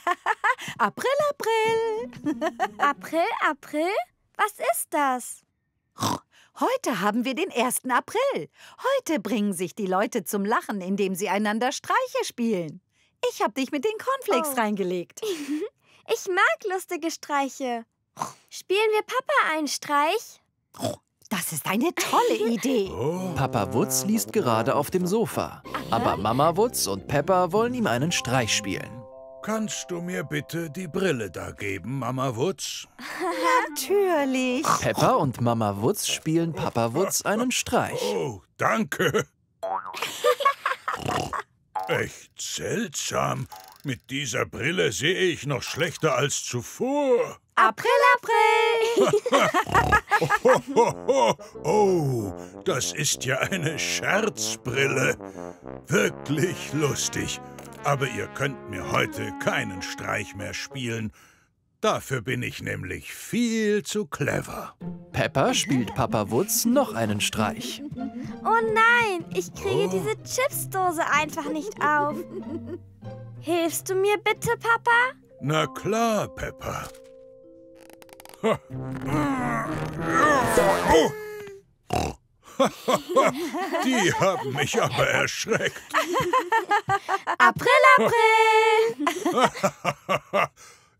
Speaker 4: April, April.
Speaker 1: April, April? Was ist das?
Speaker 4: Heute haben wir den 1. April. Heute bringen sich die Leute zum Lachen, indem sie einander Streiche spielen. Ich habe dich mit den Cornflakes
Speaker 1: Oh.
Speaker 4: reingelegt.
Speaker 1: Ich mag lustige Streiche. Spielen wir Papa einen Streich?
Speaker 4: Das ist eine tolle Idee.
Speaker 3: Papa Wutz liest gerade auf dem Sofa. Aber Mama Wutz und Pepper wollen ihm einen Streich spielen.
Speaker 5: Kannst du mir bitte die Brille da geben, Mama Wutz?
Speaker 4: Natürlich.
Speaker 3: Pepper und Mama Wutz spielen Papa Wutz einen Streich.
Speaker 5: Oh, danke. Echt seltsam. Mit dieser Brille sehe ich noch schlechter als zuvor.
Speaker 1: April, April!
Speaker 5: Oh, das ist ja eine Scherzbrille. Wirklich lustig. Aber ihr könnt mir heute keinen Streich mehr spielen. Dafür bin ich nämlich viel zu clever.
Speaker 3: Pepper spielt Papa Wutz noch einen Streich.
Speaker 1: Oh nein, ich kriege diese Chipsdose einfach nicht auf. Hilfst du mir bitte, Papa?
Speaker 5: Na klar, Pepper. Die haben mich aber erschreckt.
Speaker 1: April, April!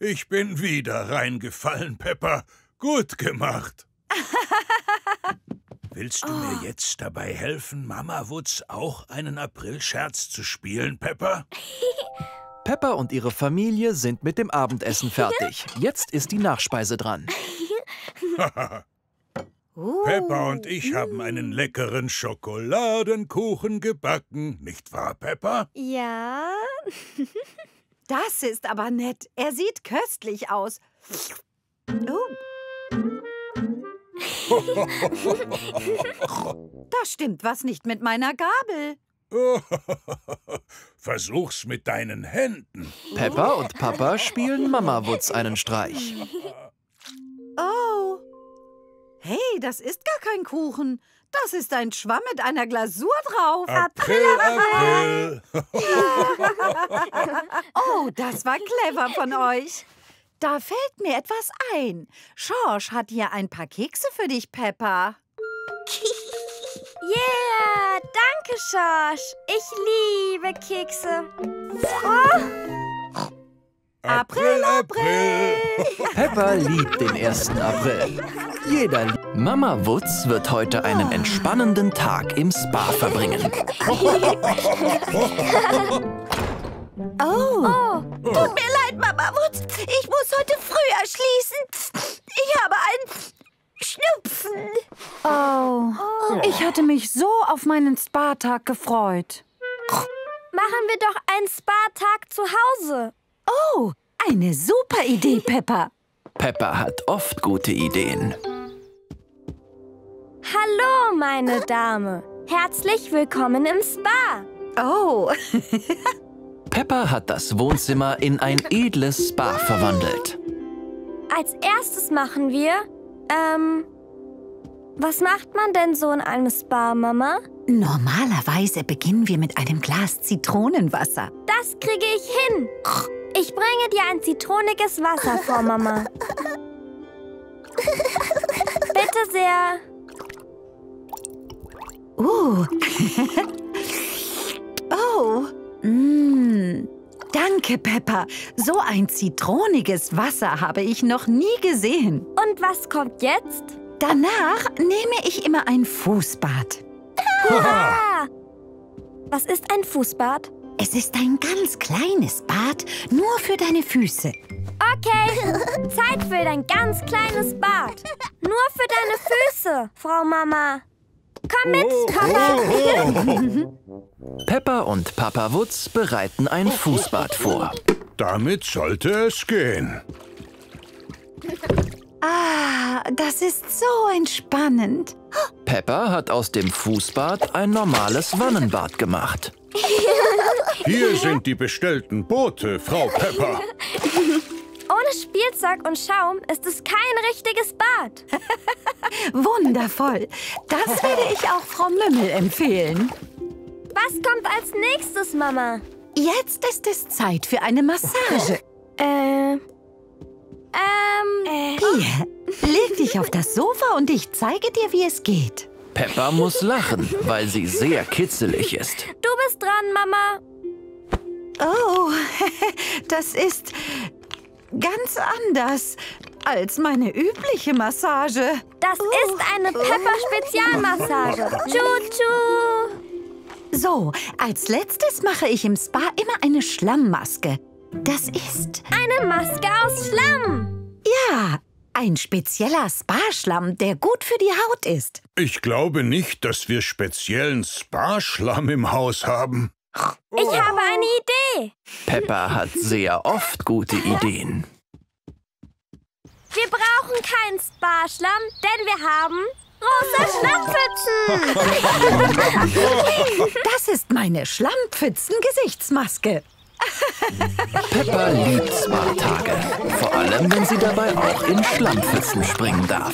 Speaker 5: Ich bin wieder reingefallen, Pepper. Gut gemacht. Willst du mir jetzt dabei helfen, Mama Wutz auch einen Aprilscherz zu spielen, Pepper?
Speaker 3: Pepper und ihre Familie sind mit dem Abendessen fertig. Jetzt ist die Nachspeise dran.
Speaker 5: Pepper und ich haben einen leckeren Schokoladenkuchen gebacken, nicht wahr, Pepper?
Speaker 1: Ja?
Speaker 4: Das ist aber nett. Er sieht köstlich aus. Oh. Da stimmt was nicht mit meiner Gabel.
Speaker 5: Versuch's mit deinen Händen.
Speaker 3: Peppa und Papa spielen Mama Wutz einen Streich.
Speaker 4: Oh. Hey, das ist gar kein Kuchen. Das ist ein Schwamm mit einer Glasur drauf.
Speaker 5: April, April.
Speaker 4: Oh, das war clever von euch. Da fällt mir etwas ein. Schorsch hat hier ein paar Kekse für dich, Peppa.
Speaker 1: Yeah, danke, Schorsch. Ich liebe Kekse. Oh,
Speaker 4: April, April.
Speaker 3: Peppa liebt den 1. April. Jeder liebt. Mama Wutz wird heute einen entspannenden Tag im Spa verbringen.
Speaker 4: Oh,
Speaker 2: Tut mir leid, Mama Wutz. Ich muss heute früher schließen. Ich habe einen Schnupfen.
Speaker 16: Oh, ich hatte mich so auf meinen Spa-Tag gefreut.
Speaker 1: machen wir doch einen Spa-Tag zu Hause.
Speaker 4: Oh, eine super Idee, Peppa.
Speaker 3: Peppa hat oft gute Ideen.
Speaker 1: Hallo, meine Dame. Herzlich willkommen im Spa.
Speaker 4: Oh,
Speaker 3: Peppa hat das Wohnzimmer in ein edles Spa verwandelt.
Speaker 1: Als erstes machen wir, ähm, was macht man denn so in einem Spa, Mama?
Speaker 4: normalerweise beginnen wir mit einem Glas Zitronenwasser.
Speaker 1: Das kriege ich hin. Ich bringe dir ein zitroniges Wasser vor, Mama. Bitte sehr.
Speaker 4: Uh. oh. Mm. Danke, Peppa. So ein zitroniges Wasser habe ich noch nie gesehen.
Speaker 1: Und was kommt jetzt?
Speaker 4: Danach nehme ich immer ein Fußbad.
Speaker 1: Was ist ein Fußbad?
Speaker 4: Es ist ein ganz kleines Bad, nur für deine Füße.
Speaker 1: Okay, Zeit für dein ganz kleines Bad. Nur für deine Füße, Frau Mama. Komm mit, Papa.
Speaker 3: Peppa und Papa Wutz bereiten ein Fußbad vor.
Speaker 5: Damit sollte es gehen.
Speaker 4: Ah, das ist so entspannend.
Speaker 3: Peppa hat aus dem Fußbad ein normales Wannenbad gemacht.
Speaker 5: Hier sind die bestellten Boote, Frau Pepper.
Speaker 1: Ohne Spielzeug und Schaum ist es kein richtiges Bad.
Speaker 4: Wundervoll. Das werde ich auch Frau Mümmel empfehlen.
Speaker 1: Was kommt als nächstes, Mama?
Speaker 4: Jetzt ist es Zeit für eine Massage.
Speaker 1: Äh. Ähm.
Speaker 4: Hier, leg dich auf das Sofa und ich zeige dir, wie es geht.
Speaker 3: Peppa muss lachen, weil sie sehr kitzelig ist.
Speaker 1: Du bist dran, Mama.
Speaker 4: Oh, das ist ganz anders als meine übliche Massage.
Speaker 1: Das ist eine Pepper-Spezialmassage. Tschu-tschu.
Speaker 4: So, als letztes mache ich im Spa immer eine Schlammmaske. Das ist,
Speaker 1: Eine Maske aus Schlamm.
Speaker 4: ja, ein spezieller Spa-Schlamm, der gut für die Haut ist.
Speaker 5: Ich glaube nicht, dass wir speziellen Sparschlamm im Haus haben.
Speaker 1: Ich habe eine Idee.
Speaker 3: Peppa hat sehr oft gute Ideen.
Speaker 1: Wir brauchen keinen Sparschlamm, denn wir haben rosa Schlammpfützen.
Speaker 4: Das ist meine Schlammpfützen-Gesichtsmaske.
Speaker 3: Peppa liebt Spa-Tage. Vor allem, wenn sie dabei auch in Schlammpfützen springen darf.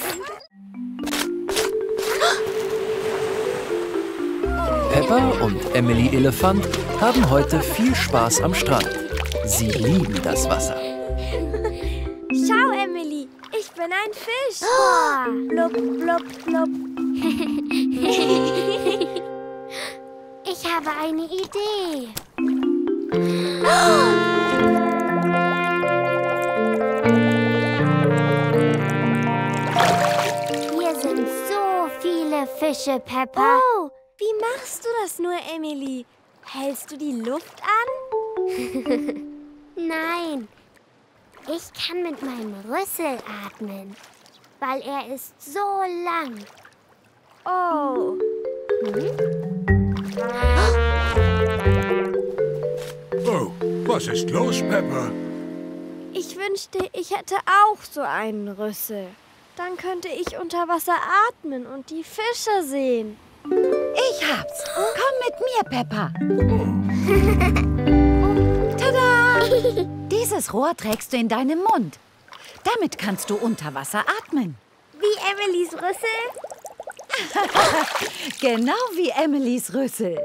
Speaker 3: Peppa und Emily Elefant haben heute viel Spaß am Strand. Sie lieben das Wasser.
Speaker 1: Schau, Emily, ich bin ein Fisch. Blub, blub, blub.
Speaker 6: Ich habe eine Idee. Hier sind so viele Fische, Peppa.
Speaker 1: Oh, wie machst du das nur, Emily? Hältst du die Luft an?
Speaker 6: Nein, ich kann mit meinem Rüssel atmen, weil er ist so lang.
Speaker 1: Oh,
Speaker 5: Oh, was ist los, Pepper?
Speaker 1: ich wünschte, ich hätte auch so einen Rüssel. Dann könnte ich unter Wasser atmen und die Fische sehen.
Speaker 4: Ich hab's. Komm mit mir, Peppa. Tada! Dieses Rohr trägst du in deinem Mund. Damit kannst du unter Wasser atmen.
Speaker 1: Wie Emilys Rüssel?
Speaker 4: genau wie Emilys Rüssel.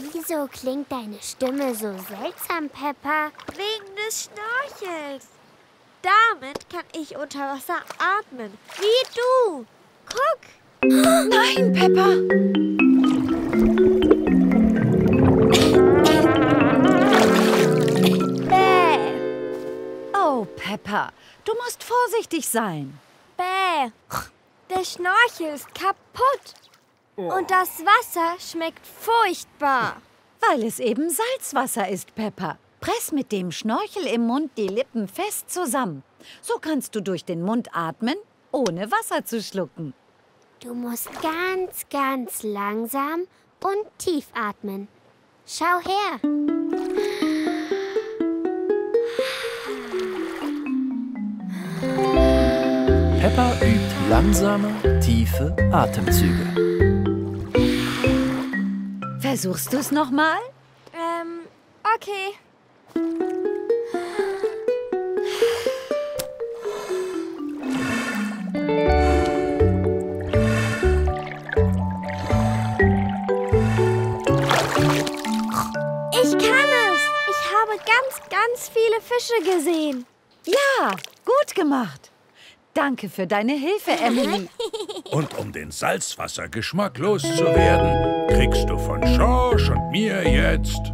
Speaker 6: Wieso klingt deine Stimme so seltsam, Peppa?
Speaker 1: Wegen des Schnorchels. Damit kann ich unter Wasser atmen. Wie du. Guck.
Speaker 4: Nein, Peppa.
Speaker 1: Bäh.
Speaker 4: Oh, Peppa, du musst vorsichtig sein.
Speaker 1: Bäh. Der Schnorchel ist kaputt. Und das Wasser schmeckt furchtbar.
Speaker 4: Weil es eben Salzwasser ist, Peppa. Press mit dem Schnorchel im Mund die Lippen fest zusammen. So kannst du durch den Mund atmen, ohne Wasser zu schlucken.
Speaker 6: Du musst ganz, ganz langsam und tief atmen. Schau her.
Speaker 3: Peppa übt langsame, tiefe Atemzüge.
Speaker 4: Versuchst du es nochmal?
Speaker 1: Ähm, okay. Ich kann es. Ich habe ganz, ganz viele Fische gesehen.
Speaker 4: Ja, gut gemacht. Danke für deine Hilfe, Emily.
Speaker 5: Und um den Salzwassergeschmack loszuwerden, kriegst du von Schorsch und mir jetzt